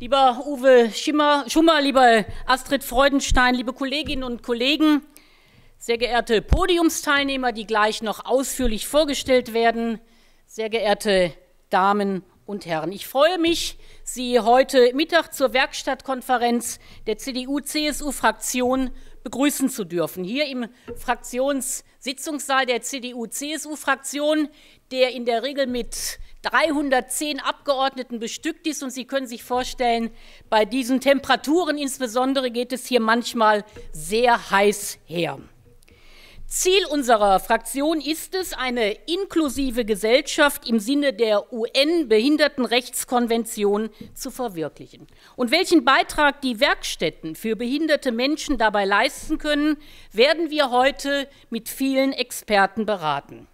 Lieber Uwe Schimmer, Schummer, lieber Astrid Freudenstein, liebe Kolleginnen und Kollegen, sehr geehrte Podiumsteilnehmer, die gleich noch ausführlich vorgestellt werden, sehr geehrte Damen und Herren, ich freue mich, Sie heute Mittag zur Werkstattkonferenz der CDU-CSU-Fraktion begrüßen zu dürfen. Hier im Fraktionssitzungssaal der CDU-CSU-Fraktion, der in der Regel mit 310 Abgeordneten bestückt ist. Und Sie können sich vorstellen, bei diesen Temperaturen insbesondere geht es hier manchmal sehr heiß her. Ziel unserer Fraktion ist es, eine inklusive Gesellschaft im Sinne der UN-Behindertenrechtskonvention zu verwirklichen. Und welchen Beitrag die Werkstätten für behinderte Menschen dabei leisten können, werden wir heute mit vielen Experten beraten.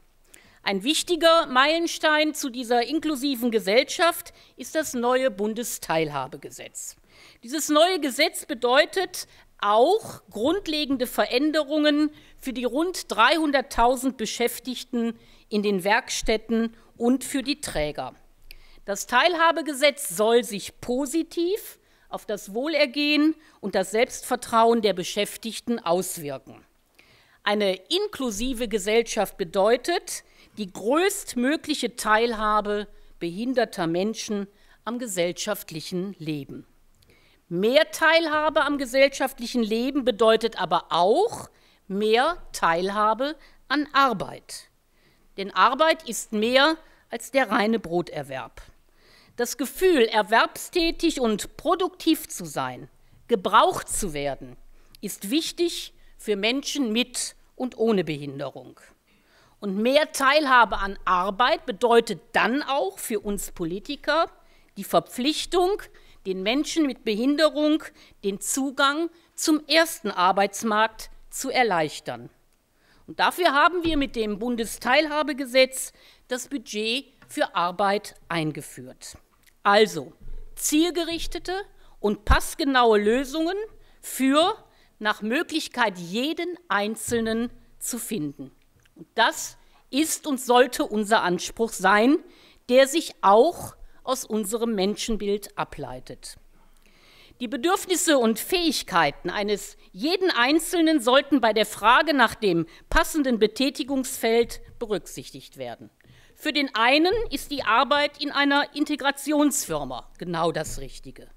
Ein wichtiger Meilenstein zu dieser inklusiven Gesellschaft ist das neue Bundesteilhabegesetz. Dieses neue Gesetz bedeutet auch grundlegende Veränderungen für die rund 300.000 Beschäftigten in den Werkstätten und für die Träger. Das Teilhabegesetz soll sich positiv auf das Wohlergehen und das Selbstvertrauen der Beschäftigten auswirken. Eine inklusive Gesellschaft bedeutet die größtmögliche Teilhabe behinderter Menschen am gesellschaftlichen Leben. Mehr Teilhabe am gesellschaftlichen Leben bedeutet aber auch mehr Teilhabe an Arbeit. Denn Arbeit ist mehr als der reine Broterwerb. Das Gefühl, erwerbstätig und produktiv zu sein, gebraucht zu werden, ist wichtig für Menschen mit und ohne Behinderung. Und mehr Teilhabe an Arbeit bedeutet dann auch für uns Politiker die Verpflichtung, den Menschen mit Behinderung den Zugang zum ersten Arbeitsmarkt zu erleichtern. Und dafür haben wir mit dem Bundesteilhabegesetz das Budget für Arbeit eingeführt. Also zielgerichtete und passgenaue Lösungen für nach Möglichkeit jeden Einzelnen zu finden. Und das ist und sollte unser Anspruch sein, der sich auch aus unserem Menschenbild ableitet. Die Bedürfnisse und Fähigkeiten eines jeden Einzelnen sollten bei der Frage nach dem passenden Betätigungsfeld berücksichtigt werden. Für den einen ist die Arbeit in einer Integrationsfirma genau das Richtige.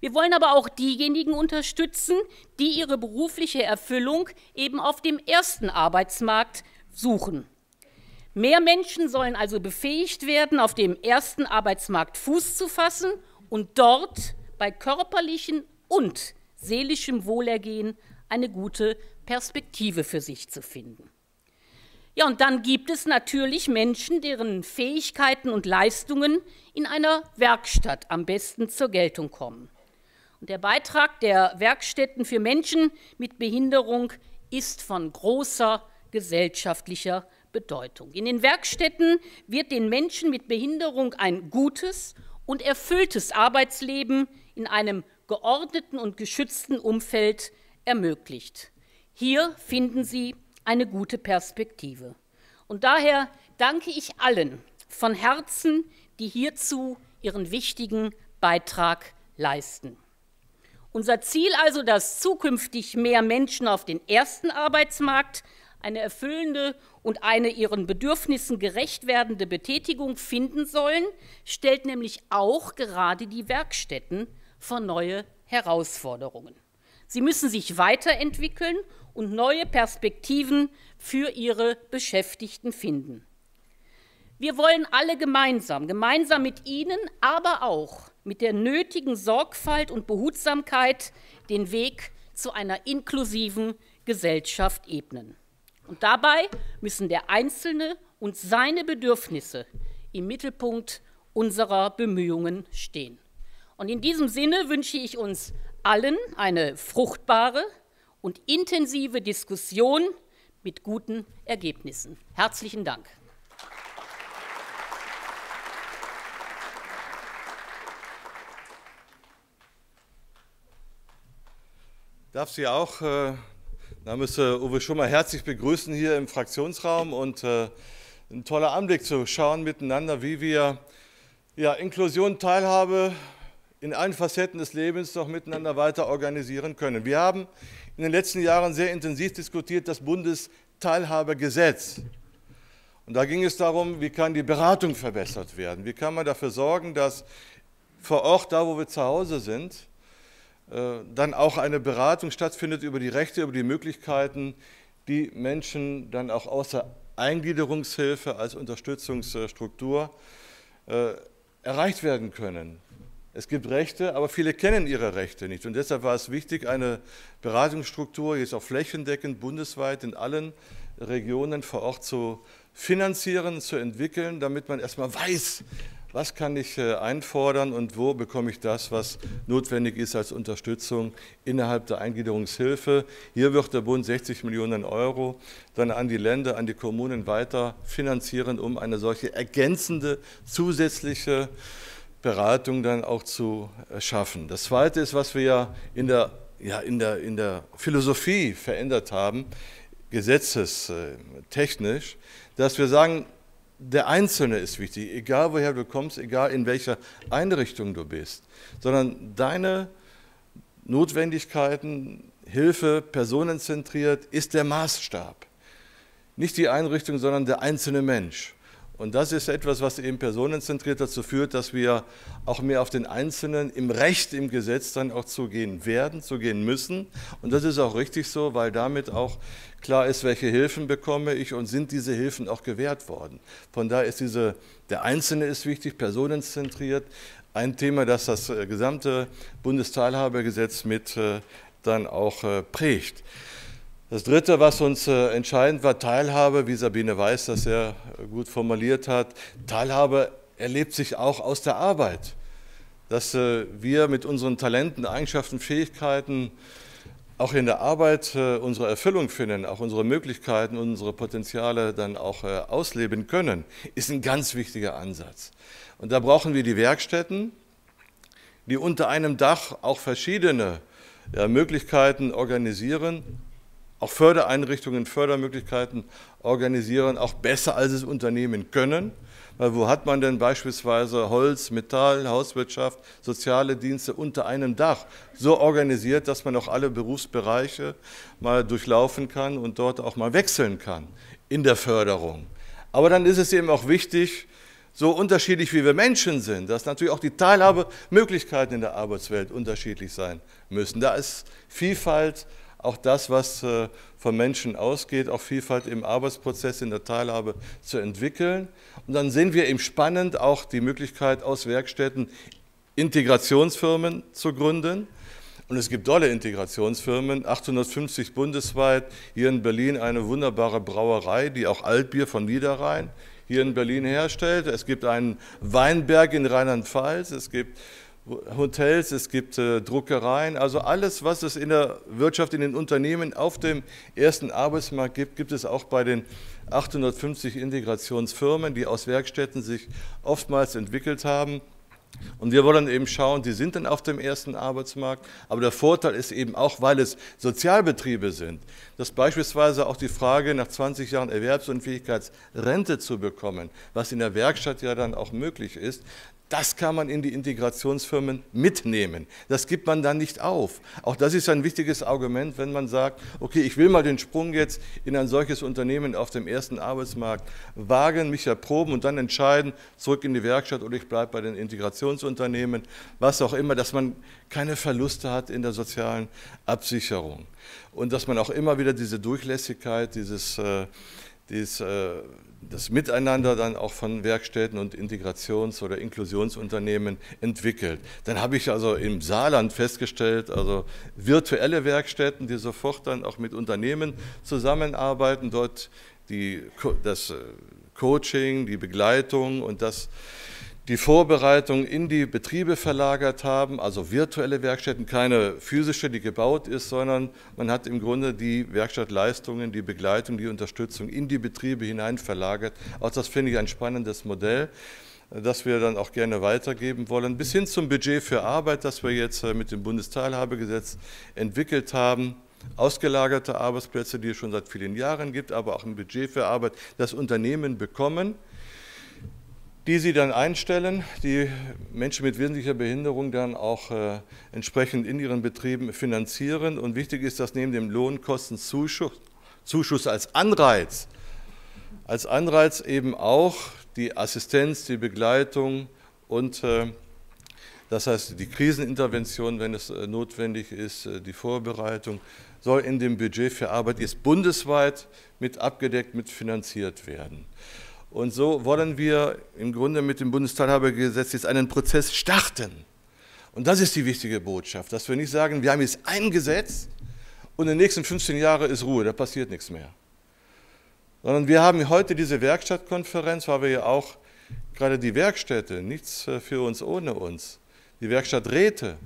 Wir wollen aber auch diejenigen unterstützen, die ihre berufliche Erfüllung eben auf dem ersten Arbeitsmarkt suchen. Mehr Menschen sollen also befähigt werden, auf dem ersten Arbeitsmarkt Fuß zu fassen und dort bei körperlichem und seelischem Wohlergehen eine gute Perspektive für sich zu finden. Ja, und dann gibt es natürlich Menschen, deren Fähigkeiten und Leistungen in einer Werkstatt am besten zur Geltung kommen. Und der Beitrag der Werkstätten für Menschen mit Behinderung ist von großer gesellschaftlicher Bedeutung. In den Werkstätten wird den Menschen mit Behinderung ein gutes und erfülltes Arbeitsleben in einem geordneten und geschützten Umfeld ermöglicht. Hier finden Sie eine gute Perspektive. Und daher danke ich allen von Herzen, die hierzu ihren wichtigen Beitrag leisten. Unser Ziel also, dass zukünftig mehr Menschen auf den ersten Arbeitsmarkt eine erfüllende und eine ihren Bedürfnissen gerecht werdende Betätigung finden sollen, stellt nämlich auch gerade die Werkstätten vor neue Herausforderungen. Sie müssen sich weiterentwickeln und neue Perspektiven für ihre Beschäftigten finden. Wir wollen alle gemeinsam, gemeinsam mit Ihnen, aber auch mit der nötigen Sorgfalt und Behutsamkeit den Weg zu einer inklusiven Gesellschaft ebnen. Und dabei müssen der Einzelne und seine Bedürfnisse im Mittelpunkt unserer Bemühungen stehen. Und in diesem Sinne wünsche ich uns allen eine fruchtbare und intensive Diskussion mit guten Ergebnissen. Herzlichen Dank. Darf Sie auch, äh, da müsste Uwe Schummer herzlich begrüßen hier im Fraktionsraum und äh, ein toller Anblick zu schauen miteinander, wie wir ja, Inklusion, Teilhabe in allen Facetten des Lebens noch miteinander weiter organisieren können. Wir haben in den letzten Jahren sehr intensiv diskutiert das Bundesteilhabegesetz. Und da ging es darum, wie kann die Beratung verbessert werden? Wie kann man dafür sorgen, dass vor Ort, da wo wir zu Hause sind, dann auch eine Beratung stattfindet über die Rechte, über die Möglichkeiten, die Menschen dann auch außer Eingliederungshilfe als Unterstützungsstruktur äh, erreicht werden können. Es gibt Rechte, aber viele kennen ihre Rechte nicht. Und deshalb war es wichtig, eine Beratungsstruktur jetzt auch flächendeckend bundesweit in allen Regionen vor Ort zu finanzieren, zu entwickeln, damit man erstmal weiß, was kann ich äh, einfordern und wo bekomme ich das, was notwendig ist als Unterstützung innerhalb der Eingliederungshilfe. Hier wird der Bund 60 Millionen Euro dann an die Länder, an die Kommunen weiter finanzieren, um eine solche ergänzende zusätzliche Beratung dann auch zu schaffen. Das Zweite ist, was wir in der, ja, in der, in der Philosophie verändert haben, gesetzestechnisch, dass wir sagen, der Einzelne ist wichtig, egal woher du kommst, egal in welcher Einrichtung du bist, sondern deine Notwendigkeiten, Hilfe, personenzentriert ist der Maßstab. Nicht die Einrichtung, sondern der einzelne Mensch. Und das ist etwas, was eben personenzentriert dazu führt, dass wir auch mehr auf den Einzelnen im Recht, im Gesetz dann auch zugehen werden, zugehen müssen. Und das ist auch richtig so, weil damit auch klar ist, welche Hilfen bekomme ich und sind diese Hilfen auch gewährt worden. Von daher ist diese, der Einzelne ist wichtig, personenzentriert, ein Thema, das das äh, gesamte Bundesteilhabegesetz mit äh, dann auch äh, prägt. Das Dritte, was uns äh, entscheidend war, Teilhabe, wie Sabine Weiß das sehr gut formuliert hat, Teilhabe erlebt sich auch aus der Arbeit, dass äh, wir mit unseren Talenten, Eigenschaften, Fähigkeiten auch in der Arbeit äh, unsere Erfüllung finden, auch unsere Möglichkeiten, unsere Potenziale dann auch ausleben können, ist ein ganz wichtiger Ansatz. Und da brauchen wir die Werkstätten, die unter einem Dach auch verschiedene Möglichkeiten organisieren, auch Fördereinrichtungen, Fördermöglichkeiten organisieren, auch besser als es Unternehmen können. Weil wo hat man denn beispielsweise Holz, Metall, Hauswirtschaft, soziale Dienste unter einem Dach so organisiert, dass man auch alle Berufsbereiche mal durchlaufen kann und dort auch mal wechseln kann in der Förderung. Aber dann ist es eben auch wichtig, so unterschiedlich wie wir Menschen sind, dass natürlich auch die Teilhabemöglichkeiten in der Arbeitswelt unterschiedlich sein müssen. Da ist Vielfalt auch das, was äh, von Menschen ausgeht, auch Vielfalt im Arbeitsprozess, in der Teilhabe zu entwickeln. Und dann sehen wir eben spannend auch die Möglichkeit, aus Werkstätten Integrationsfirmen zu gründen. Und es gibt tolle Integrationsfirmen, 850 bundesweit, hier in Berlin eine wunderbare Brauerei, die auch Altbier von Niederrhein hier in Berlin herstellt. Es gibt einen Weinberg in Rheinland-Pfalz, es gibt Hotels, es gibt äh, Druckereien, also alles, was es in der Wirtschaft, in den Unternehmen auf dem ersten Arbeitsmarkt gibt, gibt es auch bei den 850 Integrationsfirmen, die aus Werkstätten sich oftmals entwickelt haben. Und wir wollen eben schauen, die sind dann auf dem ersten Arbeitsmarkt. Aber der Vorteil ist eben auch, weil es Sozialbetriebe sind, dass beispielsweise auch die Frage nach 20 Jahren Erwerbsunfähigkeitsrente zu bekommen, was in der Werkstatt ja dann auch möglich ist, das kann man in die Integrationsfirmen mitnehmen. Das gibt man dann nicht auf. Auch das ist ein wichtiges Argument, wenn man sagt, okay, ich will mal den Sprung jetzt in ein solches Unternehmen auf dem ersten Arbeitsmarkt wagen, mich erproben und dann entscheiden, zurück in die Werkstatt oder ich bleibe bei den Integrationsunternehmen, was auch immer, dass man keine Verluste hat in der sozialen Absicherung. Und dass man auch immer wieder diese Durchlässigkeit, dieses, äh, dieses äh, das Miteinander dann auch von Werkstätten und Integrations- oder Inklusionsunternehmen entwickelt. Dann habe ich also im Saarland festgestellt, also virtuelle Werkstätten, die sofort dann auch mit Unternehmen zusammenarbeiten, dort die, das äh, Coaching, die Begleitung und das die Vorbereitung in die Betriebe verlagert haben, also virtuelle Werkstätten, keine physische, die gebaut ist, sondern man hat im Grunde die Werkstattleistungen, die Begleitung, die Unterstützung in die Betriebe hinein verlagert. Auch das finde ich ein spannendes Modell das wir dann auch gerne weitergeben wollen, bis hin zum Budget für Arbeit, das wir jetzt äh, mit dem Bundesteilhabegesetz entwickelt haben. Ausgelagerte Arbeitsplätze, die es schon seit vielen Jahren gibt, aber auch ein Budget für Arbeit, das Unternehmen bekommen die sie dann einstellen, die Menschen mit wesentlicher Behinderung dann auch äh, entsprechend in ihren Betrieben finanzieren. Und wichtig ist, dass neben dem Lohnkostenzuschuss Zuschuss als Anreiz, als Anreiz eben auch die Assistenz, die Begleitung und äh, das heißt die Krisenintervention, wenn es äh, notwendig ist, äh, die Vorbereitung, soll in dem Budget für Arbeit jetzt bundesweit mit abgedeckt, mit finanziert werden. Und so wollen wir im Grunde mit dem Bundesteilhabegesetz jetzt einen Prozess starten. Und das ist die wichtige Botschaft, dass wir nicht sagen, wir haben jetzt ein Gesetz und in den nächsten 15 Jahren ist Ruhe, da passiert nichts mehr. Sondern wir haben heute diese Werkstattkonferenz, weil wir ja auch gerade die Werkstätte, nichts für uns ohne uns, die Werkstatträte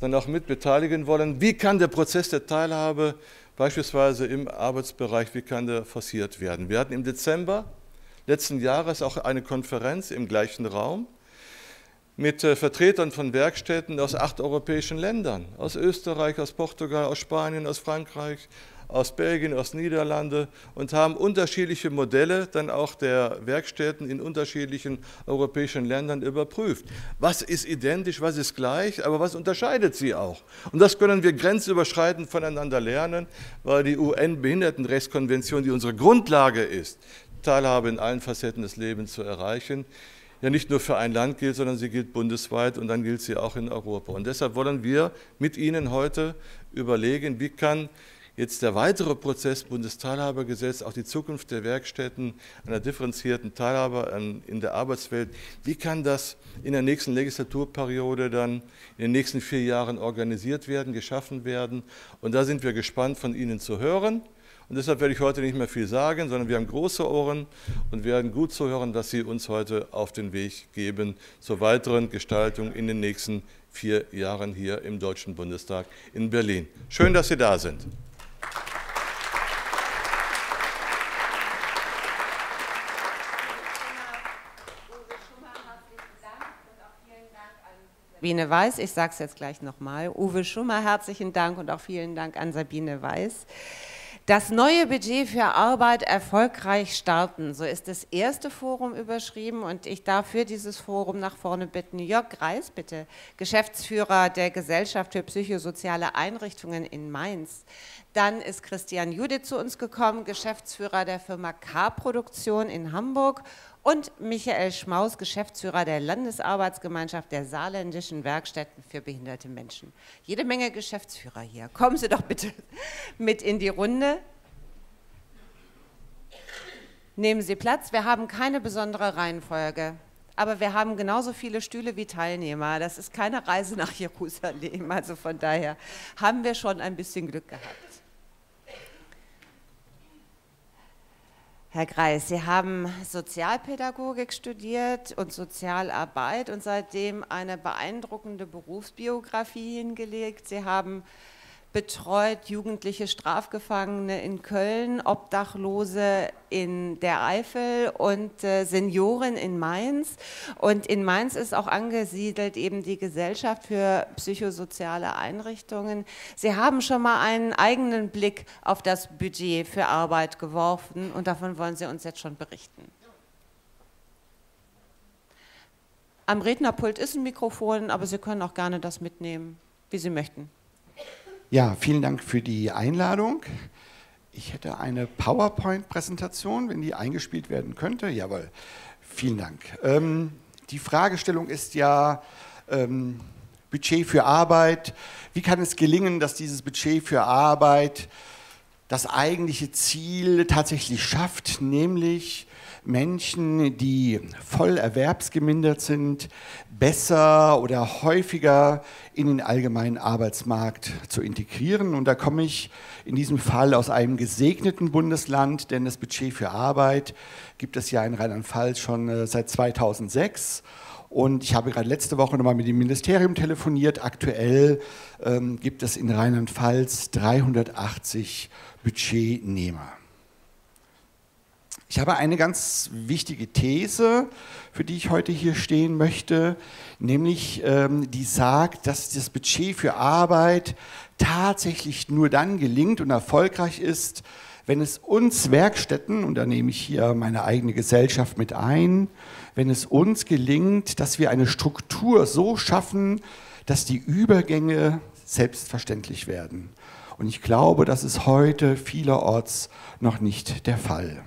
dann auch mit beteiligen wollen. Wie kann der Prozess der Teilhabe beispielsweise im Arbeitsbereich, wie kann der forciert werden? Wir hatten im Dezember letzten Jahres auch eine Konferenz im gleichen Raum mit äh, Vertretern von Werkstätten aus acht europäischen Ländern, aus Österreich, aus Portugal, aus Spanien, aus Frankreich, aus Belgien, aus Niederlande und haben unterschiedliche Modelle dann auch der Werkstätten in unterschiedlichen europäischen Ländern überprüft. Was ist identisch, was ist gleich, aber was unterscheidet sie auch? Und das können wir grenzüberschreitend voneinander lernen, weil die UN-Behindertenrechtskonvention, die unsere Grundlage ist, Teilhabe in allen Facetten des Lebens zu erreichen, ja nicht nur für ein Land gilt, sondern sie gilt bundesweit und dann gilt sie auch in Europa. Und deshalb wollen wir mit Ihnen heute überlegen, wie kann jetzt der weitere Prozess Bundesteilhabegesetz, auch die Zukunft der Werkstätten, einer differenzierten Teilhabe in der Arbeitswelt, wie kann das in der nächsten Legislaturperiode dann in den nächsten vier Jahren organisiert werden, geschaffen werden? Und da sind wir gespannt, von Ihnen zu hören. Und deshalb werde ich heute nicht mehr viel sagen, sondern wir haben große Ohren und werden gut zuhören, was Sie uns heute auf den Weg geben zur weiteren Gestaltung in den nächsten vier Jahren hier im Deutschen Bundestag in Berlin. Schön, dass Sie da sind. Sabine Weiß, ich sage es jetzt gleich nochmal. Uwe Schummer, herzlichen Dank und auch vielen Dank an Sabine Weiß. Das neue Budget für Arbeit erfolgreich starten, so ist das erste Forum überschrieben und ich darf für dieses Forum nach vorne bitten. Jörg Greis, bitte, Geschäftsführer der Gesellschaft für psychosoziale Einrichtungen in Mainz. Dann ist Christian Judith zu uns gekommen, Geschäftsführer der Firma K-Produktion in Hamburg und Michael Schmaus, Geschäftsführer der Landesarbeitsgemeinschaft der saarländischen Werkstätten für behinderte Menschen. Jede Menge Geschäftsführer hier. Kommen Sie doch bitte mit in die Runde. Nehmen Sie Platz. Wir haben keine besondere Reihenfolge, aber wir haben genauso viele Stühle wie Teilnehmer. Das ist keine Reise nach Jerusalem. Also von daher haben wir schon ein bisschen Glück gehabt. Herr Greis, Sie haben Sozialpädagogik studiert und Sozialarbeit und seitdem eine beeindruckende Berufsbiografie hingelegt. Sie haben betreut jugendliche Strafgefangene in Köln, Obdachlose in der Eifel und äh, Senioren in Mainz. Und in Mainz ist auch angesiedelt eben die Gesellschaft für psychosoziale Einrichtungen. Sie haben schon mal einen eigenen Blick auf das Budget für Arbeit geworfen und davon wollen Sie uns jetzt schon berichten. Am Rednerpult ist ein Mikrofon, aber Sie können auch gerne das mitnehmen, wie Sie möchten. Ja, vielen Dank für die Einladung. Ich hätte eine PowerPoint-Präsentation, wenn die eingespielt werden könnte. Jawohl, vielen Dank. Ähm, die Fragestellung ist ja ähm, Budget für Arbeit. Wie kann es gelingen, dass dieses Budget für Arbeit das eigentliche Ziel tatsächlich schafft, nämlich Menschen, die voll erwerbsgemindert sind, besser oder häufiger in den allgemeinen Arbeitsmarkt zu integrieren. Und da komme ich in diesem Fall aus einem gesegneten Bundesland, denn das Budget für Arbeit gibt es ja in Rheinland-Pfalz schon äh, seit 2006. Und ich habe gerade letzte Woche nochmal mit dem Ministerium telefoniert. Aktuell ähm, gibt es in Rheinland-Pfalz 380 Budgetnehmer. Ich habe eine ganz wichtige These, für die ich heute hier stehen möchte, nämlich ähm, die sagt, dass das Budget für Arbeit tatsächlich nur dann gelingt und erfolgreich ist, Wenn es uns Werkstätten, und da nehme ich hier meine eigene Gesellschaft mit ein, wenn es uns gelingt, dass wir eine Struktur so schaffen, dass die Übergänge selbstverständlich werden. Und ich glaube, das ist heute vielerorts noch nicht der Fall.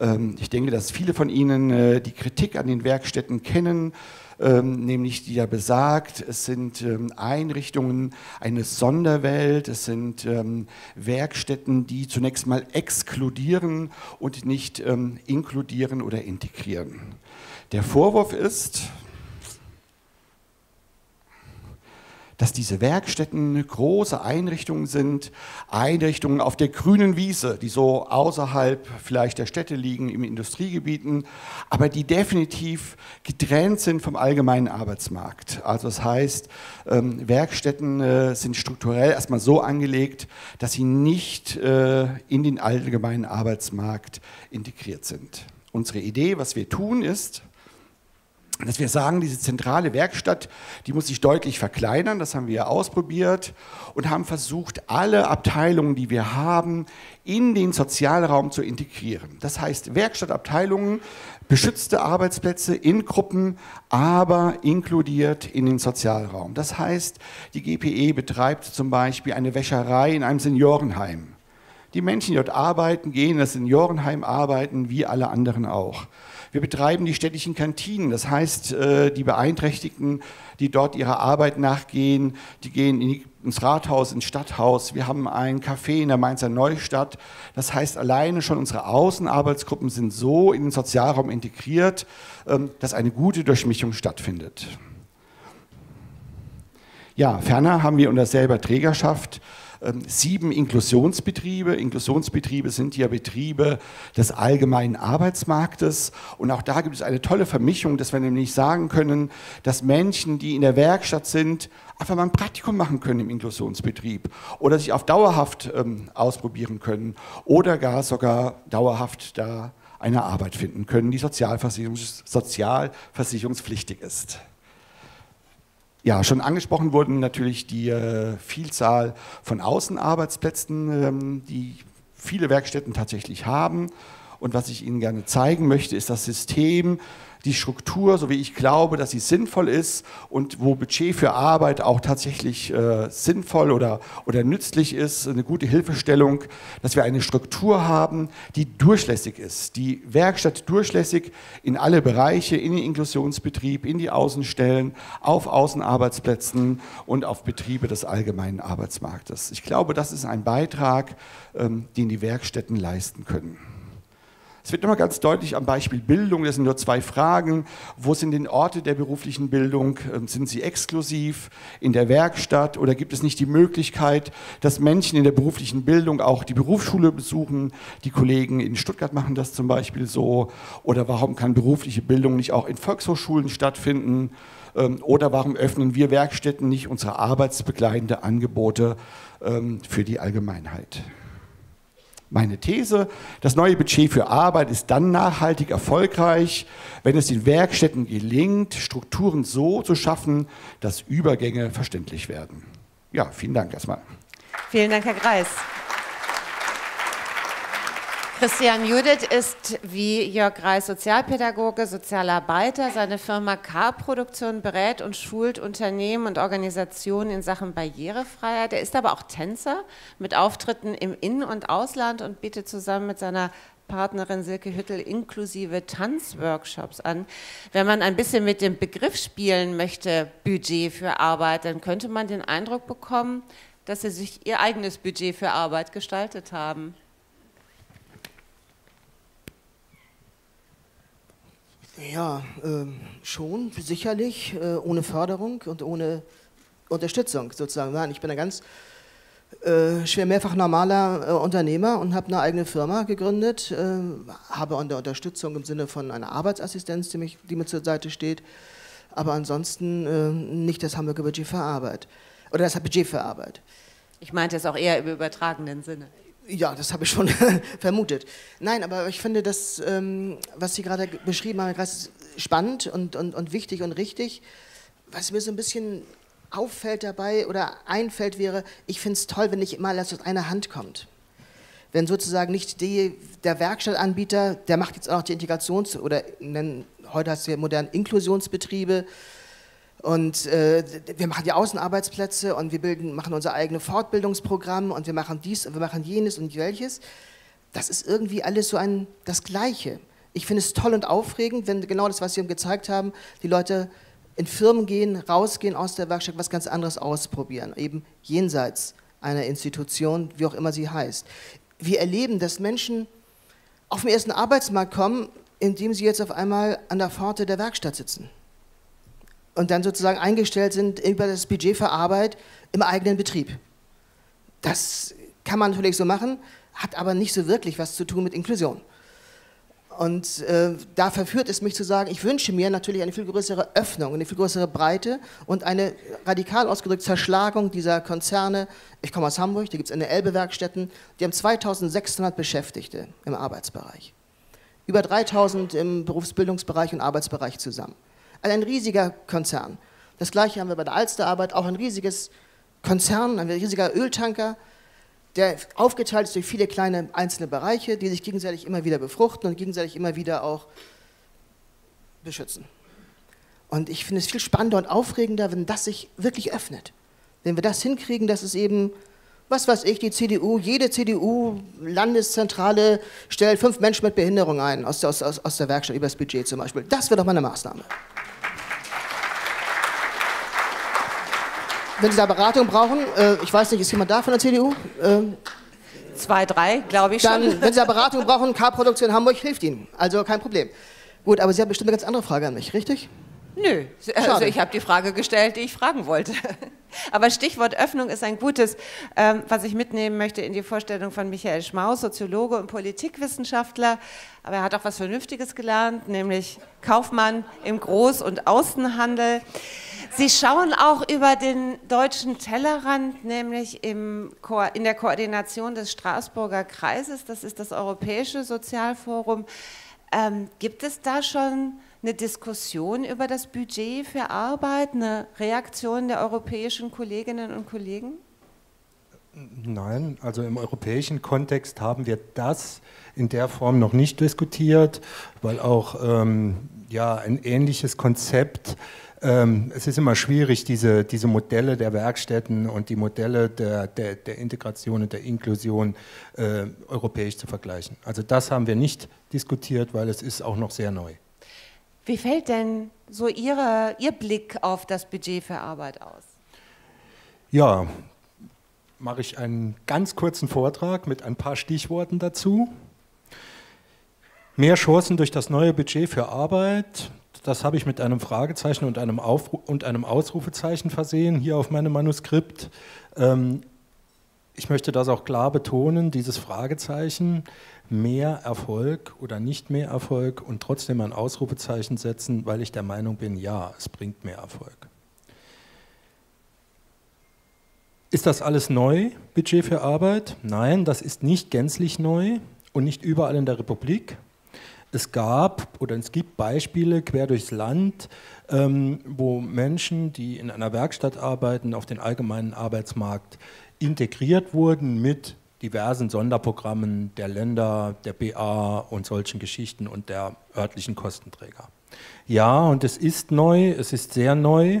Ähm, ich denke, dass viele von Ihnen äh, die Kritik an den Werkstätten kennen, ähm, nämlich die ja besagt, es sind ähm, Einrichtungen, eine Sonderwelt, es sind Werkstätten, die zunächst mal exkludieren und nicht inkludieren oder integrieren. Der Vorwurf ist, dass diese Werkstätten große Einrichtungen sind, Einrichtungen auf der grünen Wiese, die so außerhalb vielleicht der Städte liegen, in Industriegebieten, aber die definitiv getrennt sind vom allgemeinen Arbeitsmarkt. Also das heißt, ähm, Werkstätten äh, sind strukturell erstmal so angelegt, dass sie nicht äh, in den allgemeinen Arbeitsmarkt integriert sind. Unsere Idee, was wir tun, ist, dass wir sagen, diese zentrale Werkstatt, die muss sich deutlich verkleinern, das haben wir ausprobiert und haben versucht, alle Abteilungen, die wir haben, in den Sozialraum zu integrieren. Das heißt, Werkstattabteilungen, beschützte Arbeitsplätze in Gruppen, aber inkludiert in den Sozialraum. Das heißt, die GPE betreibt zum Beispiel eine Wäscherei in einem Seniorenheim. Die Menschen, die dort arbeiten, gehen in das Seniorenheim arbeiten, wie alle anderen auch. Wir betreiben die städtischen Kantinen, das heißt, äh, die Beeinträchtigten, die dort ihrer Arbeit nachgehen, die gehen ins Rathaus, ins Stadthaus. Wir haben ein Café in der Mainzer Neustadt. Das heißt, alleine schon unsere Außenarbeitsgruppen sind so in den Sozialraum integriert, ähm, dass eine gute Durchmischung stattfindet. Ja, ferner haben wir unter selber Trägerschaft sieben Inklusionsbetriebe. Inklusionsbetriebe sind ja Betriebe des allgemeinen Arbeitsmarktes. Und auch da gibt es eine tolle Vermischung, dass wir nämlich sagen können, dass Menschen, die in der Werkstatt sind, einfach mal ein Praktikum machen können im Inklusionsbetrieb oder sich auf dauerhaft ähm, ausprobieren können oder gar sogar dauerhaft da eine Arbeit finden können, die sozialversicherungs sozialversicherungspflichtig ist. Ja, schon angesprochen wurden natürlich die äh, Vielzahl von Außenarbeitsplätzen, ähm, die viele Werkstätten tatsächlich haben. Und was ich Ihnen gerne zeigen möchte, ist das System, die Struktur, so wie ich glaube, dass sie sinnvoll ist und wo Budget für Arbeit auch tatsächlich äh, sinnvoll oder, oder nützlich ist, eine gute Hilfestellung, dass wir eine Struktur haben, die durchlässig ist, die Werkstatt durchlässig in alle Bereiche, in den Inklusionsbetrieb, in die Außenstellen, auf Außenarbeitsplätzen und auf Betriebe des allgemeinen Arbeitsmarktes. Ich glaube, das ist ein Beitrag, ähm, den die Werkstätten leisten können. Es wird nochmal ganz deutlich am Beispiel Bildung, das sind nur zwei Fragen. Wo sind denn Orte der beruflichen Bildung? Ähm, sind sie exklusiv in der Werkstatt oder gibt es nicht die Möglichkeit, dass Menschen in der beruflichen Bildung auch die Berufsschule besuchen? Die Kollegen in Stuttgart machen das zum Beispiel so. Oder warum kann berufliche Bildung nicht auch in Volkshochschulen stattfinden? Ähm, oder warum öffnen wir Werkstätten nicht unsere arbeitsbegleitende Angebote ähm, für die Allgemeinheit? Meine These, das neue Budget für Arbeit ist dann nachhaltig erfolgreich, wenn es den Werkstätten gelingt, Strukturen so zu schaffen, dass Übergänge verständlich werden. Ja, vielen Dank erstmal. Vielen Dank, Herr Greis. Christian Judith ist wie Jörg Reis Sozialpädagoge, Sozialarbeiter. Seine Firma K-Produktion berät und schult Unternehmen und Organisationen in Sachen Barrierefreiheit. Er ist aber auch Tänzer mit Auftritten im In- und Ausland und bietet zusammen mit seiner Partnerin Silke Hüttel inklusive Tanzworkshops an. Wenn man ein bisschen mit dem Begriff spielen möchte, Budget für Arbeit, dann könnte man den Eindruck bekommen, dass sie sich ihr eigenes Budget für Arbeit gestaltet haben. Ja, äh, schon, sicherlich, äh, ohne Förderung und ohne Unterstützung sozusagen. Nein, ich bin ein ganz äh, schwer mehrfach normaler äh, Unternehmer und habe eine eigene Firma gegründet, äh, habe unter Unterstützung im Sinne von einer Arbeitsassistenz, die, mich, die mir zur Seite steht, aber ansonsten äh, nicht das Hamburger Budget für Arbeit oder das Budget für Arbeit. Ich meinte es auch eher im übertragenen Sinne. Ja, das habe ich schon vermutet. Nein, aber ich finde das, ähm, was Sie gerade beschrieben haben, spannend und, und, und wichtig und richtig. Was mir so ein bisschen auffällt dabei oder einfällt wäre, ich finde es toll, wenn nicht immer alles aus einer Hand kommt. wenn sozusagen nicht die, der Werkstattanbieter, der macht jetzt auch noch die Integrations- oder heute heißt es ja modern Inklusionsbetriebe, und äh, wir machen die Außenarbeitsplätze und wir bilden, machen unser eigenes Fortbildungsprogramm und wir machen dies und wir machen jenes und welches. Das ist irgendwie alles so ein, das Gleiche. Ich finde es toll und aufregend, wenn genau das, was Sie gezeigt haben, die Leute in Firmen gehen, rausgehen aus der Werkstatt, was ganz anderes ausprobieren, eben jenseits einer Institution, wie auch immer sie heißt. Wir erleben, dass Menschen auf den ersten Arbeitsmarkt kommen, indem sie jetzt auf einmal an der Pforte der Werkstatt sitzen und dann sozusagen eingestellt sind über das Budget für Arbeit im eigenen Betrieb. Das kann man natürlich so machen, hat aber nicht so wirklich was zu tun mit Inklusion. Und äh, da verführt es mich zu sagen, ich wünsche mir natürlich eine viel größere Öffnung, eine viel größere Breite und eine radikal ausgedrückte Zerschlagung dieser Konzerne. Ich komme aus Hamburg, da gibt es eine Elbe-Werkstätten, die haben 2600 Beschäftigte im Arbeitsbereich. Über 3000 im Berufsbildungsbereich und Arbeitsbereich zusammen. Also ein riesiger Konzern. Das gleiche haben wir bei der Alsterarbeit, auch ein riesiges Konzern, ein riesiger Öltanker, der aufgeteilt ist durch viele kleine einzelne Bereiche, die sich gegenseitig immer wieder befruchten und gegenseitig immer wieder auch beschützen. Und ich finde es viel spannender und aufregender, wenn das sich wirklich öffnet. Wenn wir das hinkriegen, dass es eben, was weiß ich, die CDU, jede CDU-Landeszentrale stellt fünf Menschen mit Behinderung ein, aus, aus, aus der Werkstatt über das Budget zum Beispiel. Das wäre doch mal eine Maßnahme. Wenn Sie da Beratung brauchen, äh, ich weiß nicht, ist jemand da von der CDU? Äh, Zwei, drei, glaube ich dann, schon. Wenn Sie da Beratung brauchen, K-Produktion Hamburg hilft Ihnen. Also kein Problem. Gut, aber Sie haben bestimmt eine ganz andere Frage an mich, richtig? Nö, also ich habe die Frage gestellt, die ich fragen wollte. Aber Stichwort Öffnung ist ein gutes, ähm, was ich mitnehmen möchte in die Vorstellung von Michael Schmaus, Soziologe und Politikwissenschaftler. Aber er hat auch was Vernünftiges gelernt, nämlich Kaufmann im Groß- und Außenhandel. Sie schauen auch über den deutschen Tellerrand, nämlich im in der Koordination des Straßburger Kreises, das ist das Europäische Sozialforum. Ähm, gibt es da schon eine Diskussion über das Budget für Arbeit, eine Reaktion der europäischen Kolleginnen und Kollegen? Nein, also im europäischen Kontext haben wir das in der Form noch nicht diskutiert, weil auch ähm, ja, ein ähnliches Konzept ähm, es ist immer schwierig, diese, diese Modelle der Werkstätten und die Modelle der, der, der Integration und der Inklusion äh, europäisch zu vergleichen. Also das haben wir nicht diskutiert, weil es ist auch noch sehr neu. Wie fällt denn so Ihre, Ihr Blick auf das Budget für Arbeit aus? Ja, mache ich einen ganz kurzen Vortrag mit ein paar Stichworten dazu. Mehr Chancen durch das neue Budget für Arbeit. Das habe ich mit einem Fragezeichen und einem, Aufru und einem Ausrufezeichen versehen, hier auf meinem Manuskript. Ähm, ich möchte das auch klar betonen, dieses Fragezeichen, mehr Erfolg oder nicht mehr Erfolg und trotzdem ein Ausrufezeichen setzen, weil ich der Meinung bin, ja, es bringt mehr Erfolg. Ist das alles neu, Budget für Arbeit? Nein, das ist nicht gänzlich neu und nicht überall in der Republik. Es gab oder es gibt Beispiele quer durchs Land, ähm, wo Menschen, die in einer Werkstatt arbeiten, auf den allgemeinen Arbeitsmarkt integriert wurden mit diversen Sonderprogrammen der Länder, der BA und solchen Geschichten und der örtlichen Kostenträger. Ja, und es ist neu, es ist sehr neu,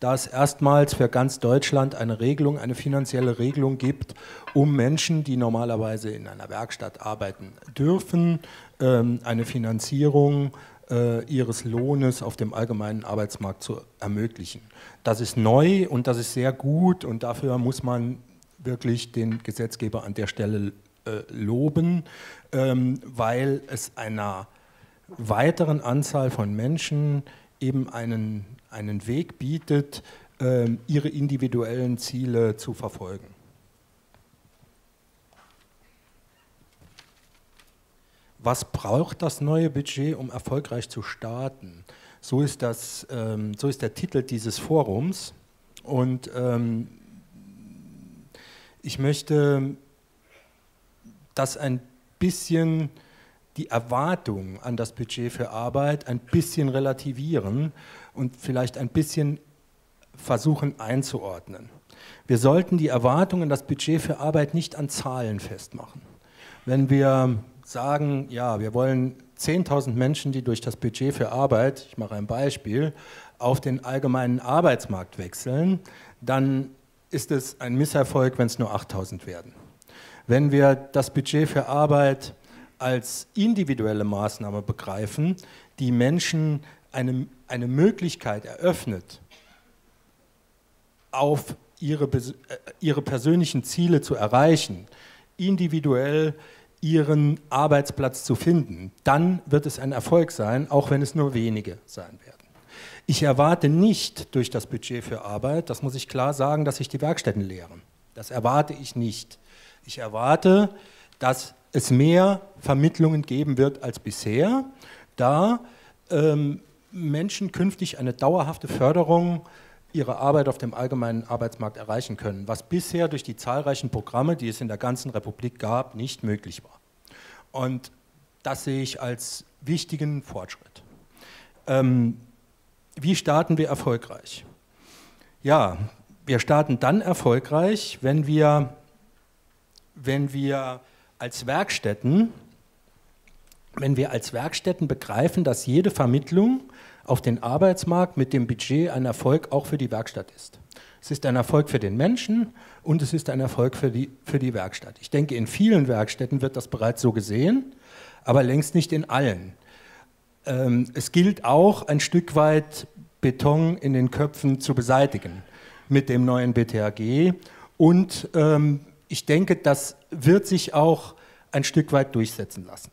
da es erstmals für ganz Deutschland eine Regelung, eine finanzielle Regelung gibt, um Menschen, die normalerweise in einer Werkstatt arbeiten dürfen, eine Finanzierung äh, ihres Lohnes auf dem allgemeinen Arbeitsmarkt zu ermöglichen. Das ist neu und das ist sehr gut und dafür muss man wirklich den Gesetzgeber an der Stelle äh, loben, ähm, weil es einer weiteren Anzahl von Menschen eben einen, einen Weg bietet, äh, ihre individuellen Ziele zu verfolgen. Was braucht das neue Budget, um erfolgreich zu starten? So ist, das, ähm, so ist der Titel dieses Forums. Und ähm, ich möchte das ein bisschen, die Erwartung an das Budget für Arbeit ein bisschen relativieren und vielleicht ein bisschen versuchen einzuordnen. Wir sollten die Erwartungen das Budget für Arbeit nicht an Zahlen festmachen wenn wir sagen, ja, wir wollen 10.000 Menschen, die durch das Budget für Arbeit, ich mache ein Beispiel, auf den allgemeinen Arbeitsmarkt wechseln, dann ist es ein Misserfolg, wenn es nur 8.000 werden. Wenn wir das Budget für Arbeit als individuelle Maßnahme begreifen, die Menschen eine, eine Möglichkeit eröffnet, auf ihre, äh, ihre persönlichen Ziele zu erreichen, individuell ihren Arbeitsplatz zu finden, dann wird es ein Erfolg sein, auch wenn es nur wenige sein werden. Ich erwarte nicht durch das Budget für Arbeit, das muss ich klar sagen, dass sich die Werkstätten leeren. Das erwarte ich nicht. Ich erwarte, dass es mehr Vermittlungen geben wird als bisher, da ähm, Menschen künftig eine dauerhafte Förderung ihrer Arbeit auf dem allgemeinen Arbeitsmarkt erreichen können, was bisher durch die zahlreichen Programme, die es in der ganzen Republik gab, nicht möglich war. Und das sehe ich als wichtigen Fortschritt. Ähm, wie starten wir erfolgreich? Ja, wir starten dann erfolgreich, wenn wir, wenn wir als Werkstätten, wenn wir als Werkstätten begreifen, dass jede Vermittlung auf den Arbeitsmarkt mit dem Budget ein Erfolg auch für die Werkstatt ist. Es ist ein Erfolg für den Menschen und es ist ein Erfolg für die, für die Werkstatt. Ich denke, in vielen Werkstätten wird das bereits so gesehen, aber längst nicht in allen. Ähm, es gilt auch ein Stück weit Beton in den Köpfen zu beseitigen mit dem neuen BTHG. Und ähm, ich denke, das wird sich auch ein Stück weit durchsetzen lassen.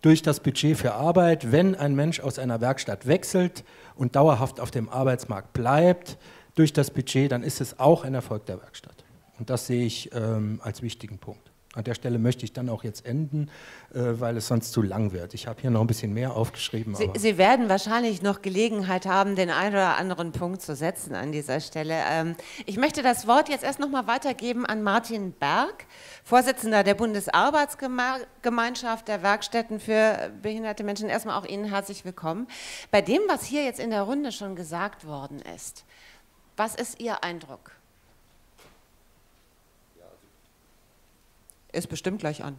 Durch das Budget für Arbeit, wenn ein Mensch aus einer Werkstatt wechselt und dauerhaft auf dem Arbeitsmarkt bleibt, durch das Budget, dann ist es auch ein Erfolg der Werkstatt. Und das sehe ich ähm, als wichtigen Punkt. An der Stelle möchte ich dann auch jetzt enden, äh, weil es sonst zu lang wird. Ich habe hier noch ein bisschen mehr aufgeschrieben. Sie, Sie, werden wahrscheinlich noch Gelegenheit haben, den einen oder anderen Punkt zu setzen an dieser Stelle. Ähm, ich möchte das Wort jetzt erst noch mal weitergeben an Martin Berg, Vorsitzender der Bundesarbeitsgemeinschaft der Werkstätten für behinderte Menschen. Erstmal auch Ihnen herzlich willkommen. Bei dem, was hier jetzt in der Runde schon gesagt worden ist, was ist Ihr Eindruck? Ist bestimmt gleich an.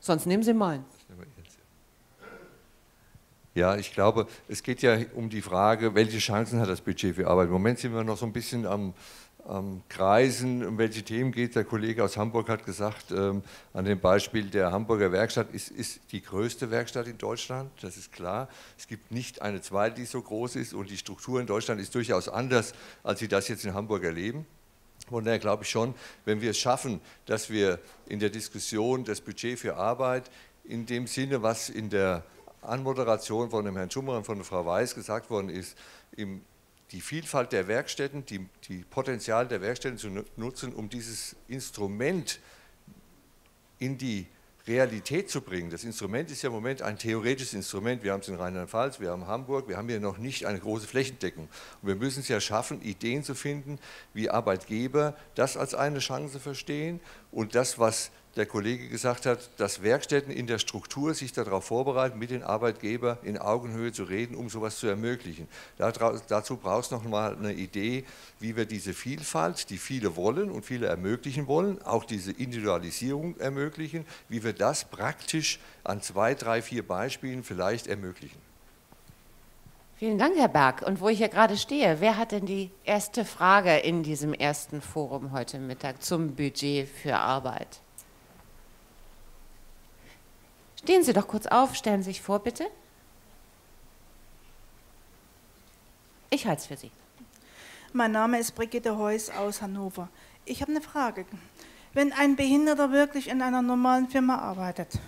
Sonst nehmen Sie meinen. Ja, ich glaube, es geht ja um die Frage, welche Chancen hat das Budget für Arbeit. Im Moment sind wir noch so ein bisschen am, am Kreisen, um welche Themen geht. Der Kollege aus Hamburg hat gesagt, ähm, an dem Beispiel der Hamburger Werkstatt ist, ist die größte Werkstatt in Deutschland, das ist klar. Es gibt nicht eine zweite, die so groß ist und die Struktur in Deutschland ist durchaus anders, als Sie das jetzt in Hamburg erleben. Von daher glaube ich schon, wenn wir es schaffen, dass wir in der Diskussion das Budget für Arbeit in dem Sinne, was in der Anmoderation von dem Herrn Schummer und von Frau Weiß gesagt worden ist, im, die Vielfalt der Werkstätten, die, die Potenzial der Werkstätten zu nutzen, um dieses Instrument in die Realität zu bringen. Das Instrument ist ja im Moment ein theoretisches Instrument. Wir haben es in Rheinland-Pfalz, wir haben Hamburg, wir haben hier noch nicht eine große Flächendeckung. Und wir müssen es ja schaffen, Ideen zu finden, wie Arbeitgeber das als eine Chance verstehen und das, was der Kollege gesagt hat, dass Werkstätten in der Struktur sich darauf vorbereiten, mit den Arbeitgebern in Augenhöhe zu reden, um sowas zu ermöglichen. Dazu braucht es noch mal eine Idee, wie wir diese Vielfalt, die viele wollen und viele ermöglichen wollen, auch diese Individualisierung ermöglichen, wie wir das praktisch an zwei, drei, vier Beispielen vielleicht ermöglichen. Vielen Dank, Herr Berg. Und wo ich hier gerade stehe, wer hat denn die erste Frage in diesem ersten Forum heute Mittag zum Budget für Arbeit? Stehen Sie doch kurz auf, stellen Sie sich vor, bitte. Ich halte es für Sie. Mein Name ist Brigitte Heuss aus Hannover. Ich habe eine Frage. Wenn ein Behinderter wirklich in einer normalen Firma arbeitet,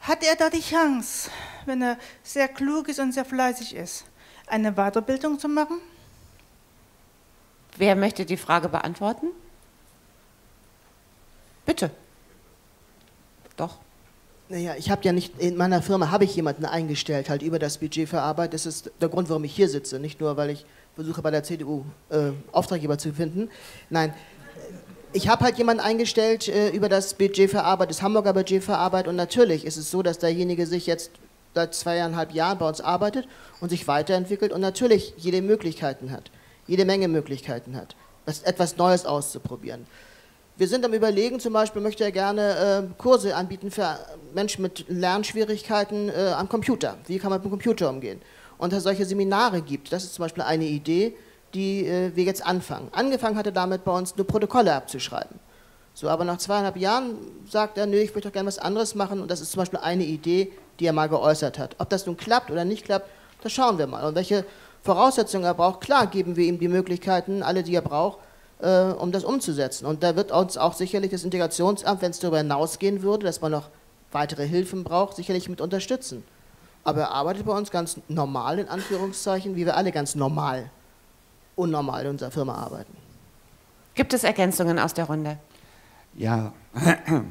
hat er da die Chance, wenn er sehr klug ist und sehr fleißig ist, eine Weiterbildung zu machen? Wer möchte die Frage beantworten? Bitte. Doch. Naja, ich habe ja nicht, in meiner Firma habe ich jemanden eingestellt, halt über das Budget für Arbeit. Das ist der Grund, warum ich hier sitze. Nicht nur, weil ich versuche, bei der CDU äh, Auftraggeber zu finden. Nein, ich habe halt jemanden eingestellt äh, über das Budget für Arbeit, das Hamburger Budget für Arbeit. Und natürlich ist es so, dass derjenige sich jetzt seit zweieinhalb Jahren bei uns arbeitet und sich weiterentwickelt und natürlich jede Möglichkeiten hat, jede Menge Möglichkeiten hat, etwas Neues auszuprobieren. Wir sind am Überlegen, zum Beispiel möchte er gerne äh, Kurse anbieten für Menschen mit Lernschwierigkeiten äh, am Computer. Wie kann man mit dem Computer umgehen? Und dass es solche Seminare gibt, das ist zum Beispiel eine Idee, die äh, wir jetzt anfangen. Angefangen hat er damit, bei uns nur Protokolle abzuschreiben. So, aber nach zweieinhalb Jahren sagt er, nö, ich möchte doch gerne was anderes machen und das ist zum Beispiel eine Idee, die er mal geäußert hat. Ob das nun klappt oder nicht klappt, das schauen wir mal. Und welche Voraussetzungen er braucht, klar geben wir ihm die Möglichkeiten, alle, die er braucht, äh, um das umzusetzen. Und da wird uns auch sicherlich das Integrationsamt, wenn es darüber hinausgehen würde, dass man noch weitere Hilfen braucht, sicherlich mit unterstützen. Aber er arbeitet bei uns ganz normal, in Anführungszeichen, wie wir alle ganz normal, unnormal in unserer Firma arbeiten. Gibt es Ergänzungen aus der Runde? Ja,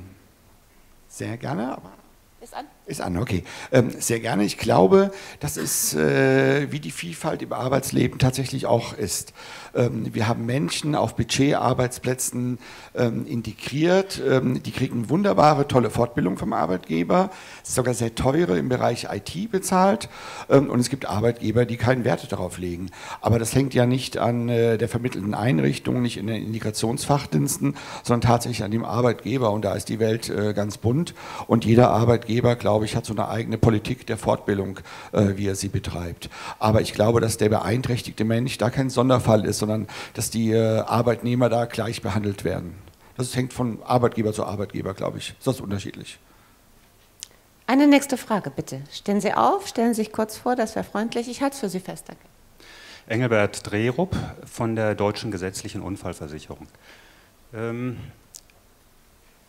sehr gerne, aber Ist an. Ist an, okay. Ähm, sehr gerne. Ich glaube, das ist, äh, wie die Vielfalt im Arbeitsleben tatsächlich auch ist. Ähm, wir haben Menschen auf Budgetarbeitsplätzen ähm, integriert. Ähm, die kriegen wunderbare, tolle Fortbildung vom Arbeitgeber, sogar sehr teure im Bereich IT bezahlt. Ähm, und es gibt Arbeitgeber, die keinen Wert darauf legen. Aber das hängt ja nicht an äh, der vermittelnden Einrichtung, nicht in den Integrationsfachdiensten, sondern tatsächlich an dem Arbeitgeber. Und da ist die Welt äh, ganz bunt. Und jeder Arbeitgeber, glaube ich, hat so eine eigene Politik der Fortbildung, äh, wie er sie betreibt. Aber ich glaube, dass der beeinträchtigte Mensch da kein Sonderfall ist, sondern dass die äh, Arbeitnehmer da gleich behandelt werden. Das hängt von Arbeitgeber zu Arbeitgeber, glaube ich. Das ist unterschiedlich. Eine nächste Frage, bitte. Stehen Sie auf, stellen Sie sich kurz vor, das wäre freundlich. Ich halte es für Sie fest, danke. Engelbert Drehrup von der Deutschen Gesetzlichen Unfallversicherung. Ähm,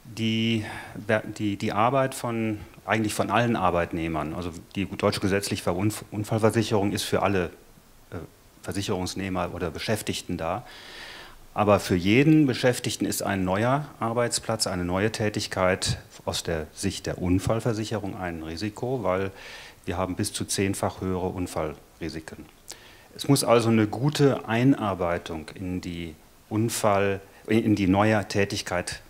die, die, die Arbeit von eigentlich von allen Arbeitnehmern, also die deutsche gesetzliche Unfallversicherung ist für alle äh, Versicherungsnehmer oder Beschäftigten da. Aber für jeden Beschäftigten ist ein neuer Arbeitsplatz, eine neue Tätigkeit aus der Sicht der Unfallversicherung ein Risiko, weil wir haben bis zu zehnfach höhere Unfallrisiken. Es muss also eine gute Einarbeitung in die Unfall, in die neue Tätigkeit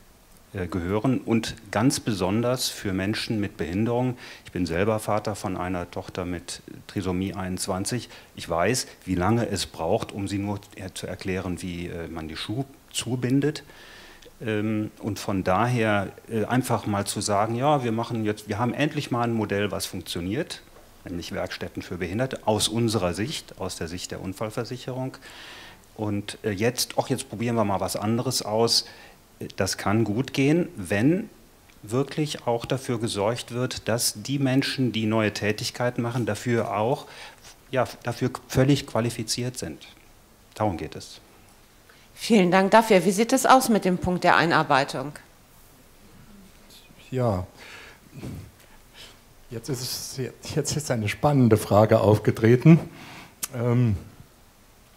gehören und ganz besonders für Menschen mit Behinderung. Ich bin selber Vater von einer Tochter mit Trisomie 21. Ich weiß, wie lange es braucht, um sie nur zu erklären, wie äh, man die Schuhe zubindet. Ähm, und von daher äh, einfach mal zu sagen, ja, wir machen jetzt, wir haben endlich mal ein Modell, was funktioniert, nämlich Werkstätten für Behinderte, aus unserer Sicht, aus der Sicht der Unfallversicherung. Und jetzt, auch jetzt probieren wir mal was anderes aus das kann gut gehen, wenn wirklich auch dafür gesorgt wird, dass die Menschen, die neue Tätigkeiten machen, dafür auch ja, dafür völlig qualifiziert sind. Darum geht es. Vielen Dank dafür. Wie sieht es aus mit dem Punkt der Einarbeitung? Ja, jetzt ist, es, jetzt ist eine spannende Frage aufgetreten. Ähm,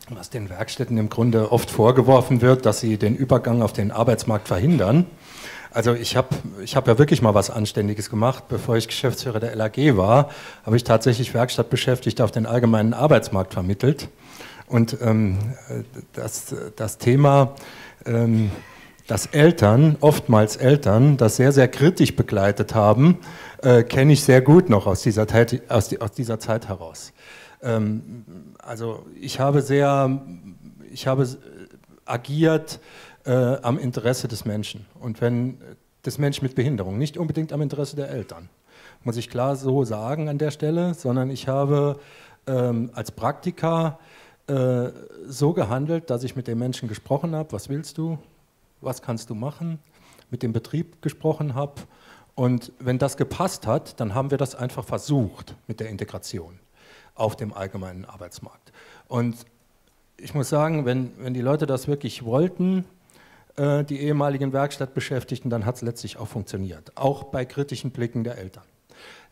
was den Werkstätten im Grunde oft vorgeworfen wird, dass sie den Übergang auf den Arbeitsmarkt verhindern. Also ich habe ich hab ja wirklich mal was Anständiges gemacht. Bevor ich Geschäftsführer der LAG war, habe ich tatsächlich Werkstattbeschäftigte auf den allgemeinen Arbeitsmarkt vermittelt. Und ähm, das, das Thema, ähm, dass Eltern, oftmals Eltern, das sehr, sehr kritisch begleitet haben, äh, kenne ich sehr gut noch aus dieser, aus, die, aus dieser Zeit heraus. Ähm, also ich habe sehr, ich habe agiert äh, am Interesse des Menschen. Und wenn des Menschen mit Behinderung, nicht unbedingt am Interesse der Eltern, muss ich klar so sagen an der Stelle, sondern ich habe ähm, als Praktiker äh, so gehandelt, dass ich mit den Menschen gesprochen habe, was willst du, was kannst du machen, mit dem Betrieb gesprochen habe. Und wenn das gepasst hat, dann haben wir das einfach versucht mit der Integration auf dem allgemeinen Arbeitsmarkt. Und ich muss sagen, wenn, wenn die Leute das wirklich wollten, äh, die ehemaligen Werkstattbeschäftigten, dann hat es letztlich auch funktioniert, auch bei kritischen Blicken der Eltern.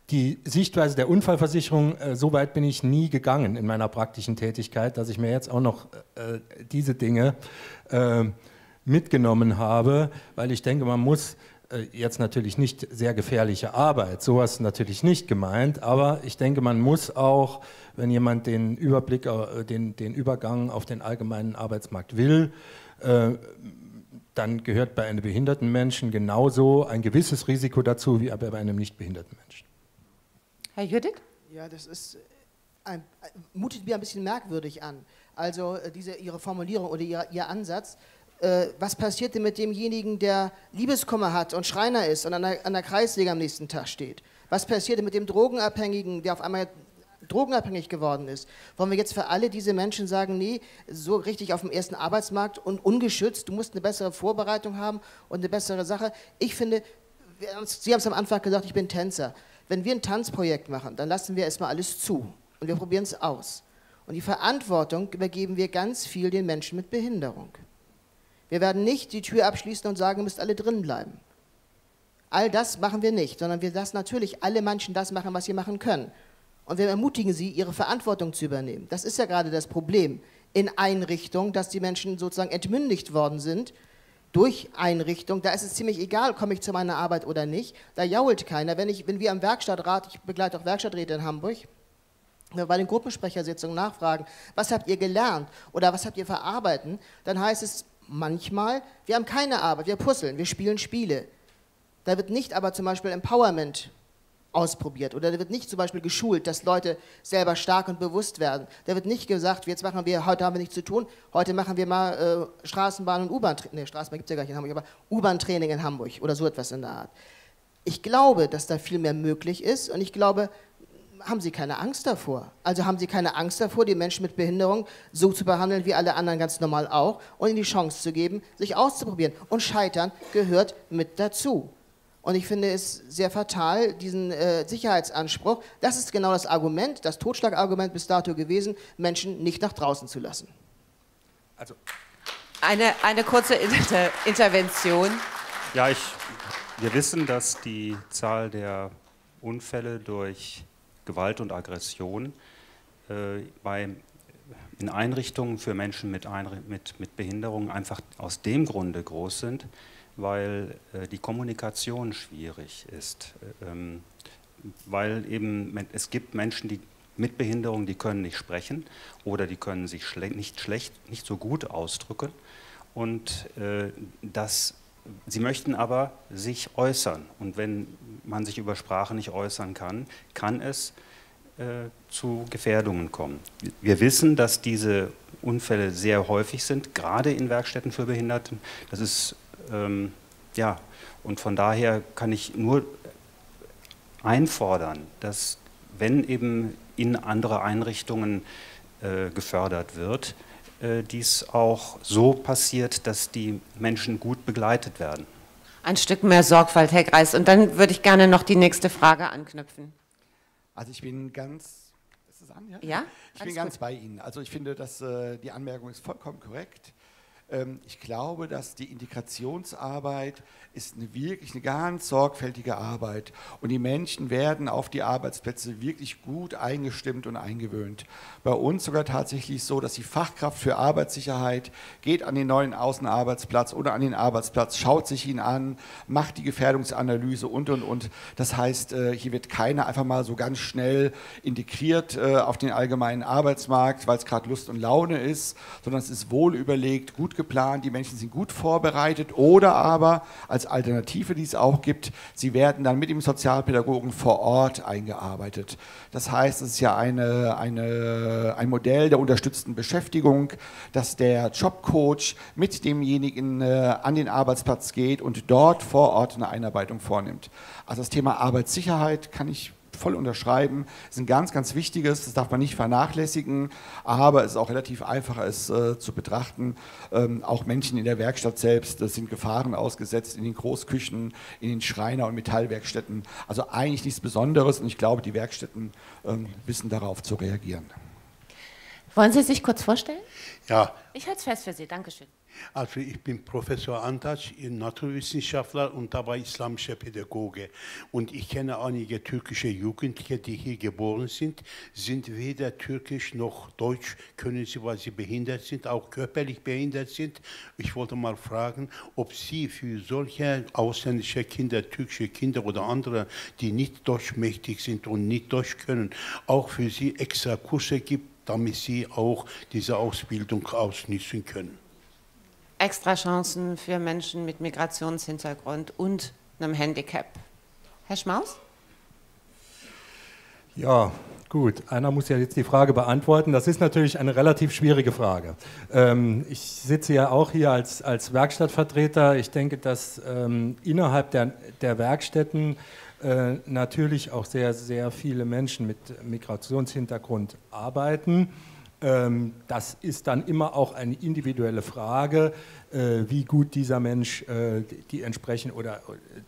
Die Sichtweise der Unfallversicherung, äh, so weit bin ich nie gegangen in meiner praktischen Tätigkeit, dass ich mir jetzt auch noch äh, diese Dinge äh, mitgenommen habe, weil ich denke, man muss jetzt natürlich nicht sehr gefährliche Arbeit, sowas natürlich nicht gemeint, aber ich denke, man muss auch, wenn jemand den Überblick, äh, den, den Übergang auf den allgemeinen Arbeitsmarkt will, äh, dann gehört bei einem behinderten Menschen genauso ein gewisses Risiko dazu wie bei einem nicht behinderten Menschen. Herr Judith? Ja, das ist ein, mutet mir ein bisschen merkwürdig an. Also diese, Ihre Formulierung oder Ihr, Ihr Ansatz, Äh, was passiert denn mit demjenigen, der Liebeskummer hat und Schreiner ist und an der, an der Kreissäge am nächsten Tag steht? Was passiert denn mit dem Drogenabhängigen, der auf einmal drogenabhängig geworden ist? Wollen wir jetzt für alle diese Menschen sagen, nee, so richtig auf dem ersten Arbeitsmarkt und ungeschützt, du musst eine bessere Vorbereitung haben und eine bessere Sache? Ich finde, Sie haben es am Anfang gesagt, ich bin Tänzer. Wenn wir ein Tanzprojekt machen, dann lassen wir erstmal alles zu und wir probieren es aus. Und die Verantwortung übergeben wir ganz viel den Menschen mit Behinderung. Wir werden nicht die Tür abschließen und sagen, ihr müsst alle drin bleiben. All das machen wir nicht, sondern wir lassen natürlich alle Menschen das machen, was sie machen können. Und wir ermutigen sie, ihre Verantwortung zu übernehmen. Das ist ja gerade das Problem in Einrichtungen, dass die Menschen sozusagen entmündigt worden sind durch Einrichtung. Da ist es ziemlich egal, komme ich zu meiner Arbeit oder nicht. Da jault keiner. Wenn, ich, wenn wir am Werkstattrat, ich begleite auch Werkstatträte in Hamburg, wenn wir bei den Gruppensprechersitzungen nachfragen, was habt ihr gelernt oder was habt ihr verarbeiten, dann heißt es manchmal, wir haben keine Arbeit, wir puzzeln, wir spielen Spiele. Da wird nicht aber zum Beispiel Empowerment ausprobiert oder da wird nicht zum Beispiel geschult, dass Leute selber stark und bewusst werden. Da wird nicht gesagt, jetzt machen wir, heute haben wir nichts zu tun, heute machen wir mal äh, Straßenbahn und U-Bahn, ne, Straßenbahn gibt es ja gar nicht in Hamburg, aber U-Bahn-Training in Hamburg oder so etwas in der Art. Ich glaube, dass da viel mehr möglich ist und ich glaube, haben Sie keine Angst davor? Also haben Sie keine Angst davor, die Menschen mit Behinderung so zu behandeln wie alle anderen ganz normal auch und ihnen die Chance zu geben, sich auszuprobieren. Und Scheitern gehört mit dazu. Und ich finde es sehr fatal, diesen äh, Sicherheitsanspruch, das ist genau das Argument, das Totschlagargument bis dato gewesen, Menschen nicht nach draußen zu lassen. Also. Eine, eine kurze Inter Intervention. Ja, ich, wir wissen, dass die Zahl der Unfälle durch Gewalt und Aggression äh, bei, in Einrichtungen für Menschen mit, Einri mit, mit Behinderung einfach aus dem Grunde groß sind, weil äh, die Kommunikation schwierig ist. Ähm, weil eben es gibt Menschen, die mit Behinderung, die können nicht sprechen oder die können sich schle nicht schlecht, nicht so gut ausdrücken. Und äh, das Sie möchten aber sich äußern. Und wenn man sich über Sprache nicht äußern kann, kann es äh, zu Gefährdungen kommen. Wir wissen, dass diese Unfälle sehr häufig sind, gerade in Werkstätten für Behinderte. Das ist, ähm, ja, und von daher kann ich nur einfordern, dass wenn eben in andere Einrichtungen äh, gefördert wird, dies auch so passiert, dass die Menschen gut begleitet werden. Ein Stück mehr Sorgfalt, Herr Greis. Und dann würde ich gerne noch die nächste Frage anknüpfen. Also ich bin ganz, ist an? Ja, ja ich bin ganz gut. bei Ihnen. Also ich finde, dass äh, die Anmerkung ist vollkommen korrekt. Ähm, ich glaube, dass die Integrationsarbeit ist eine, wirklich eine ganz sorgfältige Arbeit und die Menschen werden auf die Arbeitsplätze wirklich gut eingestimmt und eingewöhnt. Bei uns sogar tatsächlich so, dass die Fachkraft für Arbeitssicherheit geht an den neuen Außenarbeitsplatz oder an den Arbeitsplatz, schaut sich ihn an, macht die Gefährdungsanalyse und und und. Das heißt, äh, hier wird keiner einfach mal so ganz schnell integriert äh, auf den allgemeinen Arbeitsmarkt, weil es gerade Lust und Laune ist, sondern es ist wohl überlegt, gut geplant, die Menschen sind gut vorbereitet oder aber als Alternative, die es auch gibt, sie werden dann mit dem Sozialpädagogen vor Ort eingearbeitet. Das heißt, es ist ja eine, eine, ein Modell der unterstützten Beschäftigung, dass der Jobcoach mit demjenigen äh, an den Arbeitsplatz geht und dort vor Ort eine Einarbeitung vornimmt. Also das Thema Arbeitssicherheit kann ich voll unterschreiben. Das ist ein ganz, ganz wichtiges, das darf man nicht vernachlässigen, aber es ist auch relativ einfach, es äh, zu betrachten. Ähm, auch Menschen in der Werkstatt selbst das sind Gefahren ausgesetzt, in den Großküchen, in den Schreiner- und Metallwerkstätten. Also eigentlich nichts Besonderes und ich glaube, die Werkstätten ähm, wissen darauf zu reagieren. Wollen Sie sich kurz vorstellen? Ja. Ich halte es fest für Sie. Dankeschön. Also ich bin Professor Antac in Naturwissenschaftler und dabei islamischer Pädagoge. Und ich kenne einige türkische Jugendliche, die hier geboren sind, sind weder türkisch noch deutsch, können sie, weil sie behindert sind, auch körperlich behindert sind. Ich wollte mal fragen, ob Sie für solche ausländische Kinder, türkische Kinder oder andere, die nicht deutschmächtig sind und nicht deutsch können, auch für sie extra Kurse gibt, damit sie auch diese Ausbildung ausnutzen können extra Chancen für Menschen mit Migrationshintergrund und einem Handicap. Herr Schmaus? Ja, Gut, einer muss ja jetzt die Frage beantworten. Das ist natürlich eine relativ schwierige Frage. Ähm, ich sitze ja auch hier als, als Werkstattvertreter. Ich denke, dass ähm, innerhalb der, der Werkstätten äh, natürlich auch sehr, sehr viele Menschen mit Migrationshintergrund arbeiten. Ähm, das ist dann immer auch eine individuelle Frage, äh, wie gut dieser Mensch äh, die entsprechend oder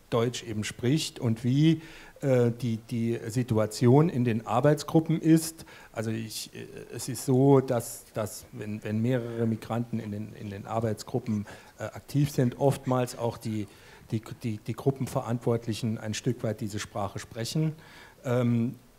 Deutsch eben spricht und wie äh, die, die Situation in den Arbeitsgruppen ist. Also ich, äh, es ist so, dass, dass wenn, wenn mehrere Migranten in den, in den Arbeitsgruppen äh, aktiv sind, oftmals auch die, die, die, die Gruppenverantwortlichen ein Stück weit diese Sprache sprechen.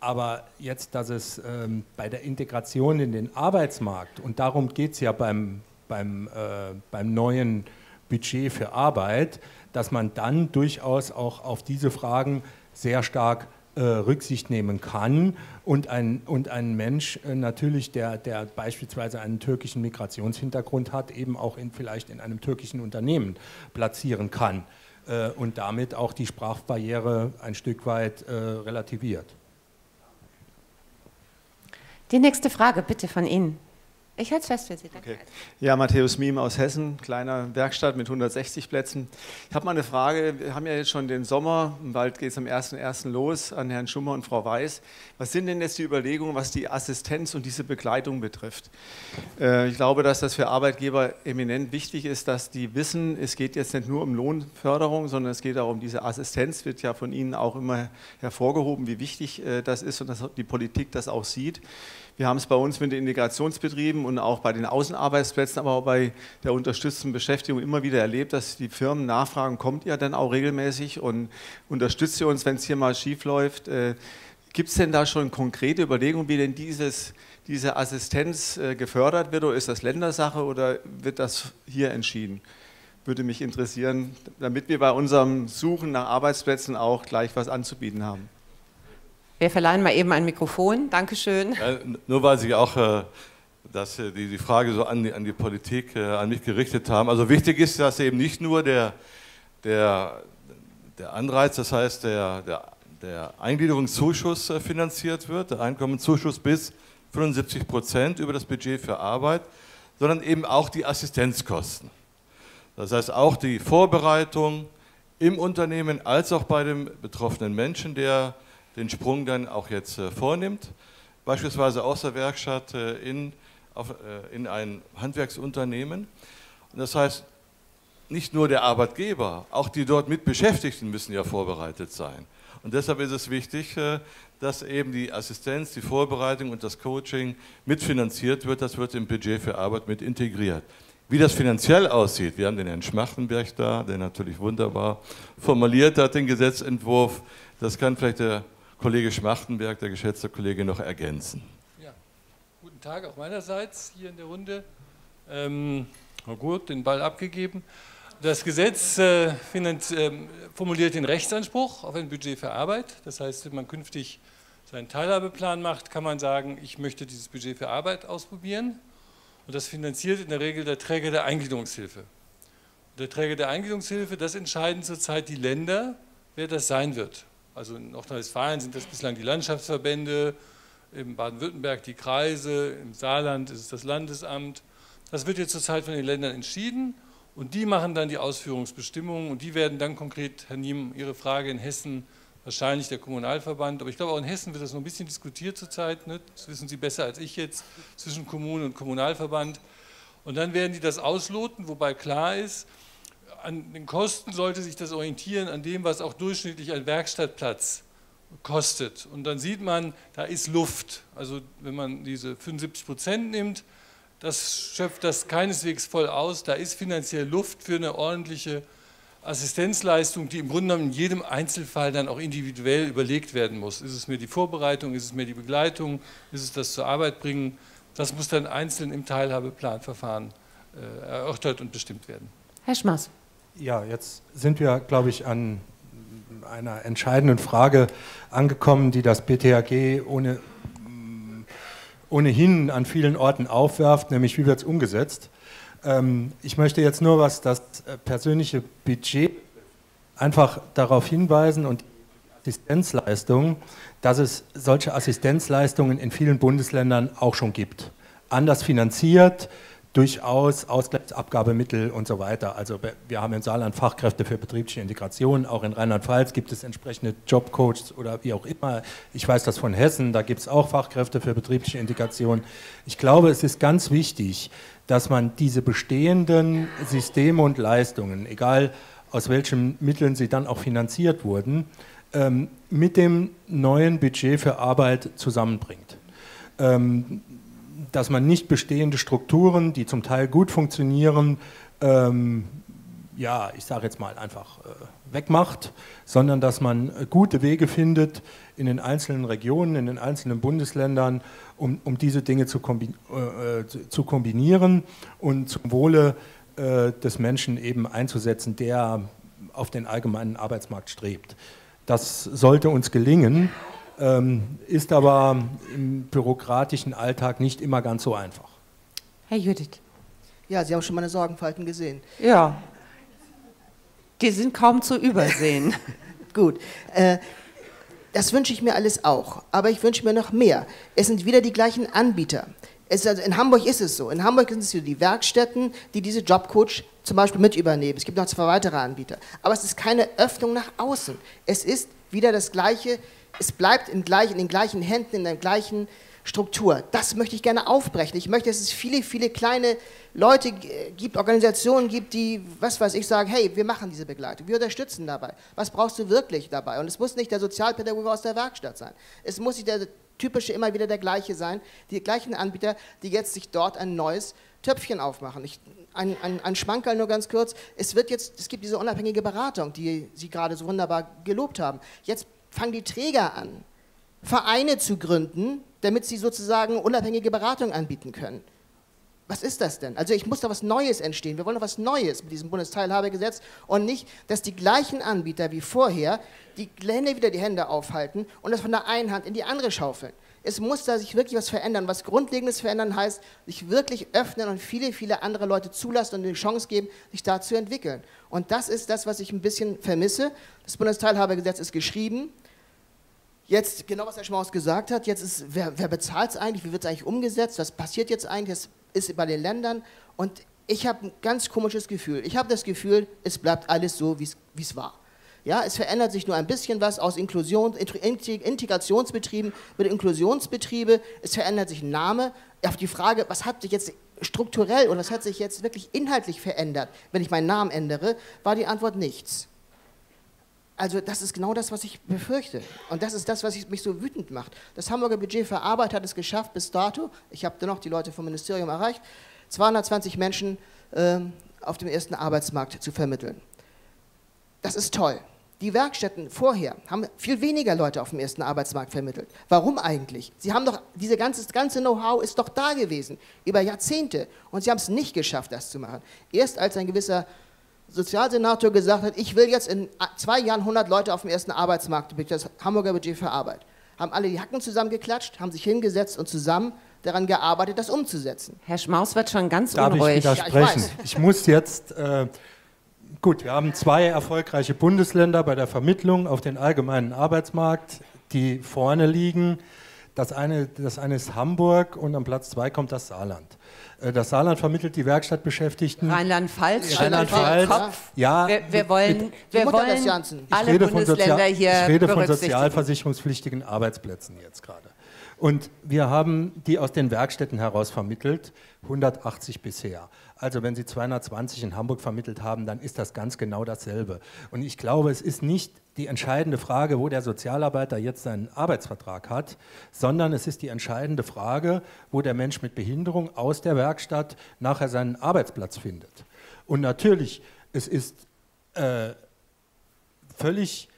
Aber jetzt, dass es ähm, bei der Integration in den Arbeitsmarkt, und darum geht es ja beim, beim, äh, beim neuen Budget für Arbeit, dass man dann durchaus auch auf diese Fragen sehr stark äh, Rücksicht nehmen kann und ein, und ein Mensch äh, natürlich, der, der beispielsweise einen türkischen Migrationshintergrund hat, eben auch in, vielleicht in einem türkischen Unternehmen platzieren kann äh, und damit auch die Sprachbarriere ein Stück weit äh, relativiert. Die nächste Frage bitte von Ihnen. Ich halte es fest für Sie. Danke. Okay. Ja, Matthäus Miem aus Hessen, kleiner Werkstatt mit 160 Plätzen. Ich habe mal eine Frage. Wir haben ja jetzt schon den Sommer, bald geht es am 1.1. los an Herrn Schummer und Frau Weiß. Was sind denn jetzt die Überlegungen, was die Assistenz und diese Begleitung betrifft? Äh, ich glaube, dass das für Arbeitgeber eminent wichtig ist, dass die wissen, es geht jetzt nicht nur um Lohnförderung, sondern es geht auch um diese Assistenz, wird ja von Ihnen auch immer hervorgehoben, wie wichtig äh, das ist und dass die Politik das auch sieht. Wir haben es bei uns mit den Integrationsbetrieben und auch bei den Außenarbeitsplätzen, aber auch bei der unterstützten Beschäftigung immer wieder erlebt, dass die Firmen nachfragen, kommt ihr denn auch regelmäßig und unterstützt ihr uns, wenn es hier mal schief läuft? Äh, Gibt es denn da schon konkrete Überlegungen, wie denn dieses, diese Assistenz äh, gefördert wird oder ist das Ländersache oder wird das hier entschieden? Würde mich interessieren, damit wir bei unserem Suchen nach Arbeitsplätzen auch gleich was anzubieten haben. Wir verleihen mal eben ein Mikrofon. Dankeschön. Ja, nur weil Sie auch äh, dass die, die Frage so an die, an die Politik, äh, an mich gerichtet haben. Also wichtig ist, dass eben nicht nur der, der, der Anreiz, das heißt der, der, der Eingliederungszuschuss äh, finanziert wird, der Einkommenszuschuss bis 75 Prozent über das Budget für Arbeit, sondern eben auch die Assistenzkosten. Das heißt auch die Vorbereitung im Unternehmen als auch bei dem betroffenen Menschen, der den Sprung dann auch jetzt äh, vornimmt, beispielsweise aus der Werkstatt äh, in, auf, äh, in ein Handwerksunternehmen. Und das heißt, nicht nur der Arbeitgeber, auch die dort Mitbeschäftigten müssen ja vorbereitet sein. Und deshalb ist es wichtig, dass eben die Assistenz, die Vorbereitung und das Coaching mitfinanziert wird. Das wird im Budget für Arbeit mit integriert. Wie das finanziell aussieht, wir haben den Herrn Schmachtenberg da, der natürlich wunderbar formuliert hat, den Gesetzentwurf. Das kann vielleicht der Kollege Schmachtenberg, der geschätzte Kollege, noch ergänzen. Ja, guten Tag auch meinerseits hier in der Runde. Ähm, gut, den Ball abgegeben. Das Gesetz äh, äh, formuliert den Rechtsanspruch auf ein Budget für Arbeit. Das heißt, wenn man künftig seinen Teilhabeplan macht, kann man sagen, ich möchte dieses Budget für Arbeit ausprobieren. Und das finanziert in der Regel der Träger der Eingliederungshilfe. Der Träger der Eingliederungshilfe, das entscheiden zurzeit die Länder, wer das sein wird. Also in Nordrhein-Westfalen sind das bislang die Landschaftsverbände, in Baden-Württemberg die Kreise, im Saarland ist es das Landesamt. Das wird jetzt zurzeit von den Ländern entschieden und die machen dann die Ausführungsbestimmungen und die werden dann konkret, Herr Niem, Ihre Frage in Hessen, wahrscheinlich der Kommunalverband, aber ich glaube auch in Hessen wird das noch ein bisschen diskutiert zurzeit, ne? das wissen Sie besser als ich jetzt, zwischen Kommunen und Kommunalverband. Und dann werden die das ausloten, wobei klar ist, an den Kosten sollte sich das orientieren an dem, was auch durchschnittlich ein Werkstattplatz kostet. Und dann sieht man, da ist Luft. Also wenn man diese 75 Prozent nimmt, das schöpft das keineswegs voll aus. Da ist finanziell Luft für eine ordentliche Assistenzleistung, die im Grunde genommen in jedem Einzelfall dann auch individuell überlegt werden muss. Ist es mir die Vorbereitung, ist es mir die Begleitung, ist es das zur Arbeit bringen? Das muss dann einzeln im Teilhabeplanverfahren äh, erörtert und bestimmt werden. Herr Schmaß. Ja, jetzt sind wir, glaube ich, an einer entscheidenden Frage angekommen, die das BTHG ohne, ohnehin an vielen Orten aufwerft, nämlich wie wird es umgesetzt. Ähm, ich möchte jetzt nur, was das äh, persönliche Budget einfach darauf hinweisen und Assistenzleistungen, dass es solche Assistenzleistungen in vielen Bundesländern auch schon gibt. Anders finanziert, durchaus Ausgleichsabgabemittel und so weiter. Also wir haben im Saarland Fachkräfte für betriebliche Integration, auch in Rheinland-Pfalz gibt es entsprechende Jobcoaches oder wie auch immer. Ich weiß das von Hessen, da gibt es auch Fachkräfte für betriebliche Integration. Ich glaube, es ist ganz wichtig, dass man diese bestehenden Systeme und Leistungen, egal aus welchen Mitteln sie dann auch finanziert wurden, ähm, mit dem neuen Budget für Arbeit zusammenbringt. Ähm, dass man nicht bestehende Strukturen, die zum Teil gut funktionieren, ähm, ja, ich sage jetzt mal einfach äh, wegmacht, sondern dass man gute Wege findet in den einzelnen Regionen, in den einzelnen Bundesländern, um, um diese Dinge zu, kombi äh, zu, kombinieren und zum Wohle äh, des Menschen eben einzusetzen, der auf den allgemeinen Arbeitsmarkt strebt. Das sollte uns gelingen ist aber im bürokratischen Alltag nicht immer ganz so einfach. Herr Judith. Ja, Sie haben schon meine Sorgenfalten gesehen. Ja, die sind kaum zu übersehen. Gut. Äh, das wünsche ich mir alles auch, aber ich wünsche mir noch mehr. Es sind wieder die gleichen Anbieter. Also in Hamburg ist es so. In Hamburg sind es die Werkstätten, die diese Jobcoach zum Beispiel mit übernehmen. Es gibt noch zwei weitere Anbieter. Aber es ist keine Öffnung nach außen. Es ist wieder das gleiche es bleibt in, gleich, in den gleichen Händen, in der gleichen Struktur. Das möchte ich gerne aufbrechen. Ich möchte, dass es viele, viele kleine Leute gibt, Organisationen gibt, die, was weiß ich, sagen, hey, wir machen diese Begleitung, wir unterstützen dabei. Was brauchst du wirklich dabei? Und es muss nicht der Sozialpädagoge aus der Werkstatt sein. Es muss nicht der typische immer wieder der gleiche sein, die gleichen Anbieter, die jetzt sich dort ein neues Töpfchen aufmachen. Ich, ein, ein, ein Schmankerl nur ganz kurz. Es wird jetzt, es gibt diese unabhängige Beratung, die Sie gerade so wunderbar gelobt haben. Jetzt fangen die Träger an, Vereine zu gründen, damit sie sozusagen unabhängige Beratung anbieten können. Was ist das denn? Also ich muss da was Neues entstehen. Wir wollen doch was Neues mit diesem Bundesteilhabegesetz und nicht, dass die gleichen Anbieter wie vorher die Länder wieder die Hände aufhalten und das von der einen Hand in die andere schaufeln. Es muss da sich wirklich was verändern. Was Grundlegendes verändern heißt, sich wirklich öffnen und viele, viele andere Leute zulassen und eine Chance geben, sich da zu entwickeln. Und das ist das, was ich ein bisschen vermisse. Das Bundesteilhabegesetz ist geschrieben, Jetzt, genau was Herr Schmaus gesagt hat, jetzt ist, wer, wer bezahlt es eigentlich, wie wird es eigentlich umgesetzt, was passiert jetzt eigentlich, das ist bei den Ländern und ich habe ein ganz komisches Gefühl. Ich habe das Gefühl, es bleibt alles so, wie es war. Ja, es verändert sich nur ein bisschen was aus Inklusion, Integrationsbetrieben mit Inklusionsbetriebe. Es verändert sich ein Name. Auf die Frage, was hat sich jetzt strukturell oder was hat sich jetzt wirklich inhaltlich verändert, wenn ich meinen Namen ändere, war die Antwort nichts. Also das ist genau das, was ich befürchte. Und das ist das, was mich so wütend macht. Das Hamburger Budget für Arbeit hat es geschafft bis dato, ich habe dennoch die Leute vom Ministerium erreicht, 220 Menschen äh, auf dem ersten Arbeitsmarkt zu vermitteln. Das ist toll. Die Werkstätten vorher haben viel weniger Leute auf dem ersten Arbeitsmarkt vermittelt. Warum eigentlich? Sie haben doch, diese ganze, ganze Know-how ist doch da gewesen, über Jahrzehnte. Und sie haben es nicht geschafft, das zu machen. Erst als ein gewisser Sozialsenator gesagt hat, ich will jetzt in zwei Jahren 100 Leute auf dem ersten Arbeitsmarkt durch das Hamburger Budget für Arbeit. Haben alle die Hacken zusammengeklatscht, haben sich hingesetzt und zusammen daran gearbeitet, das umzusetzen. Herr Schmaus wird schon ganz Darf unruhig. Ich widersprechen? Ja, ich, ich, muss jetzt, äh, gut, wir haben zwei erfolgreiche Bundesländer bei der Vermittlung auf den allgemeinen Arbeitsmarkt, die vorne liegen. Das eine, das eine ist Hamburg und am Platz zwei kommt das Saarland. Äh, das Saarland vermittelt die Werkstattbeschäftigten. Rheinland-Pfalz, Rheinland-Pfalz. Ja, wir, wir wollen, wir wollen alle Bundesländer hier Ich rede von sozialversicherungspflichtigen Arbeitsplätzen jetzt gerade. Und wir haben die aus den Werkstätten heraus vermittelt, 180 bisher. Also wenn Sie 220 in Hamburg vermittelt haben, dann ist das ganz genau dasselbe. Und ich glaube, es ist nicht die entscheidende Frage, wo der Sozialarbeiter jetzt seinen Arbeitsvertrag hat, sondern es ist die entscheidende Frage, wo der Mensch mit Behinderung aus der Werkstatt nachher seinen Arbeitsplatz findet. Und natürlich, es ist äh, völlig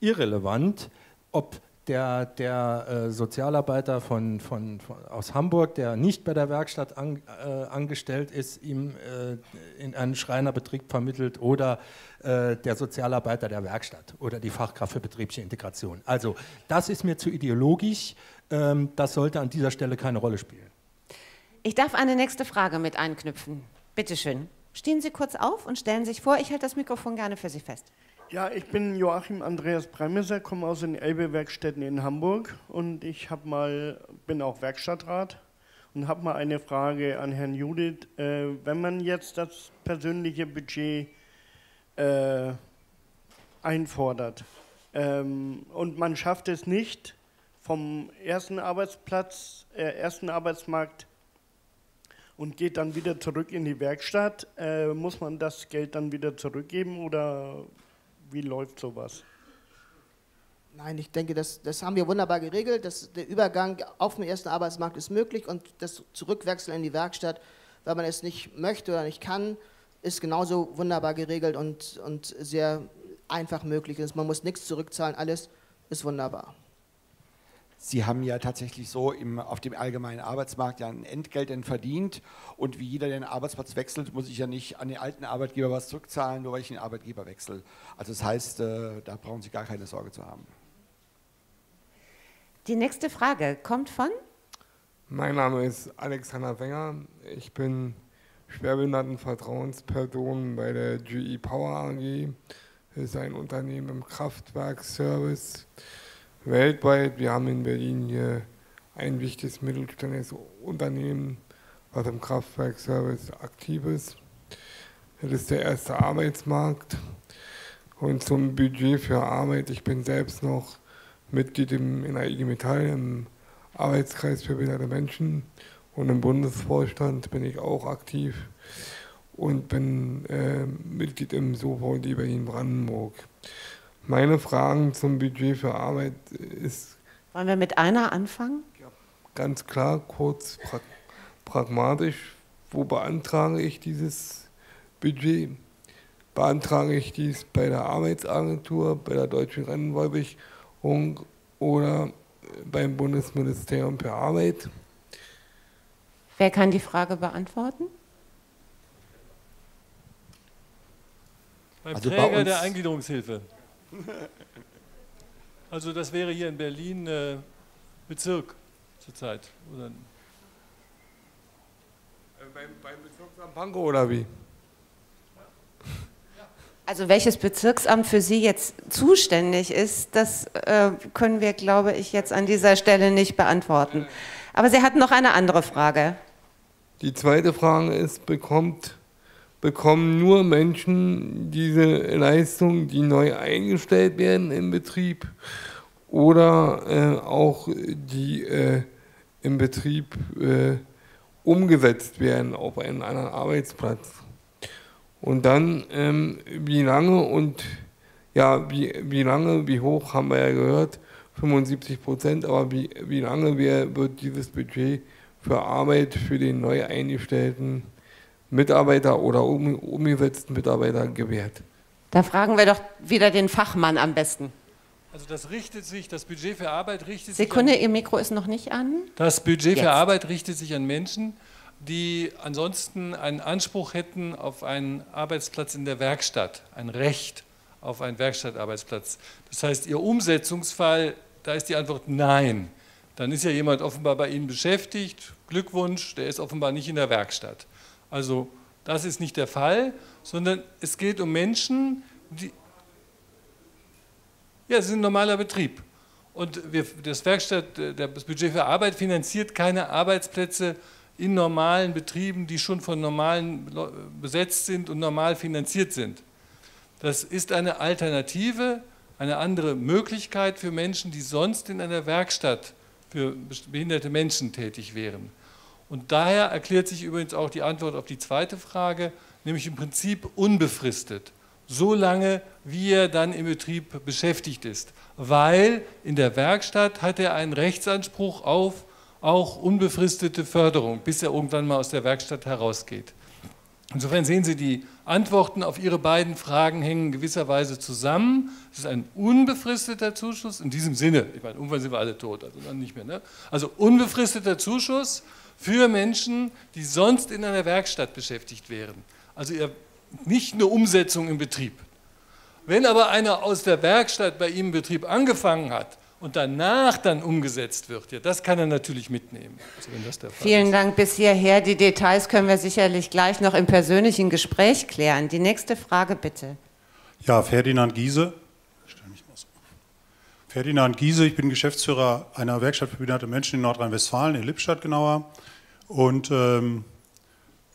irrelevant, ob der, der äh, Sozialarbeiter von, von, von, aus Hamburg, der nicht bei der Werkstatt an, äh, angestellt ist, ihm äh, in einen Schreinerbetrieb vermittelt oder äh, der Sozialarbeiter der Werkstatt oder die Fachkraft für betriebliche Integration. Also das ist mir zu ideologisch, ähm, das sollte an dieser Stelle keine Rolle spielen. Ich darf eine nächste Frage mit einknüpfen. Bitte schön. Stehen Sie kurz auf und stellen sich vor, ich halte das Mikrofon gerne für Sie fest. Ja, ich bin Joachim Andreas Breimeser, komme aus den Elbe-Werkstätten in Hamburg und ich habe mal, bin auch Werkstattrat und habe mal eine Frage an Herrn Judith. Äh, wenn man jetzt das persönliche Budget äh, einfordert ähm, und man schafft es nicht, vom ersten Arbeitsplatz, äh, ersten Arbeitsmarkt und geht dann wieder zurück in die Werkstatt. Äh, muss man das Geld dann wieder zurückgeben oder wie läuft sowas? Nein, ich denke, das, das haben wir wunderbar geregelt. Das, der Übergang auf den ersten Arbeitsmarkt ist möglich und das Zurückwechseln in die Werkstatt, wenn man es nicht möchte oder nicht kann, ist genauso wunderbar geregelt und, und sehr einfach möglich. Man muss nichts zurückzahlen, alles ist wunderbar. Sie haben ja tatsächlich so im, auf dem allgemeinen Arbeitsmarkt ja ein Entgelt verdient und wie jeder, der den Arbeitsplatz wechselt, muss ich ja nicht an den alten Arbeitgeber was zurückzahlen, nur weil ich den Arbeitgeber wechsle. Also das heißt, äh, da brauchen Sie gar keine Sorge zu haben. Die nächste Frage kommt von? Mein Name ist Alexander Wenger. Ich bin Schwerbehindertenvertrauensperson bei der GE Power AG. Das ist ein Unternehmen im Kraftwerkservice weltweit. Wir haben in Berlin hier ein wichtiges mittelständisches Unternehmen, was im Kraftwerkservice aktiv ist. Das ist der erste Arbeitsmarkt. Und zum Budget für Arbeit, ich bin selbst noch Mitglied im, in der IG Metall im Arbeitskreis für behinderte Menschen und im Bundesvorstand bin ich auch aktiv und bin äh, Mitglied im SOVD Berlin-Brandenburg. Meine Fragen zum Budget für Arbeit ist. Wollen wir mit einer anfangen? Ganz klar, kurz, pra pragmatisch. Wo beantrage ich dieses Budget? Beantrage ich dies bei der Arbeitsagentur, bei der Deutschen Rentenversicherung oder beim Bundesministerium für Arbeit? Wer kann die Frage beantworten? Beim also Träger der Eingliederungshilfe. Also das wäre hier in Berlin äh, Bezirk zurzeit. Oder? Äh, beim, beim Bezirksamt Pankow oder wie? Also welches Bezirksamt für Sie jetzt zuständig ist, das äh, können wir, glaube ich, jetzt an dieser Stelle nicht beantworten. Aber Sie hatten noch eine andere Frage. Die zweite Frage ist, bekommt bekommen nur Menschen diese Leistung, die neu eingestellt werden im Betrieb oder äh, auch die äh, im Betrieb äh, umgesetzt werden auf einen anderen Arbeitsplatz. Und dann, ähm, wie lange und ja, wie, wie lange, wie hoch haben wir ja gehört, 75 Prozent, aber wie, wie lange wird dieses Budget für Arbeit für den neu eingestellten Mitarbeiter oder um, umgesetzten Mitarbeiter gewährt. Da fragen wir doch wieder den Fachmann am besten. Also das richtet sich, das Budget für Arbeit richtet Sekunde, sich. Sekunde, Ihr Mikro ist noch nicht an. Das Budget Jetzt. für Arbeit richtet sich an Menschen, die ansonsten einen Anspruch hätten auf einen Arbeitsplatz in der Werkstatt, ein Recht auf einen Werkstattarbeitsplatz. Das heißt, Ihr Umsetzungsfall, da ist die Antwort nein. Dann ist ja jemand offenbar bei Ihnen beschäftigt. Glückwunsch, der ist offenbar nicht in der Werkstatt. Also das ist nicht der Fall, sondern es geht um Menschen, die, ja, es ist ein normaler Betrieb. Und wir, das Werkstatt, das Budget für Arbeit finanziert keine Arbeitsplätze in normalen Betrieben, die schon von normalen besetzt sind und normal finanziert sind. Das ist eine Alternative, eine andere Möglichkeit für Menschen, die sonst in einer Werkstatt für behinderte Menschen tätig wären. Und daher erklärt sich übrigens auch die Antwort auf die zweite Frage, nämlich im Prinzip unbefristet, so lange, wie er dann im Betrieb beschäftigt ist. Weil in der Werkstatt hat er einen Rechtsanspruch auf auch unbefristete Förderung, bis er irgendwann mal aus der Werkstatt herausgeht. Insofern sehen Sie, die Antworten auf Ihre beiden Fragen hängen gewisserweise zusammen. Es ist ein unbefristeter Zuschuss, in diesem Sinne, ich meine, irgendwann sind wir alle tot, also dann nicht mehr. Ne? Also unbefristeter Zuschuss für Menschen, die sonst in einer Werkstatt beschäftigt wären. Also nicht eine Umsetzung im Betrieb. Wenn aber einer aus der Werkstatt bei ihm im Betrieb angefangen hat und danach dann umgesetzt wird, ja, das kann er natürlich mitnehmen. Also Vielen ist. Dank bis hierher. Die Details können wir sicherlich gleich noch im persönlichen Gespräch klären. Die nächste Frage bitte. Ja, Ferdinand Giese. Ferdinand Giese, ich bin Geschäftsführer einer Werkstatt für behinderte Menschen in Nordrhein-Westfalen, in Lippstadt genauer. Und ähm,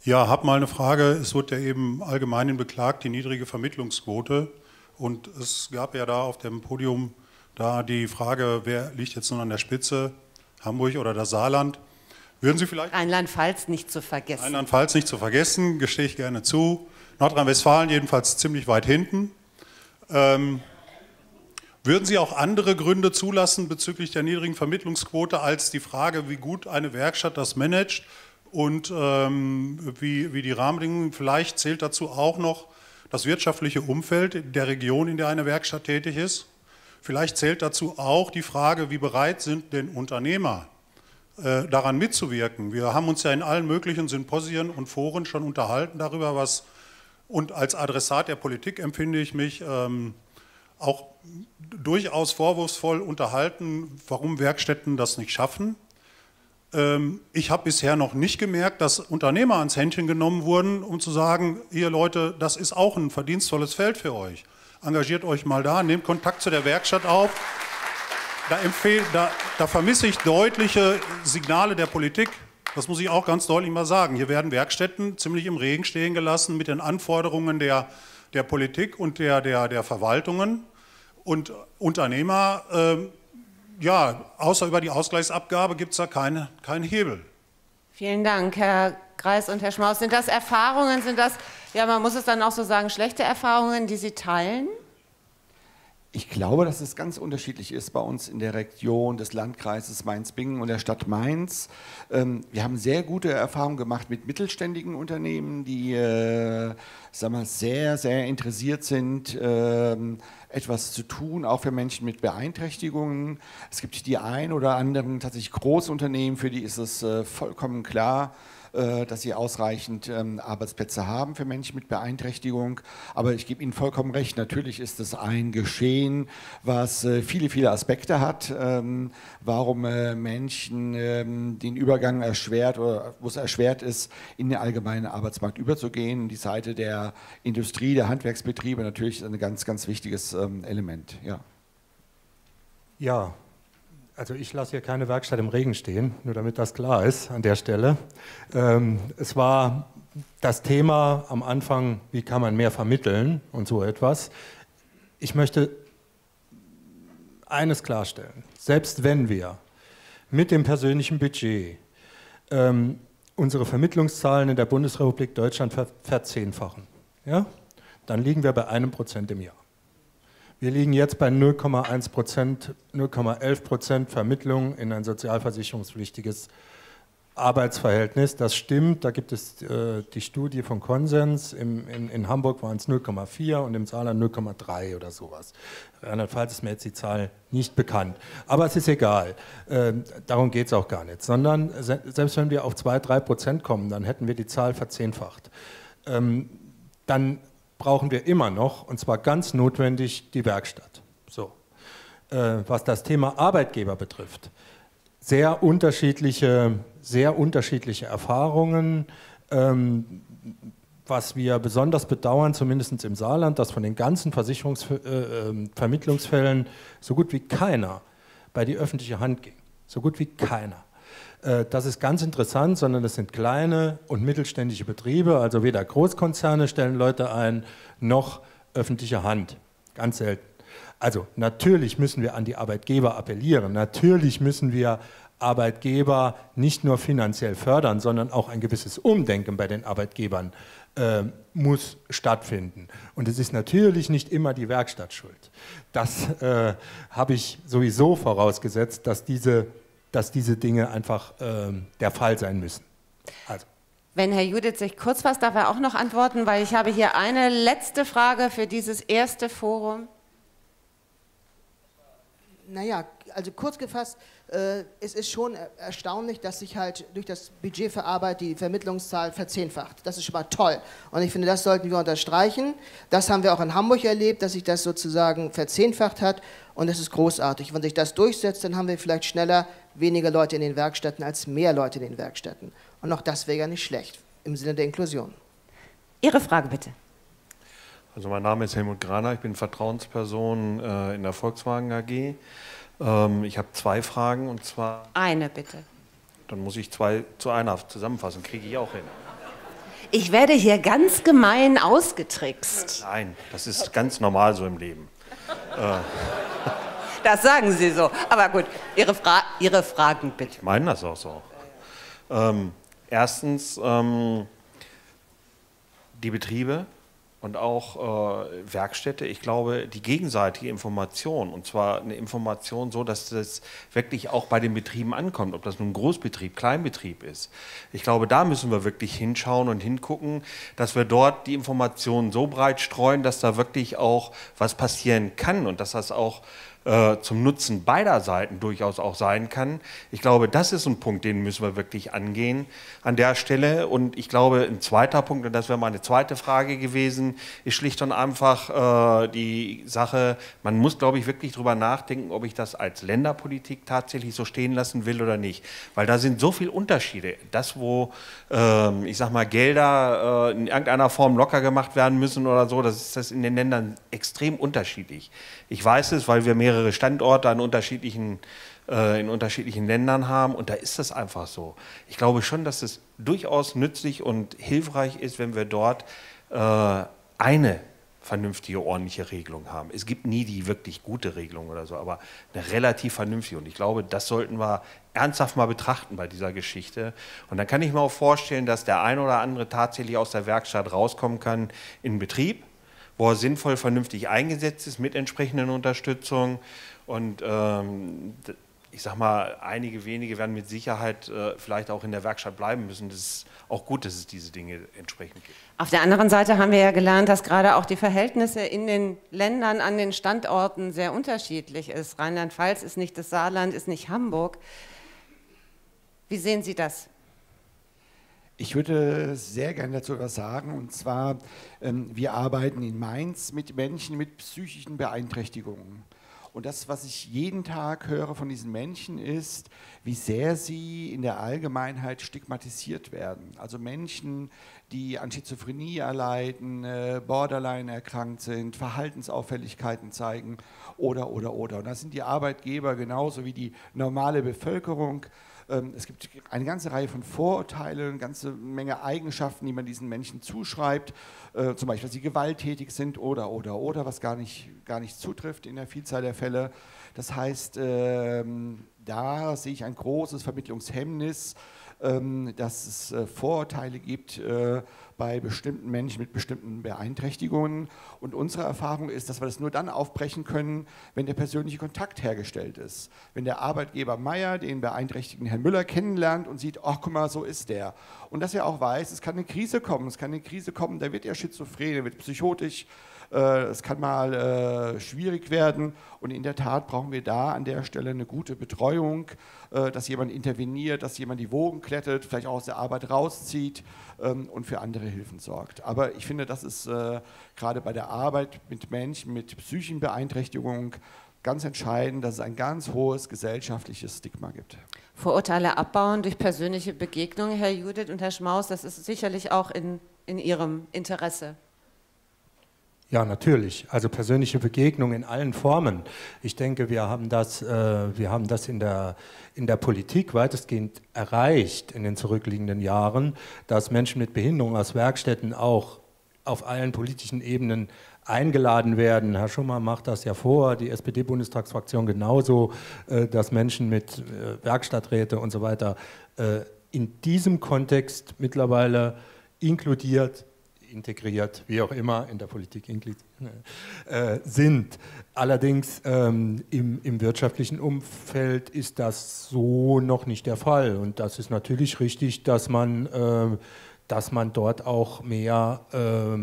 ja, habe mal eine Frage. Es wurde ja eben allgemein beklagt, die niedrige Vermittlungsquote. Und es gab ja da auf dem Podium da die Frage, wer liegt jetzt nun an der Spitze, Hamburg oder das Saarland? Würden Sie vielleicht. Rheinland-Pfalz nicht zu vergessen. Rheinland-Pfalz nicht zu vergessen, gestehe ich gerne zu. Nordrhein-Westfalen jedenfalls ziemlich weit hinten. Ähm, würden Sie auch andere Gründe zulassen bezüglich der niedrigen Vermittlungsquote als die Frage, wie gut eine Werkstatt das managt und ähm, wie, wie die Rahmenbedingungen? Vielleicht zählt dazu auch noch das wirtschaftliche Umfeld der Region, in der eine Werkstatt tätig ist. Vielleicht zählt dazu auch die Frage, wie bereit sind denn Unternehmer äh, daran mitzuwirken. Wir haben uns ja in allen möglichen Symposien und Foren schon unterhalten darüber, was und als Adressat der Politik empfinde ich mich ähm, auch durchaus vorwurfsvoll unterhalten, warum Werkstätten das nicht schaffen. Ähm, ich habe bisher noch nicht gemerkt, dass Unternehmer ans Händchen genommen wurden, um zu sagen, ihr Leute, das ist auch ein verdienstvolles Feld für euch. Engagiert euch mal da, nehmt Kontakt zu der Werkstatt auf. Da, empfehl, da, da vermisse ich deutliche Signale der Politik. Das muss ich auch ganz deutlich mal sagen. Hier werden Werkstätten ziemlich im Regen stehen gelassen mit den Anforderungen der, der Politik und der, der, der Verwaltungen. Und Unternehmer, äh, ja, außer über die Ausgleichsabgabe gibt es da keine, keinen Hebel. Vielen Dank, Herr Greis und Herr Schmaus. Sind das Erfahrungen, sind das, ja, man muss es dann auch so sagen, schlechte Erfahrungen, die Sie teilen? Ich glaube, dass es ganz unterschiedlich ist bei uns in der Region des Landkreises Mainz-Bingen und der Stadt Mainz. Ähm, wir haben sehr gute Erfahrungen gemacht mit mittelständigen Unternehmen, die äh, sagen wir, sehr, sehr interessiert sind, ähm, etwas zu tun, auch für Menschen mit Beeinträchtigungen. Es gibt die ein oder anderen tatsächlich Großunternehmen, für die ist es äh, vollkommen klar, dass sie ausreichend ähm, Arbeitsplätze haben für Menschen mit Beeinträchtigung. Aber ich gebe Ihnen vollkommen recht, natürlich ist es ein Geschehen, was äh, viele, viele Aspekte hat, ähm, warum äh, Menschen ähm, den Übergang erschwert oder wo es erschwert ist, in den allgemeinen Arbeitsmarkt überzugehen. Die Seite der Industrie, der Handwerksbetriebe natürlich ist ein ganz, ganz wichtiges Element. Ja. Ja, also ich lasse hier keine Werkstatt im Regen stehen, nur damit das klar ist an der Stelle. Ähm, es war das Thema am Anfang, wie kann man mehr vermitteln und so etwas. Ich möchte eines klarstellen. Selbst wenn wir mit dem persönlichen Budget ähm, unsere Vermittlungszahlen in der Bundesrepublik Deutschland ver verzehnfachen, ja, dann liegen wir bei einem Prozent im Jahr. Wir liegen jetzt bei 0,1 Prozent, 0,11 Prozent Vermittlung in ein sozialversicherungspflichtiges Arbeitsverhältnis. Das stimmt, da gibt es äh, die Studie von Konsens. Im, in, in, Hamburg waren es 0,4 und im Saarland 0,3 oder sowas. Rheinland-Pfalz ist mir jetzt die Zahl nicht bekannt. Aber es ist egal, äh, darum geht es auch gar nicht. Sondern se selbst wenn wir auf 2, 3 Prozent kommen, dann hätten wir die Zahl verzehnfacht. Ähm, dann brauchen wir immer noch, und zwar ganz notwendig, die Werkstatt. So. Äh, was das Thema Arbeitgeber betrifft, sehr unterschiedliche, sehr unterschiedliche Erfahrungen. Ähm, was wir besonders bedauern, zumindest im Saarland, dass von den ganzen Versicherungsvermittlungsfällen äh, ähm, so gut wie keiner bei die öffentliche Hand ging. So gut wie keiner. Äh, das ist ganz interessant, sondern es sind kleine und mittelständische Betriebe, also weder Großkonzerne stellen Leute ein, noch öffentliche Hand. Ganz selten. Also natürlich müssen wir an die Arbeitgeber appellieren, natürlich müssen wir Arbeitgeber nicht nur finanziell fördern, sondern auch ein gewisses Umdenken bei den Arbeitgebern äh, muss stattfinden. Und es ist natürlich nicht immer die Werkstatt schuld. Das äh, habe ich sowieso vorausgesetzt, dass diese dass diese Dinge einfach äh, der Fall sein müssen. Also. Wenn Herr Judith sich kurz fasst, darf er auch noch antworten, weil ich habe hier eine letzte Frage für dieses erste Forum. Naja, also kurz gefasst, äh, es ist schon erstaunlich, dass sich halt durch das Budget für Arbeit die Vermittlungszahl verzehnfacht. Das ist schon mal toll. Und ich finde, das sollten wir unterstreichen. Das haben wir auch in Hamburg erlebt, dass sich das sozusagen verzehnfacht hat. Und das ist großartig. Wenn sich das durchsetzt, dann haben wir vielleicht schneller weniger Leute in den Werkstätten als mehr Leute in den Werkstätten. Und auch das wäre ja nicht schlecht im Sinne der Inklusion. Ihre Frage bitte. Also mein Name ist Helmut Graner, ich bin Vertrauensperson äh, in der Volkswagen AG. Ähm, ich habe zwei Fragen und zwar. Eine bitte. Dann muss ich zwei zu einer zusammenfassen, kriege ich auch hin. Ich werde hier ganz gemein ausgetrickst. Nein, das ist ganz normal so im Leben. Äh, Das sagen Sie so. Aber gut, Ihre, Fra Ihre Fragen bitte. Ich meine das auch so. Ähm, erstens, ähm, die Betriebe und auch äh, Werkstätte, ich glaube, die gegenseitige Information, und zwar eine Information so, dass das wirklich auch bei den Betrieben ankommt, ob das nun Großbetrieb, Kleinbetrieb ist. Ich glaube, da müssen wir wirklich hinschauen und hingucken, dass wir dort die Informationen so breit streuen, dass da wirklich auch was passieren kann und dass das auch äh, zum Nutzen beider Seiten durchaus auch sein kann. Ich glaube, das ist ein Punkt, den müssen wir wirklich angehen an der Stelle. Und ich glaube, ein zweiter Punkt, und das wäre meine zweite Frage gewesen, ist schlicht und einfach äh, die Sache, man muss, glaube ich, wirklich darüber nachdenken, ob ich das als Länderpolitik tatsächlich so stehen lassen will oder nicht. Weil da sind so viele Unterschiede. Das, wo, äh, ich sag mal, Gelder äh, in irgendeiner Form locker gemacht werden müssen oder so, das ist das in den Ländern extrem unterschiedlich. Ich weiß es, weil wir mehrere Standorte an unterschiedlichen, äh, in unterschiedlichen Ländern haben und da ist das einfach so. Ich glaube schon, dass es durchaus nützlich und hilfreich ist, wenn wir dort äh, eine vernünftige, ordentliche Regelung haben. Es gibt nie die wirklich gute Regelung oder so, aber eine relativ vernünftige. Und ich glaube, das sollten wir ernsthaft mal betrachten bei dieser Geschichte. Und dann kann ich mir auch vorstellen, dass der ein oder andere tatsächlich aus der Werkstatt rauskommen kann in Betrieb wo er sinnvoll, vernünftig eingesetzt ist mit entsprechenden Unterstützung. Und ähm, ich sage mal, einige wenige werden mit Sicherheit äh, vielleicht auch in der Werkstatt bleiben müssen. Das ist auch gut, dass es diese Dinge entsprechend gibt. Auf der anderen Seite haben wir ja gelernt, dass gerade auch die Verhältnisse in den Ländern, an den Standorten sehr unterschiedlich ist. Rheinland-Pfalz ist nicht das Saarland, ist nicht Hamburg. Wie sehen Sie das? Ich würde sehr gerne dazu etwas sagen. Und zwar, ähm, wir arbeiten in Mainz mit Menschen mit psychischen Beeinträchtigungen. Und das, was ich jeden Tag höre von diesen Menschen, ist, wie sehr sie in der Allgemeinheit stigmatisiert werden. Also Menschen, die an Schizophrenie erleiden, äh, Borderline erkrankt sind, Verhaltensauffälligkeiten zeigen oder, oder, oder. Und das sind die Arbeitgeber genauso wie die normale Bevölkerung es gibt eine ganze Reihe von Vorurteilen, eine ganze Menge Eigenschaften, die man diesen Menschen zuschreibt, äh, zum Beispiel, dass sie gewalttätig sind oder, oder, oder, was gar nicht, gar nicht zutrifft in der Vielzahl der Fälle. Das heißt, ähm, da sehe ich ein großes Vermittlungshemmnis, ähm, dass es äh, Vorurteile gibt äh, bei bestimmten Menschen mit bestimmten Beeinträchtigungen. Und unsere Erfahrung ist, dass wir das nur dann aufbrechen können, wenn der persönliche Kontakt hergestellt ist. Wenn der Arbeitgeber Meier den beeinträchtigten Herrn Müller kennenlernt und sieht, ach guck mal, so ist der. Und dass er auch weiß, es kann eine Krise kommen, es kann eine Krise kommen, da wird er schizophren, er wird psychotisch, es kann mal äh, schwierig werden. Und in der Tat brauchen wir da an der Stelle eine gute Betreuung, äh, dass jemand interveniert, dass jemand die Wogen klettet, vielleicht auch aus der Arbeit rauszieht ähm, und für andere Hilfen sorgt. Aber ich finde, das ist gerade bei der Arbeit mit Menschen mit psychischen Beeinträchtigungen ganz entscheidend, dass es ein ganz hohes gesellschaftliches Stigma gibt. Vorurteile abbauen durch persönliche Begegnungen, Herr Judith und Herr Schmaus, das ist sicherlich auch in, in Ihrem Interesse. Ja, natürlich. Also persönliche Begegnung in allen Formen. Ich denke, wir haben das, äh, wir haben das in, der, in der Politik weitestgehend erreicht in den zurückliegenden Jahren, dass Menschen mit Behinderung aus Werkstätten auch auf allen politischen Ebenen eingeladen werden. Herr Schummer macht das ja vor, die SPD-Bundestagsfraktion genauso, äh, dass Menschen mit äh, Werkstatträte und so weiter äh, in diesem Kontext mittlerweile inkludiert integriert, wie auch immer, in der Politik äh, sind. Allerdings ähm, im, im, wirtschaftlichen Umfeld ist das so noch nicht der Fall. Und das ist natürlich richtig, dass man, äh, dass man dort auch mehr, äh,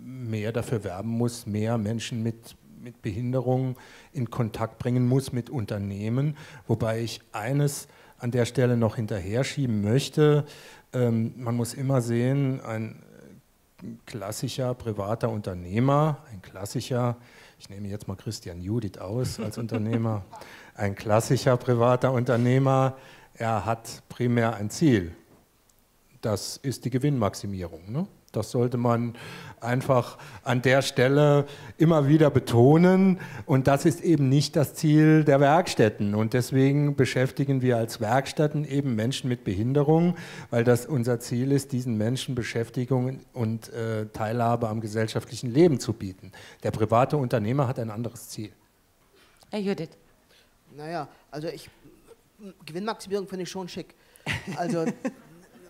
mehr dafür werben muss, mehr Menschen mit, mit Behinderungen in Kontakt bringen muss mit Unternehmen. Wobei ich eines an der Stelle noch hinterher schieben möchte. Ähm, man muss immer sehen, ein klassischer privater Unternehmer, ein klassischer, ich nehme jetzt mal Christian Judith aus als Unternehmer, ein klassischer privater Unternehmer, er hat primär ein Ziel. Das ist die Gewinnmaximierung. Ne? Das sollte man einfach an der Stelle immer wieder betonen. Und das ist eben nicht das Ziel der Werkstätten. Und deswegen beschäftigen wir als Werkstätten eben Menschen mit Behinderung, weil das unser Ziel ist, diesen Menschen Beschäftigung und äh, Teilhabe am gesellschaftlichen Leben zu bieten. Der private Unternehmer hat ein anderes Ziel. Herr Judith. Naja, also ich, Gewinnmaximierung finde ich schon schick. Also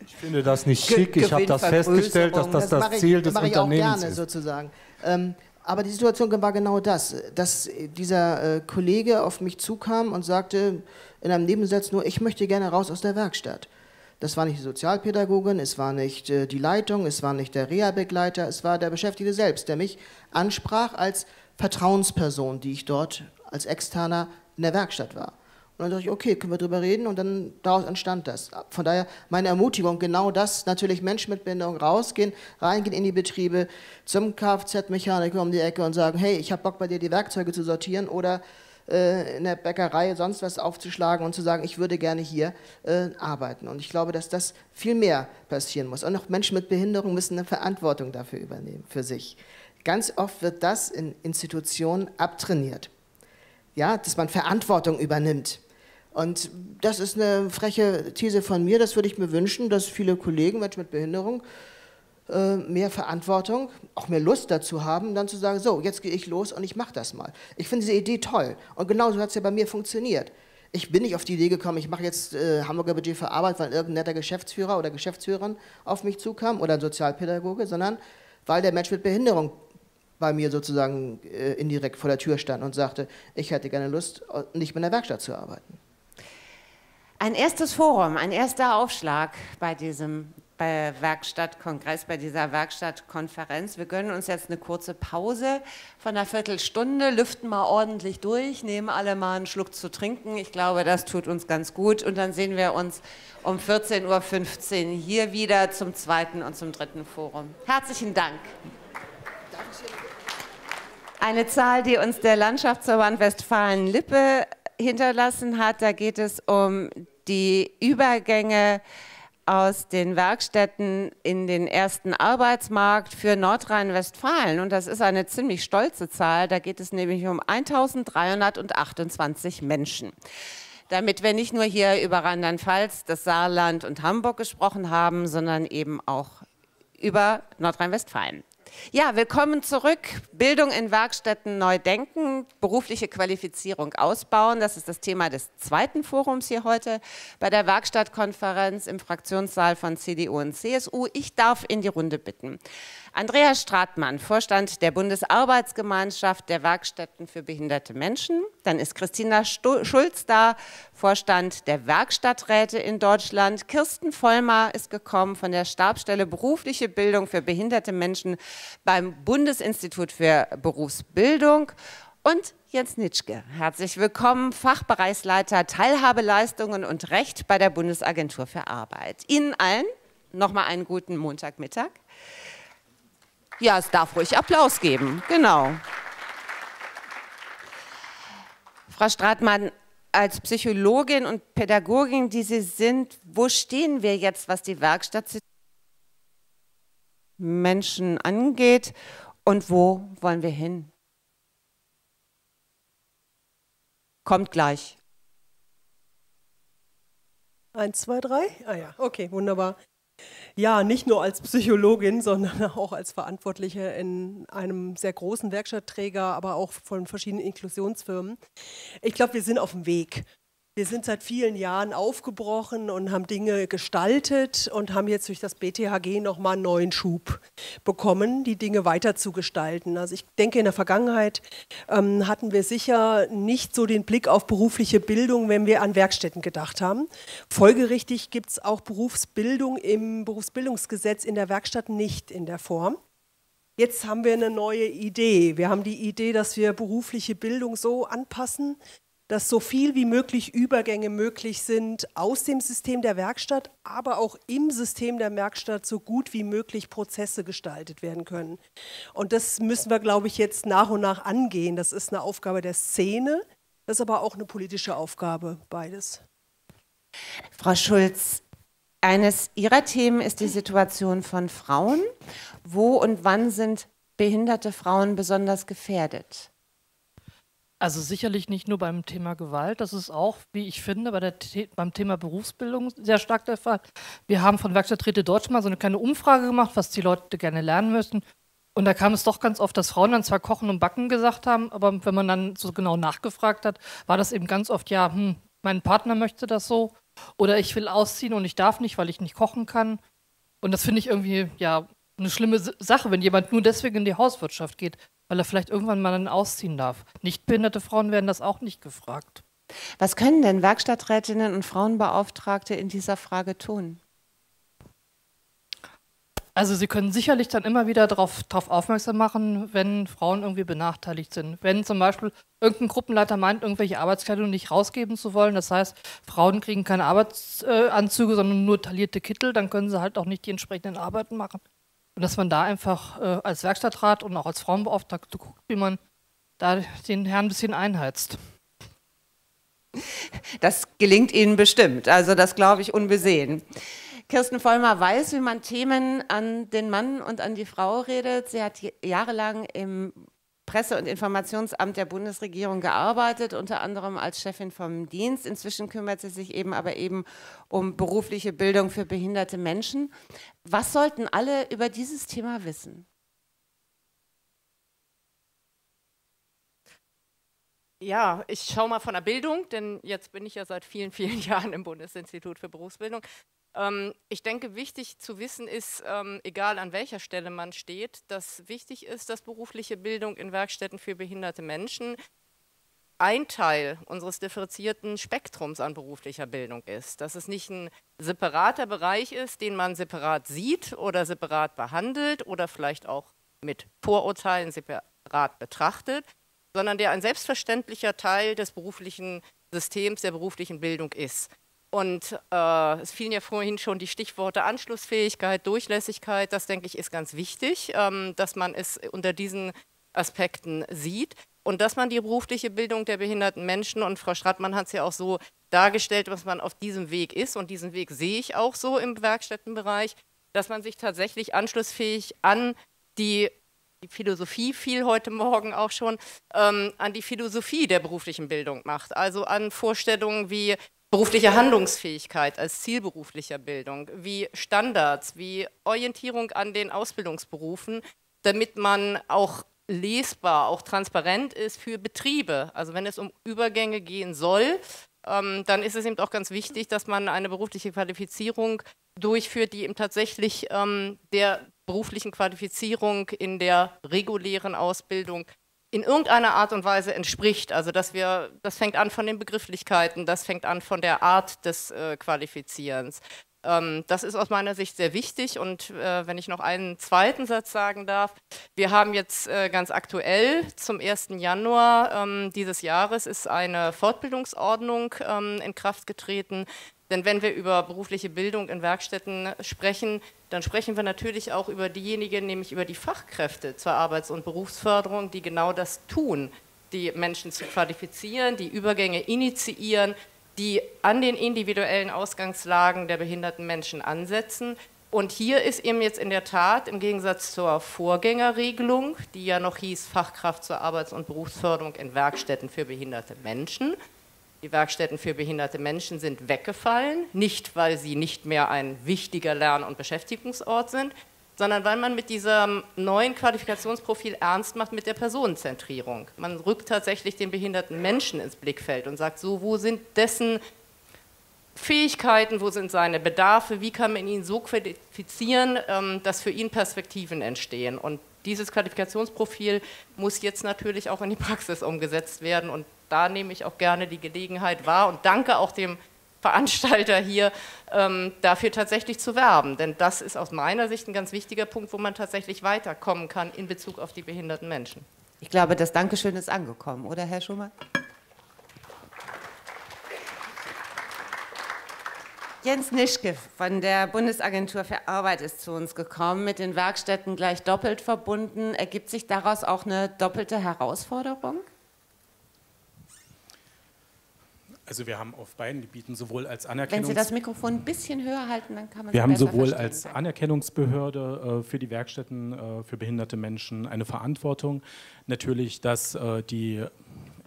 Ich finde das nicht schick. Ich habe das festgestellt, dass das das, das Ziel des ich, Unternehmens ich auch gerne, ist. sozusagen. Ähm, aber die Situation war genau das, dass dieser äh, Kollege auf mich zukam und sagte in einem Nebensatz nur, ich möchte gerne raus aus der Werkstatt. Das war nicht die Sozialpädagogin, es war nicht äh, die Leitung, es war nicht der Reha-Begleiter, es war der Beschäftigte selbst, der mich ansprach als Vertrauensperson, die ich dort als Externer in der Werkstatt war. Und dann dachte ich, okay, können wir drüber reden und dann daraus entstand das. Von daher meine Ermutigung, genau das, natürlich Menschen mit Behinderung rausgehen, reingehen in die Betriebe, zum Kfz-Mechaniker um die Ecke und sagen, hey, ich habe Bock bei dir die Werkzeuge zu sortieren oder äh, in der Bäckerei sonst was aufzuschlagen und zu sagen, ich würde gerne hier äh, arbeiten. Und ich glaube, dass das viel mehr passieren muss. Und auch Menschen mit Behinderung müssen eine Verantwortung dafür übernehmen, für sich. Ganz oft wird das in Institutionen abtrainiert. Ja, dass man Verantwortung übernimmt. Und das ist eine freche These von mir, das würde ich mir wünschen, dass viele Kollegen, Menschen mit Behinderung, äh, mehr Verantwortung, auch mehr Lust dazu haben, dann zu sagen, so, jetzt gehe ich los und ich mache das mal. Ich finde diese Idee toll. Und genauso hat es ja bei mir funktioniert. Ich bin nicht auf die Idee gekommen, ich mache jetzt äh, Hamburger Budget für Arbeit, weil irgendein netter Geschäftsführer oder Geschäftsführerin auf mich zukam oder ein Sozialpädagoge, sondern weil der Mensch mit Behinderung bei mir sozusagen äh, indirekt vor der Tür stand und sagte, ich hätte gerne Lust, nicht mehr in der Werkstatt zu arbeiten. Ein erstes Forum, ein erster Aufschlag bei diesem bei Werkstattkongress, bei dieser Werkstattkonferenz. Wir gönnen uns jetzt eine kurze Pause von einer Viertelstunde, lüften mal ordentlich durch, nehmen alle mal einen Schluck zu trinken. Ich glaube, das tut uns ganz gut. Und dann sehen wir uns um 14.15 Uhr hier wieder zum zweiten und zum dritten Forum. Herzlichen Dank. Eine Zahl, die uns der Landschaftsverband Westfalen-Lippe hinterlassen hat. Da geht es um die Übergänge aus den Werkstätten in den ersten Arbeitsmarkt für Nordrhein-Westfalen. Und das ist eine ziemlich stolze Zahl. Da geht es nämlich um 1328 Menschen. Damit wir nicht nur hier über Rheinland-Pfalz, das Saarland und Hamburg gesprochen haben, sondern eben auch über Nordrhein-Westfalen. Ja, willkommen zurück. Bildung in Werkstätten neu denken, berufliche Qualifizierung ausbauen. Das ist das Thema des zweiten Forums hier heute bei der Werkstattkonferenz im Fraktionssaal von CDU und CSU. Ich darf in die Runde bitten. Andreas Stratmann, Vorstand der Bundesarbeitsgemeinschaft der Werkstätten für behinderte Menschen. Dann ist Christina Schulz da, Vorstand der Werkstatträte in Deutschland. Kirsten Vollmer ist gekommen von der Stabstelle Berufliche Bildung für behinderte Menschen beim Bundesinstitut für Berufsbildung. Und Jens Nitschke, herzlich willkommen, Fachbereichsleiter Teilhabeleistungen und Recht bei der Bundesagentur für Arbeit. Ihnen allen nochmal einen guten Montagmittag. Ja, es darf ruhig Applaus geben, genau. Frau Stratmann, als Psychologin und Pädagogin, die Sie sind, wo stehen wir jetzt, was die Werkstatt Menschen angeht und wo wollen wir hin? Kommt gleich. Eins, zwei, drei. Ah ja, okay, wunderbar. Ja, nicht nur als Psychologin, sondern auch als Verantwortliche in einem sehr großen Werkstattträger, aber auch von verschiedenen Inklusionsfirmen. Ich glaube, wir sind auf dem Weg. Wir sind seit vielen Jahren aufgebrochen und haben Dinge gestaltet und haben jetzt durch das BTHG nochmal einen neuen Schub bekommen, die Dinge weiter zu gestalten. Also ich denke, in der Vergangenheit ähm, hatten wir sicher nicht so den Blick auf berufliche Bildung, wenn wir an Werkstätten gedacht haben. Folgerichtig gibt es auch Berufsbildung im Berufsbildungsgesetz in der Werkstatt nicht in der Form. Jetzt haben wir eine neue Idee. Wir haben die Idee, dass wir berufliche Bildung so anpassen, dass so viel wie möglich Übergänge möglich sind aus dem System der Werkstatt, aber auch im System der Werkstatt so gut wie möglich Prozesse gestaltet werden können. Und das müssen wir, glaube ich, jetzt nach und nach angehen. Das ist eine Aufgabe der Szene, das ist aber auch eine politische Aufgabe, beides. Frau Schulz, Eines Ihrer Themen ist die Situation von Frauen. Wo und wann sind behinderte Frauen besonders gefährdet? Also sicherlich nicht nur beim Thema Gewalt, das ist auch, wie ich finde, bei der, beim Thema Berufsbildung sehr stark der Fall. Wir haben von Werkstatträte Deutsch mal so eine kleine Umfrage gemacht, was die Leute gerne lernen müssen. Und da kam es doch ganz oft, dass Frauen dann zwar Kochen und Backen gesagt haben, aber wenn man dann so genau nachgefragt hat, war das eben ganz oft, ja, hm, mein Partner möchte das so oder ich will ausziehen und ich darf nicht, weil ich nicht kochen kann. Und das finde ich irgendwie, ja, eine schlimme Sache, wenn jemand nur deswegen in die Hauswirtschaft geht weil er vielleicht irgendwann mal dann ausziehen darf. Nichtbehinderte Frauen werden das auch nicht gefragt. Was können denn Werkstatträtinnen und Frauenbeauftragte in dieser Frage tun? Also sie können sicherlich dann immer wieder darauf aufmerksam machen, wenn Frauen irgendwie benachteiligt sind. Wenn zum Beispiel irgendein Gruppenleiter meint, irgendwelche Arbeitskleidung nicht rausgeben zu wollen, das heißt, Frauen kriegen keine Arbeitsanzüge, sondern nur taillierte Kittel, dann können sie halt auch nicht die entsprechenden Arbeiten machen. Und dass man da einfach äh, als Werkstattrat und auch als Frauenbeauftragte guckt, wie man da den Herrn ein bisschen einheizt. Das gelingt Ihnen bestimmt, also das glaube ich unbesehen. Kirsten Vollmer weiß, wie man Themen an den Mann und an die Frau redet. Sie hat jahrelang im Presse- und Informationsamt der Bundesregierung gearbeitet, unter anderem als Chefin vom Dienst. Inzwischen kümmert sie sich eben aber eben um berufliche Bildung für behinderte Menschen. Was sollten alle über dieses Thema wissen? Ja, ich schaue mal von der Bildung, denn jetzt bin ich ja seit vielen, vielen Jahren im Bundesinstitut für Berufsbildung. Ähm, ich denke, wichtig zu wissen ist, ähm, egal an welcher Stelle man steht, dass wichtig ist, dass berufliche Bildung in Werkstätten für behinderte Menschen ein Teil unseres differenzierten Spektrums an beruflicher Bildung ist. Dass es nicht ein separater Bereich ist, den man separat sieht oder separat behandelt oder vielleicht auch mit Vorurteilen separat betrachtet, sondern der ein selbstverständlicher Teil des beruflichen Systems der beruflichen Bildung ist. Und äh, es fielen ja vorhin schon die Stichworte Anschlussfähigkeit, Durchlässigkeit. Das, denke ich, ist ganz wichtig, ähm, dass man es unter diesen Aspekten sieht und dass man die berufliche Bildung der behinderten Menschen, und Frau Schrattmann hat es ja auch so dargestellt, dass man auf diesem Weg ist, und diesen Weg sehe ich auch so im Werkstättenbereich, dass man sich tatsächlich anschlussfähig an die die Philosophie fiel heute Morgen auch schon, ähm, an die Philosophie der beruflichen Bildung macht. Also an Vorstellungen wie berufliche Handlungsfähigkeit als Ziel beruflicher Bildung, wie Standards, wie Orientierung an den Ausbildungsberufen, damit man auch lesbar, auch transparent ist für Betriebe. Also wenn es um Übergänge gehen soll, ähm, dann ist es eben auch ganz wichtig, dass man eine berufliche Qualifizierung durchführt, die eben tatsächlich ähm, der beruflichen Qualifizierung in der regulären Ausbildung in irgendeiner Art und Weise entspricht. Also dass wir, das fängt an von den Begrifflichkeiten, das fängt an von der Art des äh, Qualifizierens. Ähm, das ist aus meiner Sicht sehr wichtig. Und äh, wenn ich noch einen zweiten Satz sagen darf, wir haben jetzt äh, ganz aktuell zum 1. Januar ähm, dieses Jahres ist eine Fortbildungsordnung ähm, in Kraft getreten. Denn wenn wir über berufliche Bildung in Werkstätten sprechen, dann sprechen wir natürlich auch über diejenigen, nämlich über die Fachkräfte zur Arbeits- und Berufsförderung, die genau das tun, die Menschen zu qualifizieren, die Übergänge initiieren, die an den individuellen Ausgangslagen der behinderten Menschen ansetzen. Und hier ist eben jetzt in der Tat im Gegensatz zur Vorgängerregelung, die ja noch hieß Fachkraft zur Arbeits- und Berufsförderung in Werkstätten für behinderte Menschen, die Werkstätten für behinderte Menschen sind weggefallen, nicht weil sie nicht mehr ein wichtiger Lern- und Beschäftigungsort sind, sondern weil man mit diesem neuen Qualifikationsprofil ernst macht mit der Personenzentrierung. Man rückt tatsächlich den behinderten Menschen ins Blickfeld und sagt so, wo sind dessen Fähigkeiten, wo sind seine Bedarfe, wie kann man ihn so qualifizieren, ähm, dass für ihn Perspektiven entstehen. Und dieses Qualifikationsprofil muss jetzt natürlich auch in die Praxis umgesetzt werden und da nehme ich auch gerne die Gelegenheit wahr und danke auch dem Veranstalter hier, ähm, dafür tatsächlich zu werben. Denn das ist aus meiner Sicht ein ganz wichtiger Punkt, wo man tatsächlich weiterkommen kann in Bezug auf die behinderten Menschen. Ich glaube, das Dankeschön ist angekommen, oder Herr Schumann? Jens Nischke von der Bundesagentur für Arbeit ist zu uns gekommen, mit den Werkstätten gleich doppelt verbunden. Ergibt sich daraus auch eine doppelte Herausforderung? Also wir haben auf beiden Gebieten sowohl als Anerkennungs... Wenn Sie das Mikrofon ein bisschen höher halten, dann kann man Wir haben sowohl als Anerkennungsbehörde äh, für die Werkstätten äh, für behinderte Menschen eine Verantwortung. Natürlich, dass äh, die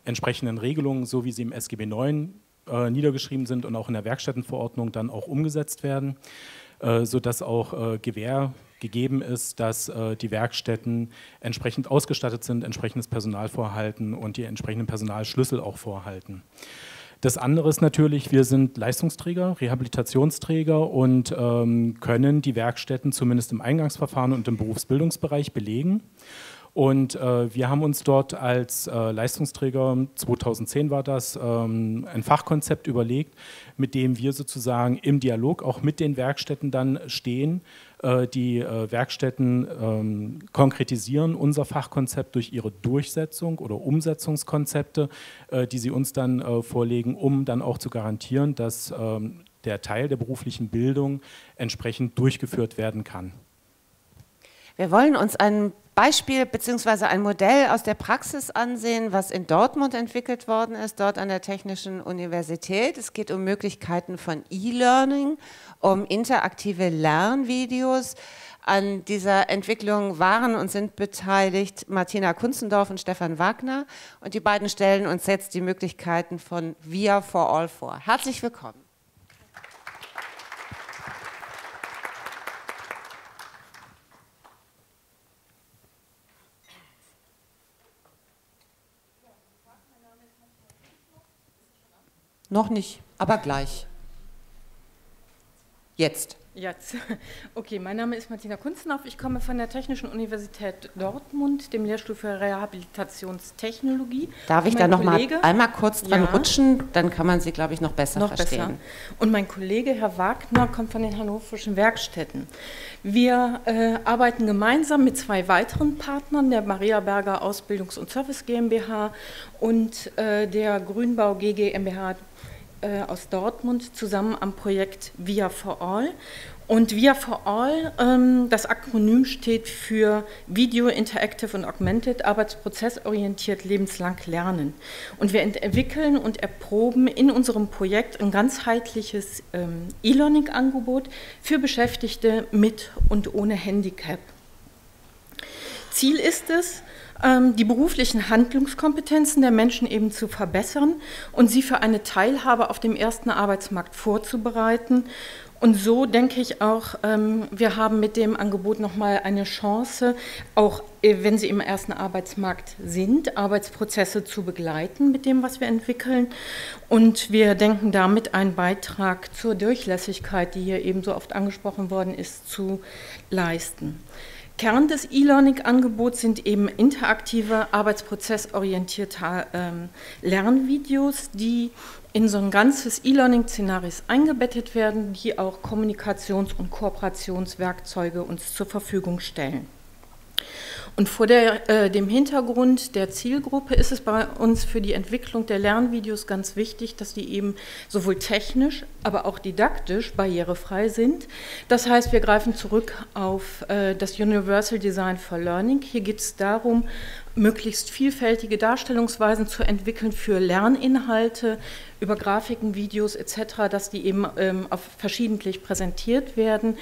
entsprechenden Regelungen, so wie sie im SGB IX äh, niedergeschrieben sind und auch in der Werkstättenverordnung dann auch umgesetzt werden, äh, sodass auch äh, Gewähr gegeben ist, dass die Werkstätten entsprechend ausgestattet sind, entsprechendes Personal vorhalten und die entsprechenden Personalschlüssel auch vorhalten. Das andere ist natürlich, wir sind Leistungsträger, Rehabilitationsträger und ähm, können die Werkstätten zumindest im Eingangsverfahren und im Berufsbildungsbereich belegen. Und äh, wir haben uns dort als äh, Leistungsträger, 2010 war das, ähm, ein Fachkonzept überlegt, mit dem wir sozusagen im Dialog auch mit den Werkstätten dann stehen. Äh, die äh, Werkstätten ähm, konkretisieren unser Fachkonzept durch ihre Durchsetzung oder Umsetzungskonzepte, äh, die sie uns dann vorlegen, um dann auch zu garantieren, dass ähm, der Teil der beruflichen Bildung entsprechend durchgeführt werden kann. Wir wollen uns ein Beispiel bzw. ein Modell aus der Praxis ansehen, was in Dortmund entwickelt worden ist, dort an der Technischen Universität. Es geht um Möglichkeiten von E-Learning, um interaktive Lernvideos. An dieser Entwicklung waren und sind beteiligt Martina Kunzendorf und Stefan Wagner. Und die beiden stellen uns jetzt die Möglichkeiten von Via for All vor. Herzlich willkommen. Noch nicht, aber gleich. Jetzt. Jetzt. Okay, mein Name ist Martina Kunzenhoff. Ich komme von der Technischen Universität Dortmund, dem Lehrstuhl für Rehabilitationstechnologie. Darf ich da noch mal einmal kurz dran Ja. rutschen? Dann kann man Sie, glaube ich, noch besser noch verstehen. besser. Und mein Kollege, Herr Wagner, kommt von den Hannoverschen Werkstätten. Wir äh, arbeiten gemeinsam mit zwei weiteren Partnern, der Maria Berger Ausbildungs- und Service GmbH und äh, der Grünbau GmbH äh, aus Dortmund zusammen am Projekt Via for All. Und Via for All, ähm, das Akronym steht für Video Interactive und Augmented Arbeitsprozessorientiert lebenslang lernen. Und wir entwickeln und erproben in unserem Projekt ein ganzheitliches ähm, E-Learning-Angebot für Beschäftigte mit und ohne Handicap. Ziel ist es, die beruflichen Handlungskompetenzen der Menschen eben zu verbessern und sie für eine Teilhabe auf dem ersten Arbeitsmarkt vorzubereiten. Und so denke ich auch, ähm, wir haben mit dem Angebot nochmal eine Chance, auch äh, wenn sie im ersten Arbeitsmarkt sind, Arbeitsprozesse zu begleiten mit dem, was wir entwickeln. Und wir denken damit einen Beitrag zur Durchlässigkeit, die hier eben so oft angesprochen worden ist, zu leisten. Kern des E-Learning-Angebots sind eben interaktive, arbeitsprozessorientierte ähm, Lernvideos, die in so ein ganzes E-Learning-Szenarios eingebettet werden, die auch Kommunikations- und Kooperationswerkzeuge uns zur Verfügung stellen. Und vor der, äh, dem Hintergrund der Zielgruppe ist es bei uns für die Entwicklung der Lernvideos ganz wichtig, dass die eben sowohl technisch, aber auch didaktisch barrierefrei sind. Das heißt, wir greifen zurück auf äh, das Universal Design for Learning. Hier geht es darum, möglichst vielfältige Darstellungsweisen zu entwickeln für Lerninhalte über Grafiken, Videos etc., dass die eben ähm, auf verschiedentlich präsentiert werden.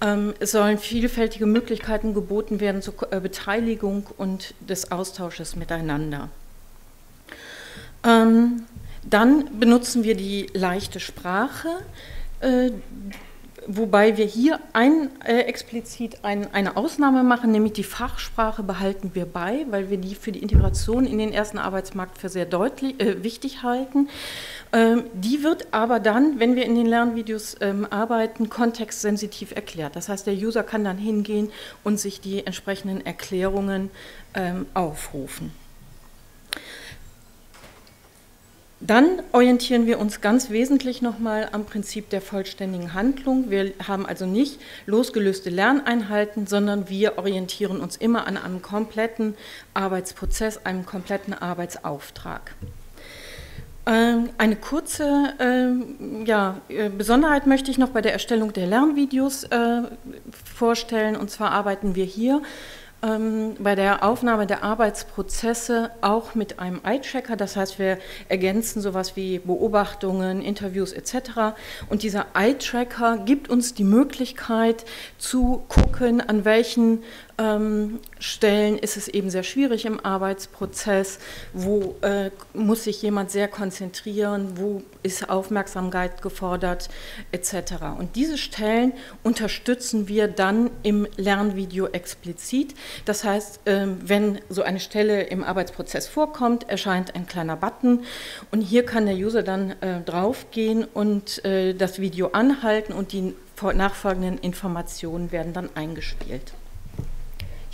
Ähm, es sollen vielfältige Möglichkeiten geboten werden zur äh, Beteiligung und des Austausches miteinander. Ähm, dann benutzen wir die leichte Sprache. Äh, Wobei wir hier ein, äh, explizit ein, eine Ausnahme machen, nämlich die Fachsprache behalten wir bei, weil wir die für die Integration in den ersten Arbeitsmarkt für sehr deutlich, äh, wichtig halten. Ähm, die wird aber dann, wenn wir in den Lernvideos ähm, arbeiten, kontextsensitiv erklärt. Das heißt, der User kann dann hingehen und sich die entsprechenden Erklärungen ähm, aufrufen. Dann orientieren wir uns ganz wesentlich nochmal am Prinzip der vollständigen Handlung. Wir haben also nicht losgelöste Lerneinheiten, sondern wir orientieren uns immer an einem kompletten Arbeitsprozess, einem kompletten Arbeitsauftrag. Ähm, Eine kurze ähm, ja, äh, Besonderheit möchte ich noch bei der Erstellung der Lernvideos äh, vorstellen. Und zwar arbeiten wir hier ähm, bei der Aufnahme der Arbeitsprozesse auch mit einem Eye-Checker. Das heißt, wir ergänzen sowas wie Beobachtungen, Interviews etc. Und dieser Eye-Tracker gibt uns die Möglichkeit zu gucken, an welchen ähm, Stellen ist es eben sehr schwierig im Arbeitsprozess, wo äh, muss sich jemand sehr konzentrieren, wo ist Aufmerksamkeit gefordert etc. Und diese Stellen unterstützen wir dann im Lernvideo explizit. Das heißt, äh, wenn so eine Stelle im Arbeitsprozess vorkommt, erscheint ein kleiner Button und hier kann der User dann äh, draufgehen und äh, das Video anhalten und die nachfolgenden Informationen werden dann eingespielt.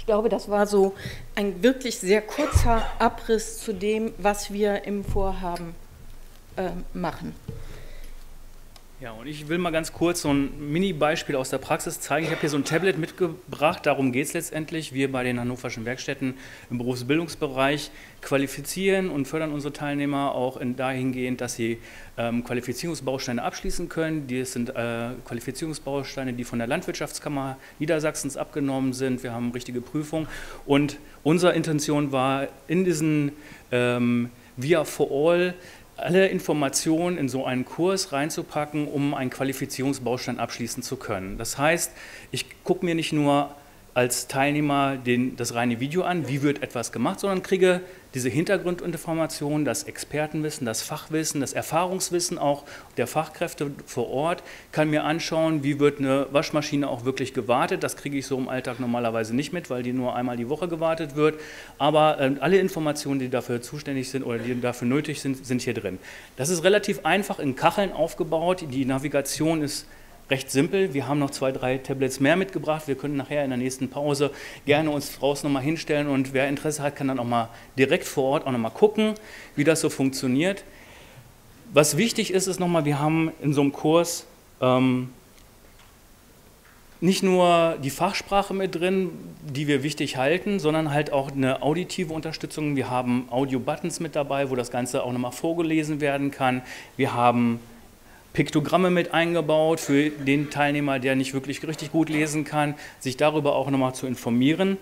Ich glaube, das war so ein wirklich sehr kurzer Abriss zu dem, was wir im Vorhaben äh, machen. Ja, und ich will mal ganz kurz so ein Mini-Beispiel aus der Praxis zeigen. Ich habe hier so ein Tablet mitgebracht, darum geht es letztendlich. Wir bei den hannoverschen Werkstätten im Berufsbildungsbereich qualifizieren und fördern unsere Teilnehmer auch dahingehend, dass sie ähm, Qualifizierungsbausteine abschließen können. Die sind äh, Qualifizierungsbausteine, die von der Landwirtschaftskammer Niedersachsens abgenommen sind. Wir haben richtige Prüfungen und unsere Intention war, in diesen ähm, Via for All alle Informationen in so einen Kurs reinzupacken, um einen Qualifizierungsbaustein abschließen zu können. Das heißt, ich gucke mir nicht nur als Teilnehmer den, das reine Video an, wie wird etwas gemacht, sondern kriege diese Hintergrundinformationen, das Expertenwissen, das Fachwissen, das Erfahrungswissen auch der Fachkräfte vor Ort, kann mir anschauen, wie wird eine Waschmaschine auch wirklich gewartet. Das kriege ich so im Alltag normalerweise nicht mit, weil die nur einmal die Woche gewartet wird. Aber äh, alle Informationen, die dafür zuständig sind oder die dafür nötig sind, sind hier drin. Das ist relativ einfach in Kacheln aufgebaut. Die Navigation ist recht simpel. Wir haben noch zwei, drei Tablets mehr mitgebracht. Wir können nachher in der nächsten Pause gerne uns draußen nochmal hinstellen und wer Interesse hat, kann dann auch mal direkt vor Ort auch nochmal gucken, wie das so funktioniert. Was wichtig ist, ist nochmal, wir haben in so einem Kurs ähm, nicht nur die Fachsprache mit drin, die wir wichtig halten, sondern halt auch eine auditive Unterstützung. Wir haben Audio-Buttons mit dabei, wo das Ganze auch nochmal vorgelesen werden kann. Wir haben Piktogramme mit eingebaut für den Teilnehmer, der nicht wirklich richtig gut lesen kann, sich darüber auch nochmal zu informieren.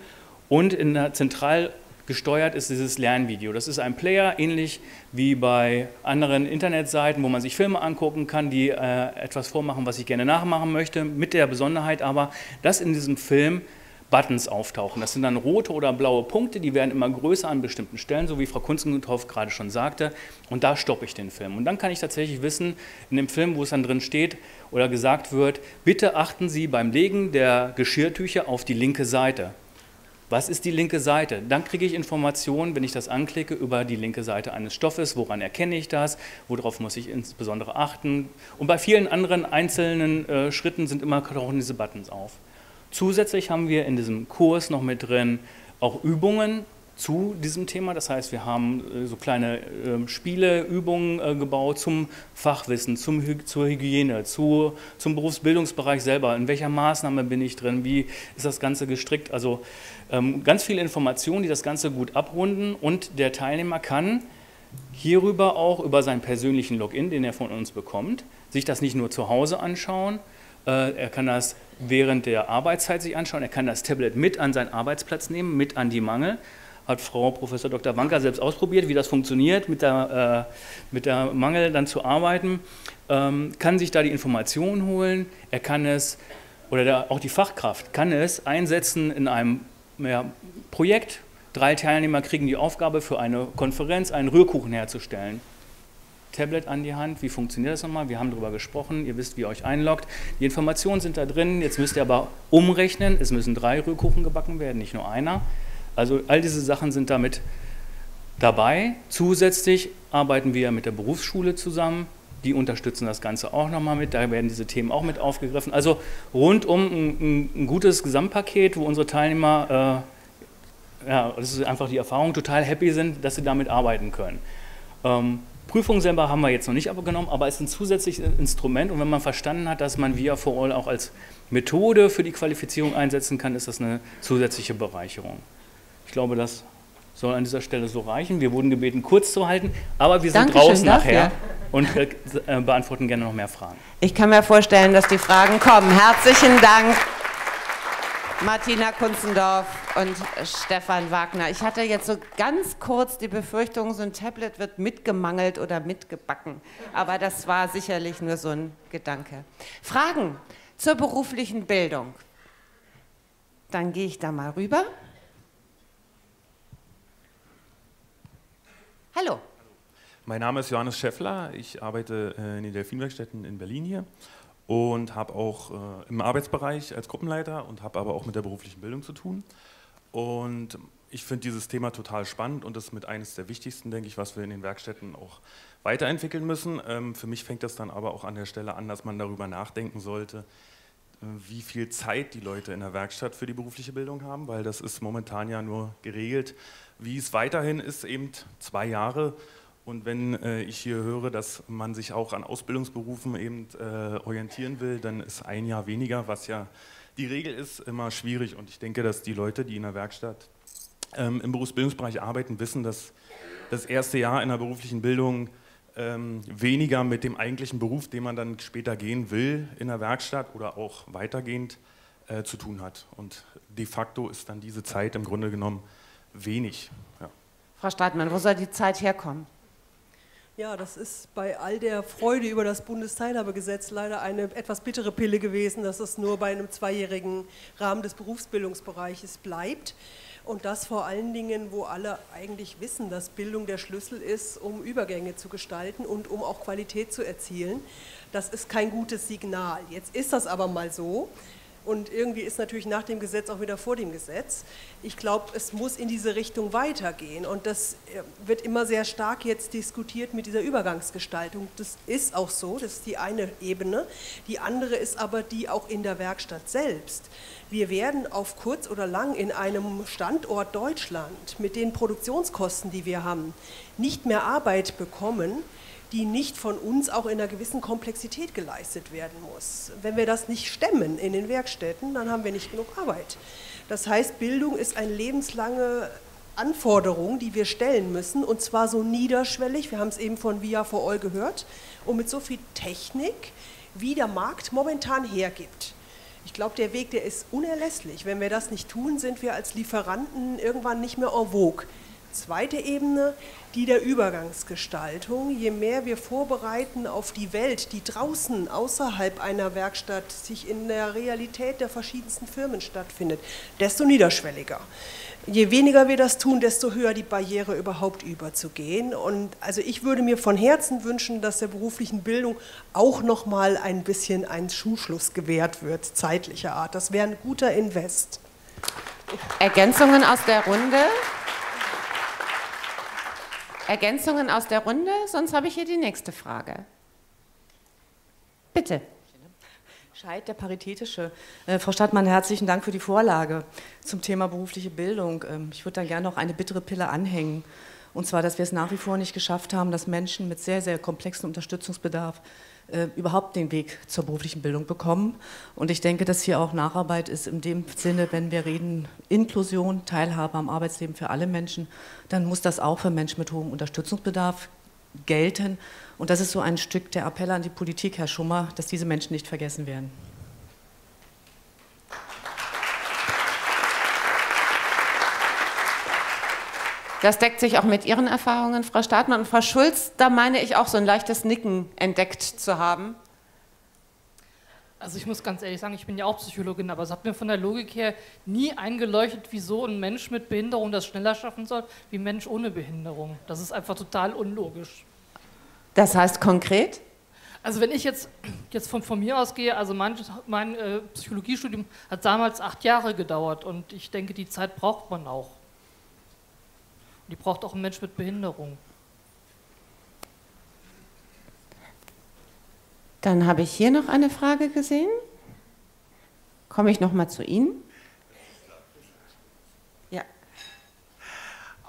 Und in der zentral gesteuert ist dieses Lernvideo. Das ist ein Player, ähnlich wie bei anderen Internetseiten, wo man sich Filme angucken kann, die äh, etwas vormachen, was ich gerne nachmachen möchte, mit der Besonderheit aber, dass in diesem Film Buttons auftauchen. Das sind dann rote oder blaue Punkte, die werden immer größer an bestimmten Stellen, so wie Frau Kunzenguthoff gerade schon sagte. Und da stoppe ich den Film. Und dann kann ich tatsächlich wissen, in dem Film, wo es dann drin steht oder gesagt wird, bitte achten Sie beim Legen der Geschirrtücher auf die linke Seite. Was ist die linke Seite? Dann kriege ich Informationen, wenn ich das anklicke, über die linke Seite eines Stoffes. Woran erkenne ich das? Worauf muss ich insbesondere achten? Und bei vielen anderen einzelnen äh, Schritten sind immer tauchen diese Buttons auf. Zusätzlich haben wir in diesem Kurs noch mit drin auch Übungen zu diesem Thema. Das heißt, wir haben äh, so kleine äh, Spiele, Übungen äh, gebaut zum Fachwissen, zum, zur Hygiene, zu, zum Berufsbildungsbereich selber. In welcher Maßnahme bin ich drin? Wie ist das Ganze gestrickt? Also ähm, ganz viele Informationen, die das Ganze gut abrunden und der Teilnehmer kann hierüber auch über seinen persönlichen Login, den er von uns bekommt, sich das nicht nur zu Hause anschauen, er kann das während der Arbeitszeit sich anschauen. Er kann das Tablet mit an seinen Arbeitsplatz nehmen, mit an die Mangel. Hat Frau Professor Dr. Wanker selbst ausprobiert, wie das funktioniert, mit der, äh, mit der Mangel dann zu arbeiten. Ähm, kann sich da die Informationen holen. Er kann es, oder der, auch die Fachkraft, kann es einsetzen in einem ja, Projekt. Drei Teilnehmer kriegen die Aufgabe, für eine Konferenz einen Rührkuchen herzustellen. Tablet an die Hand. Wie funktioniert das nochmal? Wir haben darüber gesprochen. Ihr wisst, wie ihr euch einloggt. Die Informationen sind da drin. Jetzt müsst ihr aber umrechnen. Es müssen drei Rührkuchen gebacken werden, nicht nur einer. Also all diese Sachen sind damit dabei. Zusätzlich arbeiten wir mit der Berufsschule zusammen. Die unterstützen das Ganze auch nochmal mit. Da werden diese Themen auch mit aufgegriffen. Also rundum ein, ein gutes Gesamtpaket, wo unsere Teilnehmer, äh, ja, das ist einfach die Erfahrung, total happy sind, dass sie damit arbeiten können. Ähm, Prüfung selber haben wir jetzt noch nicht abgenommen, aber es ist ein zusätzliches Instrument und wenn man verstanden hat, dass man Via for All auch als Methode für die Qualifizierung einsetzen kann, ist das eine zusätzliche Bereicherung. Ich glaube, das soll an dieser Stelle so reichen. Wir wurden gebeten, kurz zu halten, aber wir sind Dankeschön draußen dafür. nachher und äh, äh, beantworten gerne noch mehr Fragen. Ich kann mir vorstellen, dass die Fragen kommen. Herzlichen Dank. Martina Kunzendorf und Stefan Wagner. Ich hatte jetzt so ganz kurz die Befürchtung, so ein Tablet wird mitgemangelt oder mitgebacken. Aber das war sicherlich nur so ein Gedanke. Fragen zur beruflichen Bildung. Dann gehe ich da mal rüber. Hallo. Mein Name ist Johannes Scheffler. Ich arbeite äh, in den Delfinwerkstätten in Berlin hier und habe auch äh, im Arbeitsbereich als Gruppenleiter und habe aber auch mit der beruflichen Bildung zu tun. Und ich finde dieses Thema total spannend und das ist mit eines der wichtigsten, denke ich, was wir in den Werkstätten auch weiterentwickeln müssen. Ähm, für mich fängt das dann aber auch an der Stelle an, dass man darüber nachdenken sollte, äh, wie viel Zeit die Leute in der Werkstatt für die berufliche Bildung haben, weil das ist momentan ja nur geregelt. Wie es weiterhin ist, eben zwei Jahre und wenn äh, ich hier höre, dass man sich auch an Ausbildungsberufen eben äh, orientieren will, dann ist ein Jahr weniger, was ja die Regel ist, immer schwierig. Und ich denke, dass die Leute, die in der Werkstatt ähm, im Berufsbildungsbereich arbeiten, wissen, dass das erste Jahr in der beruflichen Bildung ähm, weniger mit dem eigentlichen Beruf, den man dann später gehen will, in der Werkstatt oder auch weitergehend äh, zu tun hat. Und de facto ist dann diese Zeit im Grunde genommen wenig. Ja. Frau Streitmann, wo soll die Zeit herkommen? Ja, das ist bei all der Freude über das Bundesteilhabegesetz leider eine etwas bittere Pille gewesen, dass es nur bei einem zweijährigen Rahmen des Berufsbildungsbereiches bleibt. Und das vor allen Dingen, wo alle eigentlich wissen, dass Bildung der Schlüssel ist, um Übergänge zu gestalten und um auch Qualität zu erzielen. Das ist kein gutes Signal. Jetzt ist das aber mal so. Und irgendwie ist natürlich nach dem Gesetz auch wieder vor dem Gesetz. Ich glaube, es muss in diese Richtung weitergehen. Und das äh, wird immer sehr stark jetzt diskutiert mit dieser Übergangsgestaltung. Das ist auch so, das ist die eine Ebene. Die andere ist aber die auch in der Werkstatt selbst. Wir werden auf kurz oder lang in einem Standort Deutschland mit den Produktionskosten, die wir haben, nicht mehr Arbeit bekommen, die nicht von uns auch in einer gewissen Komplexität geleistet werden muss. Wenn wir das nicht stemmen in den Werkstätten, dann haben wir nicht genug Arbeit. Das heißt, Bildung ist eine lebenslange Anforderung, die wir stellen müssen, und zwar so niederschwellig, wir haben es eben von Via for All gehört, und mit so viel Technik, wie der Markt momentan hergibt. Ich glaube, der Weg, der ist unerlässlich. Wenn wir das nicht tun, sind wir als Lieferanten irgendwann nicht mehr en vogue. Zweite Ebene, die der Übergangsgestaltung. Je mehr wir vorbereiten auf die Welt, die draußen außerhalb einer Werkstatt sich in der Realität der verschiedensten Firmen stattfindet, desto niederschwelliger. Je weniger wir das tun, desto höher die Barriere überhaupt überzugehen. Und also ich würde mir von Herzen wünschen, dass der beruflichen Bildung auch noch mal ein bisschen ein Schuhschluss gewährt wird, zeitlicher Art. Das wäre ein guter Invest. Ergänzungen aus der Runde? Ergänzungen aus der Runde? Sonst habe ich hier die nächste Frage. Bitte. Scheid, der Paritätische. Äh, Frau Stadtmann, herzlichen Dank für die Vorlage zum Thema berufliche Bildung. Ähm, ich würde dann gerne noch eine bittere Pille anhängen. Und zwar, dass wir es nach wie vor nicht geschafft haben, dass Menschen mit sehr, sehr komplexem Unterstützungsbedarf äh, überhaupt den Weg zur beruflichen Bildung bekommen. Und ich denke, dass hier auch Nacharbeit ist in dem Sinne, wenn wir reden Inklusion, Teilhabe am Arbeitsleben für alle Menschen, dann muss das auch für Menschen mit hohem Unterstützungsbedarf gelten. Und das ist so ein Stück der Appell an die Politik, Herr Schummer, dass diese Menschen nicht vergessen werden. Das deckt sich auch mit Ihren Erfahrungen, Frau Staatmann. Und Frau Schulz, da meine ich auch so ein leichtes Nicken entdeckt zu haben. Also ich muss ganz ehrlich sagen, ich bin ja auch Psychologin, aber es hat mir von der Logik her nie eingeleuchtet, wieso ein Mensch mit Behinderung das schneller schaffen soll, wie ein Mensch ohne Behinderung. Das ist einfach total unlogisch. Das heißt konkret? Also wenn ich jetzt, jetzt von, von mir aus gehe, also mein, mein äh, Psychologiestudium hat damals acht Jahre gedauert und ich denke, die Zeit braucht man auch. Die braucht auch ein Mensch mit Behinderung. Dann habe ich hier noch eine Frage gesehen. Komme ich noch mal zu Ihnen? Ja.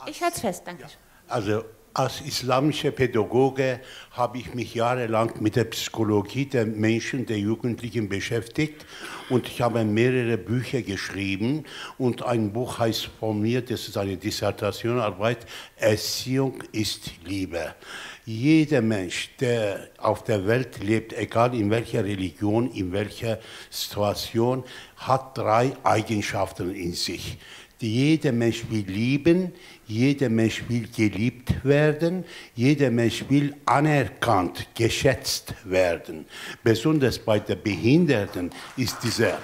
Ich halte es fest, danke. Also Als islamischer Pädagoge habe ich mich jahrelang mit der Psychologie der Menschen, der Jugendlichen beschäftigt und ich habe mehrere Bücher geschrieben und ein Buch heißt von mir, das ist eine Dissertationarbeit, Erziehung ist Liebe. Jeder Mensch, der auf der Welt lebt, egal in welcher Religion, in welcher Situation, hat drei Eigenschaften in sich. Jeder Mensch will lieben, jeder Mensch will geliebt werden, jeder Mensch will anerkannt, geschätzt werden. Besonders bei den Behinderten ist dieser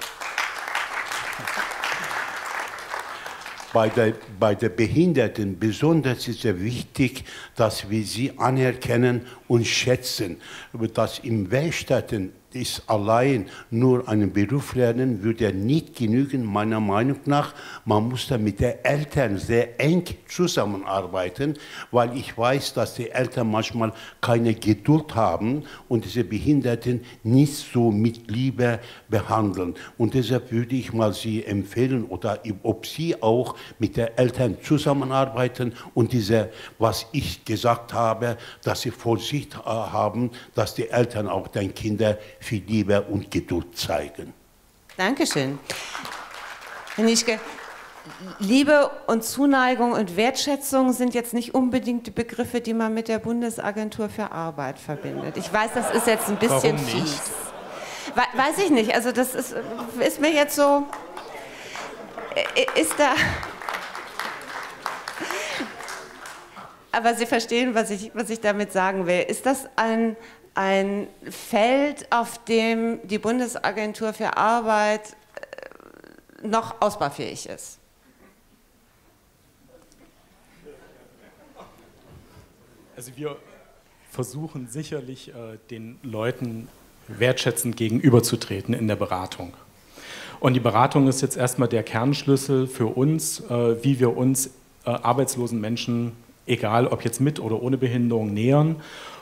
bei der, bei der Behinderten besonders ist es wichtig, dass wir sie anerkennen und schätzen. Dass im Werkstätten ist allein nur einen Beruf lernen, würde nicht genügen, meiner Meinung nach. Man muss da mit den Eltern sehr eng zusammenarbeiten, weil ich weiß, dass die Eltern manchmal keine Geduld haben und diese Behinderten nicht so mit Liebe behandeln. Und deshalb würde ich mal Sie empfehlen, oder ob Sie auch mit den Eltern zusammenarbeiten und diese, was ich gesagt habe, dass Sie Vorsicht äh, haben, dass die Eltern auch den Kindern viel Liebe und Geduld zeigen. Dankeschön. Herr Nischke, Liebe und Zuneigung und Wertschätzung sind jetzt nicht unbedingt die Begriffe, die man mit der Bundesagentur für Arbeit verbindet. Ich weiß, das ist jetzt ein bisschen Warum nicht? fies. Weiß ich nicht. Also das ist, ist mir jetzt so. Ist da. Aber Sie verstehen, was ich, was ich damit sagen will. Ist das ein, ein Feld, auf dem die Bundesagentur für Arbeit äh, noch ausbaufähig ist? Also wir versuchen sicherlich äh, den Leuten wertschätzend gegenüberzutreten in der Beratung. Und die Beratung ist jetzt erstmal der Kernschlüssel für uns, äh, wie wir uns arbeitslosen Menschen, egal ob jetzt mit oder ohne Behinderung, nähern,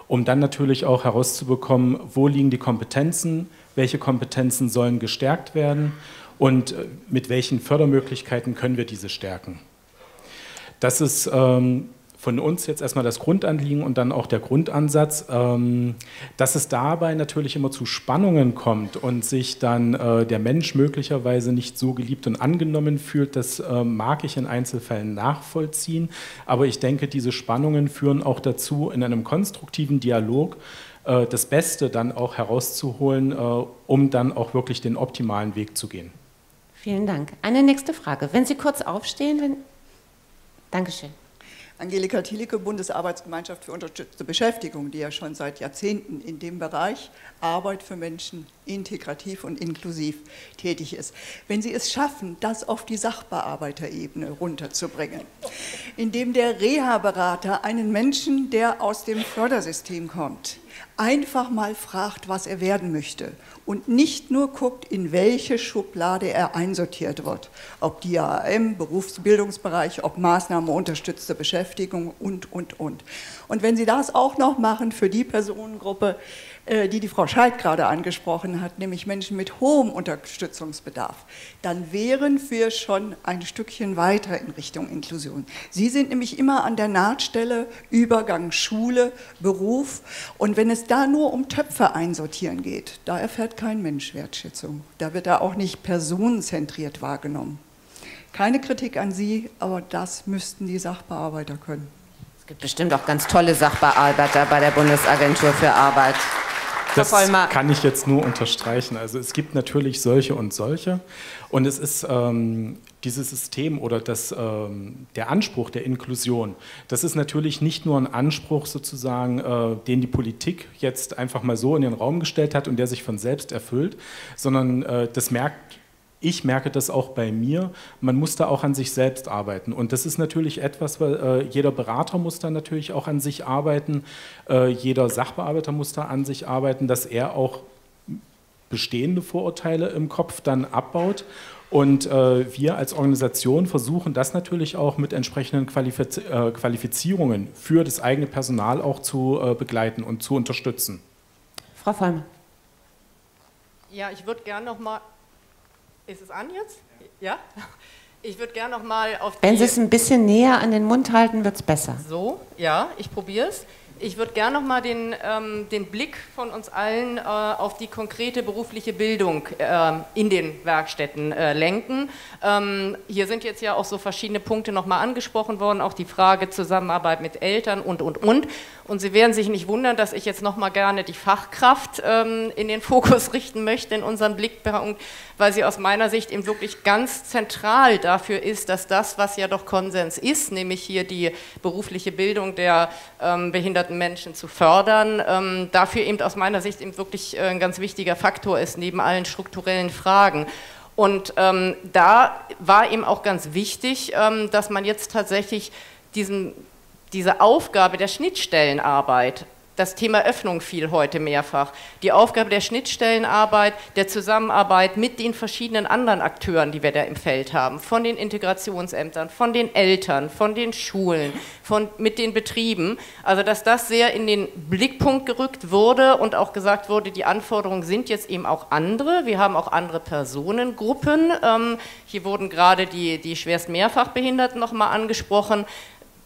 um dann natürlich auch herauszubekommen, wo liegen die Kompetenzen, welche Kompetenzen sollen gestärkt werden und äh, mit welchen Fördermöglichkeiten können wir diese stärken. Das ist ähm, von uns jetzt erstmal das Grundanliegen und dann auch der Grundansatz, ähm, dass es dabei natürlich immer zu Spannungen kommt und sich dann äh, der Mensch möglicherweise nicht so geliebt und angenommen fühlt, das äh, mag ich in Einzelfällen nachvollziehen. Aber ich denke, diese Spannungen führen auch dazu, in einem konstruktiven Dialog äh, das Beste dann auch herauszuholen, um dann auch wirklich den optimalen Weg zu gehen. Vielen Dank. Eine nächste Frage. Wenn Sie kurz aufstehen, wenn. Dankeschön. Angelika Thielicke, Bundesarbeitsgemeinschaft für unterstützte Beschäftigung, die ja schon seit Jahrzehnten in dem Bereich Arbeit für Menschen integrativ und inklusiv tätig ist. Wenn Sie es schaffen, das auf die Sachbearbeiterebene runterzubringen, indem der Reha-Berater einen Menschen, der aus dem Fördersystem kommt, einfach mal fragt, was er werden möchte und nicht nur guckt, in welche Schublade er einsortiert wird, ob die AAM, Berufsbildungsbereich, ob Maßnahme unterstützte Beschäftigung und, und, und. Und wenn Sie das auch noch machen für die Personengruppe, die die Frau Scheidt gerade angesprochen hat, nämlich Menschen mit hohem Unterstützungsbedarf, dann wären wir schon ein Stückchen weiter in Richtung Inklusion. Sie sind nämlich immer an der Nahtstelle Übergang Schule, Beruf und wenn es da nur um Töpfe einsortieren geht, da erfährt kein Mensch Wertschätzung. Da wird er auch nicht personenzentriert wahrgenommen. Keine Kritik an Sie, aber das müssten die Sachbearbeiter können. Es gibt bestimmt auch ganz tolle Sachbearbeiter bei der Bundesagentur für Arbeit. Das kann ich jetzt nur unterstreichen. Also es gibt natürlich solche und solche. Und es ist ähm, dieses System oder das, ähm, der Anspruch der Inklusion, das ist natürlich nicht nur ein Anspruch sozusagen, äh, den die Politik jetzt einfach mal so in den Raum gestellt hat und der sich von selbst erfüllt, sondern äh, das merkt ich merke das auch bei mir, man muss da auch an sich selbst arbeiten. Und das ist natürlich etwas, weil äh, jeder Berater muss da natürlich auch an sich arbeiten, äh, jeder Sachbearbeiter muss da an sich arbeiten, dass er auch bestehende Vorurteile im Kopf dann abbaut. Und äh, wir als Organisation versuchen das natürlich auch mit entsprechenden Qualifiz äh, Qualifizierungen für das eigene Personal auch zu äh, begleiten und zu unterstützen. Frau Vollmer. Ja, ich würde gerne noch mal ist es an jetzt? Ja? Ich würde gerne noch mal auf Wenn Sie es ein bisschen näher an den Mund halten, wird es besser. So, ja, ich probiere es. Ich würde gerne noch mal den, ähm, den Blick von uns allen äh, auf die konkrete berufliche Bildung äh, in den Werkstätten äh, lenken. Ähm, hier sind jetzt ja auch so verschiedene Punkte noch mal angesprochen worden, auch die Frage Zusammenarbeit mit Eltern und, und, und. Und Sie werden sich nicht wundern, dass ich jetzt noch mal gerne die Fachkraft ähm, in den Fokus richten möchte in unserem Blickpunkt, weil sie aus meiner Sicht eben wirklich ganz zentral dafür ist, dass das, was ja doch Konsens ist, nämlich hier die berufliche Bildung der ähm, behinderten Menschen zu fördern, ähm, dafür eben aus meiner Sicht eben wirklich äh, ein ganz wichtiger Faktor ist, neben allen strukturellen Fragen. Und ähm, da war eben auch ganz wichtig, ähm, dass man jetzt tatsächlich diesen diese Aufgabe der Schnittstellenarbeit, das Thema Öffnung fiel heute mehrfach, die Aufgabe der Schnittstellenarbeit, der Zusammenarbeit mit den verschiedenen anderen Akteuren, die wir da im Feld haben, von den Integrationsämtern, von den Eltern, von den Schulen, von, mit den Betrieben, also dass das sehr in den Blickpunkt gerückt wurde und auch gesagt wurde, die Anforderungen sind jetzt eben auch andere, wir haben auch andere Personengruppen, ähm, hier wurden gerade die, die schwerst Mehrfachbehinderten nochmal angesprochen,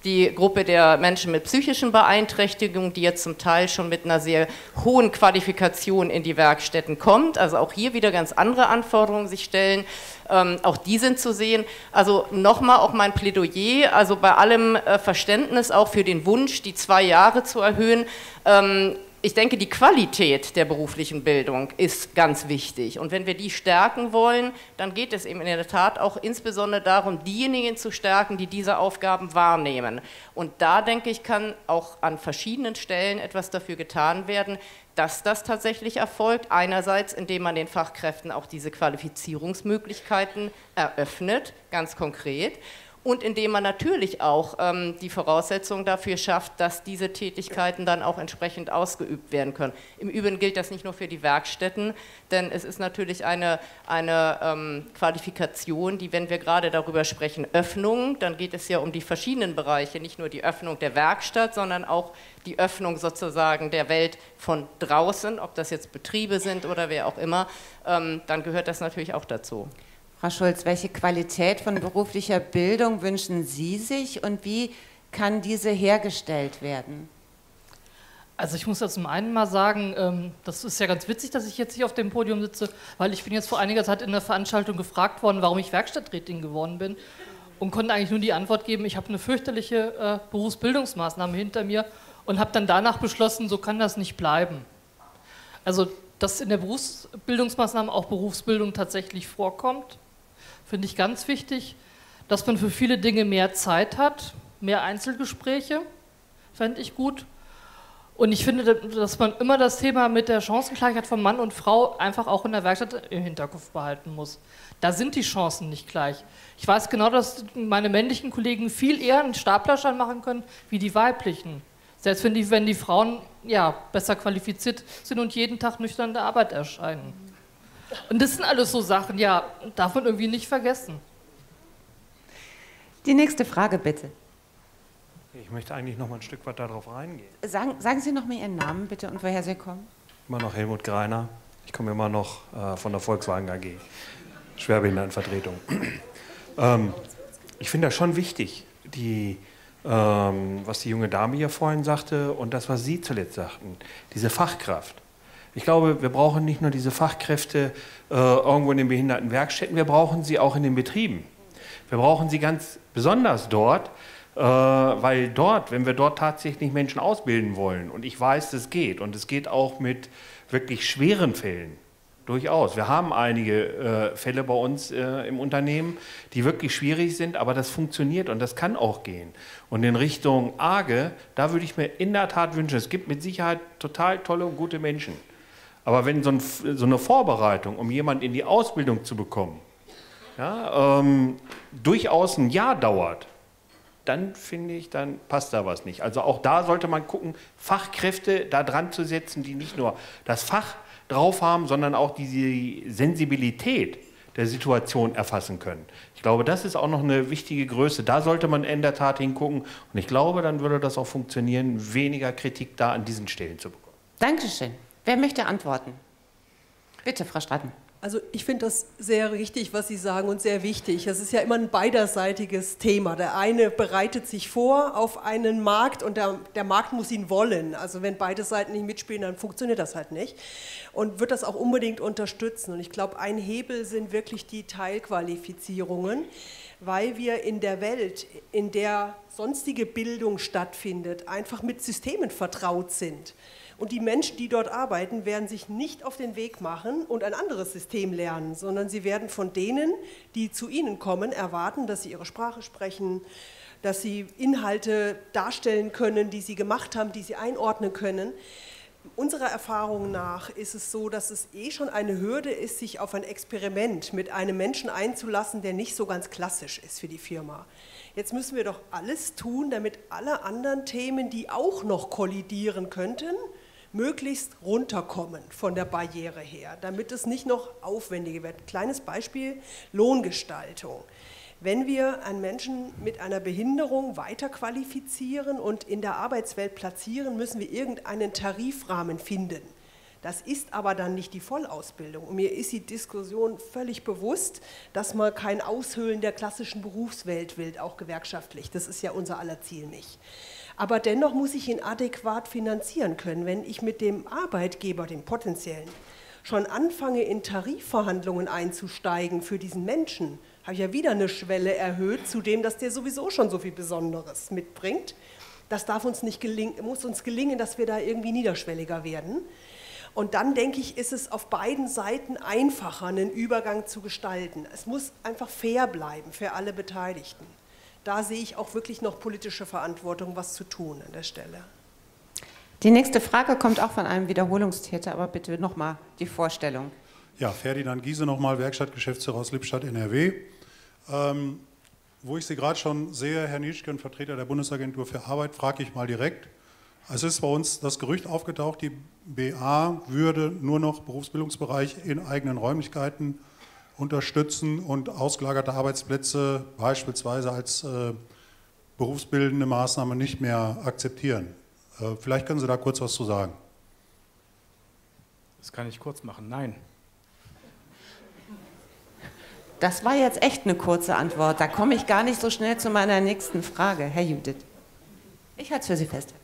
die Gruppe der Menschen mit psychischen Beeinträchtigungen, die jetzt zum Teil schon mit einer sehr hohen Qualifikation in die Werkstätten kommt. Also auch hier wieder ganz andere Anforderungen sich stellen. Ähm, auch die sind zu sehen. Also nochmal auch mein Plädoyer, also bei allem äh, Verständnis auch für den Wunsch, die zwei Jahre zu erhöhen. Ähm, ich denke, die Qualität der beruflichen Bildung ist ganz wichtig. Und wenn wir die stärken wollen, dann geht es eben in der Tat auch insbesondere darum, diejenigen zu stärken, die diese Aufgaben wahrnehmen. Und da, denke ich, kann auch an verschiedenen Stellen etwas dafür getan werden, dass das tatsächlich erfolgt. Einerseits, indem man den Fachkräften auch diese Qualifizierungsmöglichkeiten eröffnet, ganz konkret und indem man natürlich auch ähm, die Voraussetzungen dafür schafft, dass diese Tätigkeiten dann auch entsprechend ausgeübt werden können. Im Übrigen gilt das nicht nur für die Werkstätten, denn es ist natürlich eine, eine ähm, Qualifikation, die, wenn wir gerade darüber sprechen, Öffnung, dann geht es ja um die verschiedenen Bereiche, nicht nur die Öffnung der Werkstatt, sondern auch die Öffnung sozusagen der Welt von draußen, ob das jetzt Betriebe sind oder wer auch immer, ähm, dann gehört das natürlich auch dazu. Frau Schulz, welche Qualität von beruflicher Bildung wünschen Sie sich und wie kann diese hergestellt werden? Also ich muss ja zum einen mal sagen, ähm, das ist ja ganz witzig, dass ich jetzt hier auf dem Podium sitze, weil ich bin jetzt vor einiger Zeit in der Veranstaltung gefragt worden, warum ich Werkstatträtin geworden bin und konnte eigentlich nur die Antwort geben, ich habe eine fürchterliche äh, Berufsbildungsmaßnahme hinter mir und habe dann danach beschlossen, so kann das nicht bleiben. Also dass in der Berufsbildungsmaßnahme auch Berufsbildung tatsächlich vorkommt, finde ich ganz wichtig, dass man für viele Dinge mehr Zeit hat, mehr Einzelgespräche, fände ich gut. Und ich finde, dass man immer das Thema mit der Chancengleichheit von Mann und Frau einfach auch in der Werkstatt im Hinterkopf behalten muss. Da sind die Chancen nicht gleich. Ich weiß genau, dass meine männlichen Kollegen viel eher einen Staplerschein machen können wie die weiblichen. Selbst wenn die, wenn die Frauen ja, besser qualifiziert sind und jeden Tag nüchtern der Arbeit erscheinen. Und das sind alles so Sachen, ja, darf man irgendwie nicht vergessen. Die nächste Frage bitte. Ich möchte eigentlich noch mal ein Stück weit darauf reingehen. Sagen, sagen Sie noch mal Ihren Namen bitte und woher Sie kommen. Immer noch Helmut Greiner. Ich komme immer noch äh, von der Volkswagen AG, Schwerbehindertenvertretung. ähm, ich finde das schon wichtig, die, ähm, was die junge Dame hier vorhin sagte und das, was Sie zuletzt sagten, diese Fachkraft. Ich glaube, wir brauchen nicht nur diese Fachkräfte äh, irgendwo in den Behindertenwerkstätten, wir brauchen sie auch in den Betrieben. Wir brauchen sie ganz besonders dort, äh, weil dort, wenn wir dort tatsächlich Menschen ausbilden wollen, und ich weiß, das geht, und es geht auch mit wirklich schweren Fällen, durchaus. Wir haben einige äh, Fälle bei uns äh, im Unternehmen, die wirklich schwierig sind, aber das funktioniert und das kann auch gehen. Und in Richtung Arge, da würde ich mir in der Tat wünschen, es gibt mit Sicherheit total tolle und gute Menschen. Aber wenn so, ein, so eine Vorbereitung, um jemanden in die Ausbildung zu bekommen, ja, ähm, durchaus ein Jahr dauert, dann finde ich, dann passt da was nicht. Also auch da sollte man gucken, Fachkräfte da dran zu setzen, die nicht nur das Fach drauf haben, sondern auch diese Sensibilität der Situation erfassen können. Ich glaube, das ist auch noch eine wichtige Größe. Da sollte man in der Tat hingucken. Und ich glaube, dann würde das auch funktionieren, weniger Kritik da an diesen Stellen zu bekommen. Dankeschön. Wer möchte antworten? Bitte, Frau Straten. Also ich finde das sehr richtig, was Sie sagen und sehr wichtig. Es ist ja immer ein beiderseitiges Thema. Der eine bereitet sich vor auf einen Markt und der, der Markt muss ihn wollen. Also wenn beide Seiten nicht mitspielen, dann funktioniert das halt nicht. Und wird das auch unbedingt unterstützen. Und ich glaube, ein Hebel sind wirklich die Teilqualifizierungen, weil wir in der Welt, in der sonstige Bildung stattfindet, einfach mit Systemen vertraut sind. Und die Menschen, die dort arbeiten, werden sich nicht auf den Weg machen und ein anderes System lernen, sondern sie werden von denen, die zu ihnen kommen, erwarten, dass sie ihre Sprache sprechen, dass sie Inhalte darstellen können, die sie gemacht haben, die sie einordnen können. Unserer Erfahrung nach ist es so, dass es eh schon eine Hürde ist, sich auf ein Experiment mit einem Menschen einzulassen, der nicht so ganz klassisch ist für die Firma. Jetzt müssen wir doch alles tun, damit alle anderen Themen, die auch noch kollidieren könnten, möglichst runterkommen von der Barriere her, damit es nicht noch aufwendiger wird. Kleines Beispiel, Lohngestaltung. Wenn wir einen Menschen mit einer Behinderung weiterqualifizieren und in der Arbeitswelt platzieren, müssen wir irgendeinen Tarifrahmen finden. Das ist aber dann nicht die Vollausbildung. Und mir ist die Diskussion völlig bewusst, dass man kein Aushöhlen der klassischen Berufswelt will, auch gewerkschaftlich. Das ist ja unser aller Ziel nicht. Aber dennoch muss ich ihn adäquat finanzieren können. Wenn ich mit dem Arbeitgeber, dem potenziellen, schon anfange, in Tarifverhandlungen einzusteigen für diesen Menschen, habe ich ja wieder eine Schwelle erhöht zu dem, dass der sowieso schon so viel Besonderes mitbringt. Das darf uns nicht gelingen, muss uns gelingen, dass wir da irgendwie niederschwelliger werden. Und dann denke ich, ist es auf beiden Seiten einfacher, einen Übergang zu gestalten. Es muss einfach fair bleiben für alle Beteiligten da sehe ich auch wirklich noch politische Verantwortung, was zu tun an der Stelle. Die nächste Frage kommt auch von einem Wiederholungstäter, aber bitte nochmal die Vorstellung. Ja, Ferdinand Giese nochmal, Werkstattgeschäftsführer aus Lippstadt, NRW. Ähm, wo ich Sie gerade schon sehe, Herr Nietzschke, Vertreter der Bundesagentur für Arbeit, frage ich mal direkt. Es ist bei uns das Gerücht aufgetaucht, die BA würde nur noch Berufsbildungsbereich in eigenen Räumlichkeiten unterstützen und ausgelagerte Arbeitsplätze beispielsweise als äh, berufsbildende Maßnahme nicht mehr akzeptieren. Äh, vielleicht können Sie da kurz was zu sagen. Das kann ich kurz machen. Nein. Das war jetzt echt eine kurze Antwort. Da komme ich gar nicht so schnell zu meiner nächsten Frage. Herr Judith, ich halte es für Sie fest.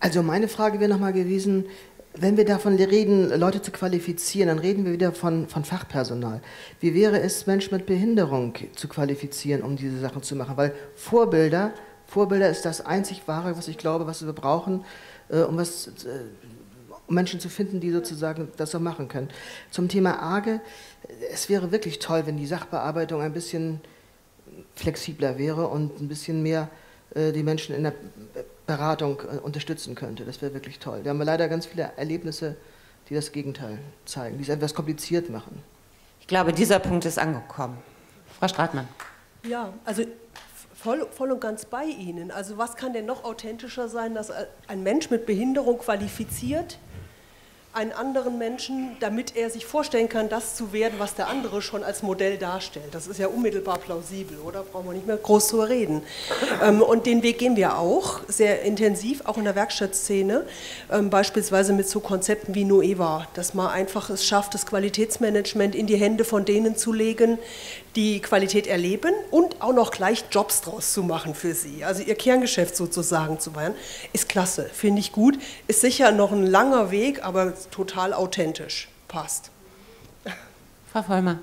Also meine Frage wäre nochmal gewesen, wenn wir davon reden, Leute zu qualifizieren, dann reden wir wieder von, von Fachpersonal. Wie wäre es, Menschen mit Behinderung zu qualifizieren, um diese Sachen zu machen? Weil Vorbilder, Vorbilder ist das einzig Wahre, was ich glaube, was wir brauchen, äh, um, was, äh, um Menschen zu finden, die sozusagen das so machen können. Zum Thema AGE, es wäre wirklich toll, wenn die Sachbearbeitung ein bisschen flexibler wäre und ein bisschen mehr äh, die Menschen in der Beratung äh, unterstützen könnte. Das wäre wirklich toll. Wir haben leider ganz viele Erlebnisse, die das Gegenteil zeigen, die es etwas kompliziert machen. Ich glaube, dieser Punkt ist angekommen. Frau Stratmann. Ja, also voll, voll und ganz bei Ihnen. Also was kann denn noch authentischer sein, dass ein Mensch mit Behinderung qualifiziert einen anderen Menschen, damit er sich vorstellen kann, das zu werden, was der andere schon als Modell darstellt. Das ist ja unmittelbar plausibel, oder? Brauchen wir nicht mehr groß zu reden. Ähm, und den Weg gehen wir auch, sehr intensiv, auch in der Werkstattszene, ähm, beispielsweise mit so Konzepten wie Noeva, dass man einfach es schafft, das Qualitätsmanagement in die Hände von denen zu legen, die Qualität erleben und auch noch gleich Jobs draus zu machen für sie. Also ihr Kerngeschäft sozusagen zu machen, ist klasse, finde ich gut. Ist sicher noch ein langer Weg, aber total authentisch. Passt. Frau Vollmer.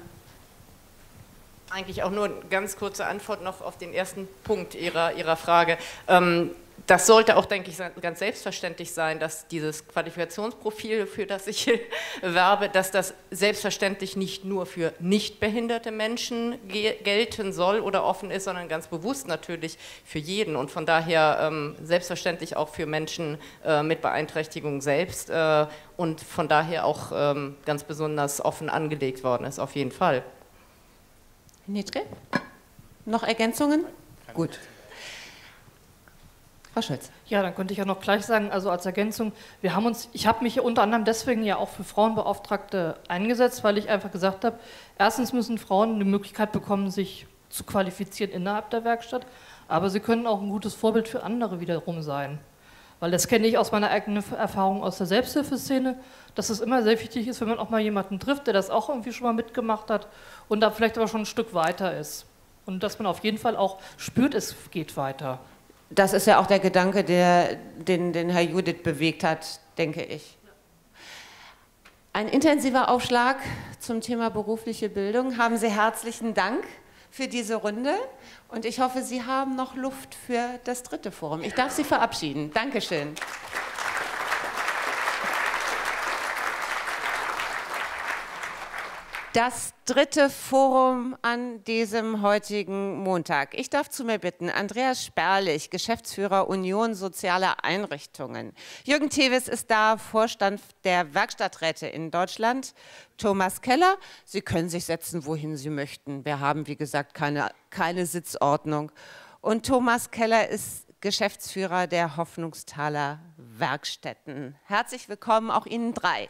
Eigentlich auch nur eine ganz kurze Antwort noch auf den ersten Punkt Ihrer, Ihrer Frage. Ähm, das sollte auch, denke ich, ganz selbstverständlich sein, dass dieses Qualifikationsprofil, für das ich werbe, dass das selbstverständlich nicht nur für nicht behinderte Menschen gelten soll oder offen ist, sondern ganz bewusst natürlich für jeden und von daher ähm, selbstverständlich auch für Menschen äh, mit Beeinträchtigung selbst äh, und von daher auch ähm, ganz besonders offen angelegt worden ist, auf jeden Fall. Herr noch Ergänzungen? Gut. Frau Schulz. Ja, dann könnte ich ja noch gleich sagen, also als Ergänzung, wir haben uns, ich habe mich unter anderem deswegen ja auch für Frauenbeauftragte eingesetzt, weil ich einfach gesagt habe, erstens müssen Frauen die Möglichkeit bekommen, sich zu qualifizieren innerhalb der Werkstatt, aber sie können auch ein gutes Vorbild für andere wiederum sein. Weil das kenne ich aus meiner eigenen Erfahrung aus der Selbsthilfeszene, dass es immer sehr wichtig ist, wenn man auch mal jemanden trifft, der das auch irgendwie schon mal mitgemacht hat und da vielleicht aber schon ein Stück weiter ist. Und dass man auf jeden Fall auch spürt, es geht weiter. Das ist ja auch der Gedanke, der, den, den Herr Judith bewegt hat, denke ich. Ein intensiver Aufschlag zum Thema berufliche Bildung. Haben Sie herzlichen Dank für diese Runde und ich hoffe, Sie haben noch Luft für das dritte Forum. Ich darf Sie verabschieden. Dankeschön. Das dritte Forum an diesem heutigen Montag. Ich darf zu mir bitten Andreas Sperlich, Geschäftsführer Union Sozialer Einrichtungen. Jürgen Tevis ist da, Vorstand der Werkstatträte in Deutschland. Thomas Keller, Sie können sich setzen, wohin Sie möchten. Wir haben, wie gesagt, keine, keine Sitzordnung. Und Thomas Keller ist Geschäftsführer der Hoffnungstaler Werkstätten. Herzlich willkommen auch Ihnen drei.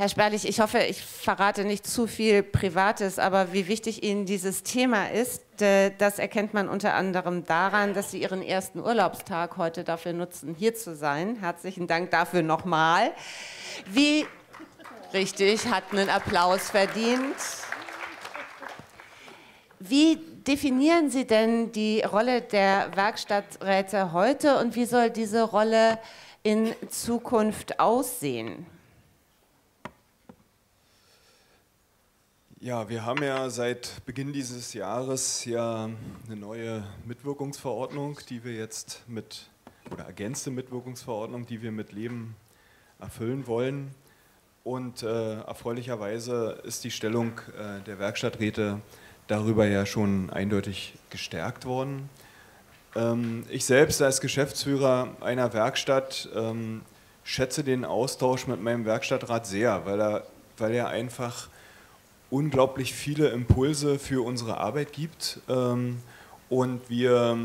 Herr Sperlich, ich hoffe, ich verrate nicht zu viel Privates, aber wie wichtig Ihnen dieses Thema ist, das erkennt man unter anderem daran, dass Sie Ihren ersten Urlaubstag heute dafür nutzen, hier zu sein. Herzlichen Dank dafür nochmal. Wie richtig, hat einen Applaus verdient. Wie definieren Sie denn die Rolle der Werkstatträte heute und wie soll diese Rolle in Zukunft aussehen? Ja, wir haben ja seit Beginn dieses Jahres ja eine neue Mitwirkungsverordnung, die wir jetzt mit, oder ergänzte Mitwirkungsverordnung, die wir mit Leben erfüllen wollen. Und äh, erfreulicherweise ist die Stellung äh, der Werkstatträte darüber ja schon eindeutig gestärkt worden. Ähm, ich selbst als Geschäftsführer einer Werkstatt ähm, schätze den Austausch mit meinem Werkstattrat sehr, weil er, weil er einfach unglaublich viele Impulse für unsere Arbeit gibt ähm, und wir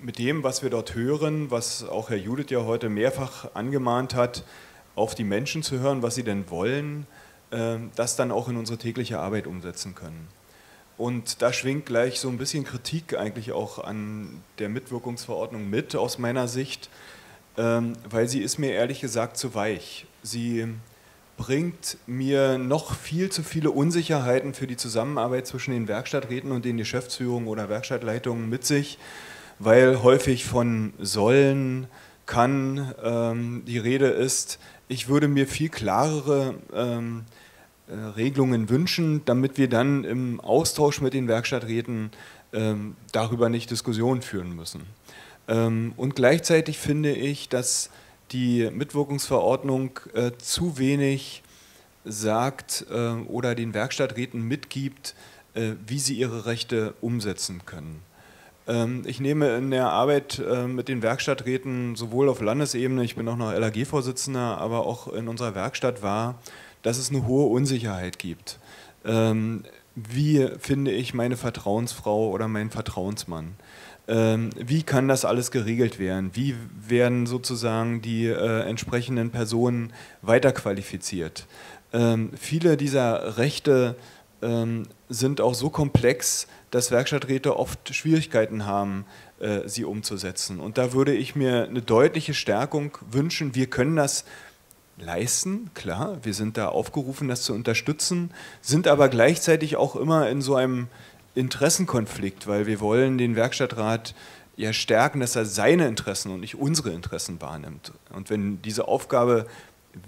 mit dem, was wir dort hören, was auch Herr Judith ja heute mehrfach angemahnt hat, auf die Menschen zu hören, was sie denn wollen, ähm, das dann auch in unsere tägliche Arbeit umsetzen können. Und da schwingt gleich so ein bisschen Kritik eigentlich auch an der Mitwirkungsverordnung mit aus meiner Sicht, ähm, weil sie ist mir ehrlich gesagt zu weich. Sie bringt mir noch viel zu viele Unsicherheiten für die Zusammenarbeit zwischen den Werkstatträten und den Geschäftsführungen oder Werkstattleitungen mit sich, weil häufig von sollen, kann ähm, die Rede ist. Ich würde mir viel klarere ähm, äh, Regelungen wünschen, damit wir dann im Austausch mit den Werkstatträten ähm, darüber nicht Diskussionen führen müssen. Ähm, und gleichzeitig finde ich, dass die Mitwirkungsverordnung äh, zu wenig sagt äh, oder den Werkstatträten mitgibt, äh, wie sie ihre Rechte umsetzen können. Ähm, ich nehme in der Arbeit äh, mit den Werkstatträten sowohl auf Landesebene, ich bin auch noch LAG-Vorsitzender, aber auch in unserer Werkstatt wahr, dass es eine hohe Unsicherheit gibt. Ähm, wie finde ich meine Vertrauensfrau oder meinen Vertrauensmann? Ähm, wie kann das alles geregelt werden? Wie werden sozusagen die äh, entsprechenden Personen weiterqualifiziert? Ähm, viele dieser Rechte ähm, sind auch so komplex, dass Werkstatträte oft Schwierigkeiten haben, äh, sie umzusetzen. Und da würde ich mir eine deutliche Stärkung wünschen. Wir können das leisten, klar, wir sind da aufgerufen, das zu unterstützen, sind aber gleichzeitig auch immer in so einem Interessenkonflikt, weil wir wollen den Werkstattrat ja stärken, dass er seine Interessen und nicht unsere Interessen wahrnimmt. Und wenn diese Aufgabe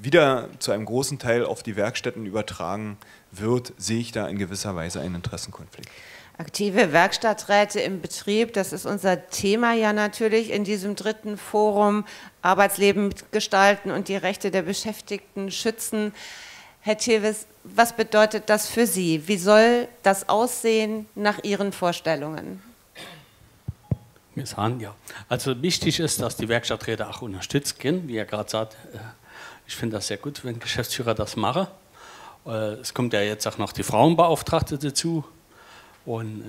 wieder zu einem großen Teil auf die Werkstätten übertragen wird, sehe ich da in gewisser Weise einen Interessenkonflikt. Aktive Werkstatträte im Betrieb, das ist unser Thema ja natürlich in diesem dritten Forum, Arbeitsleben gestalten und die Rechte der Beschäftigten schützen. Herr Tevis, was bedeutet das für Sie? Wie soll das aussehen nach Ihren Vorstellungen? Miss Hahn, ja. Also wichtig ist, dass die Werkstatträte auch unterstützt gehen, wie er gerade sagt. Äh, ich finde das sehr gut, wenn Geschäftsführer das machen. Äh, es kommt ja jetzt auch noch die Frauenbeauftragte dazu. Und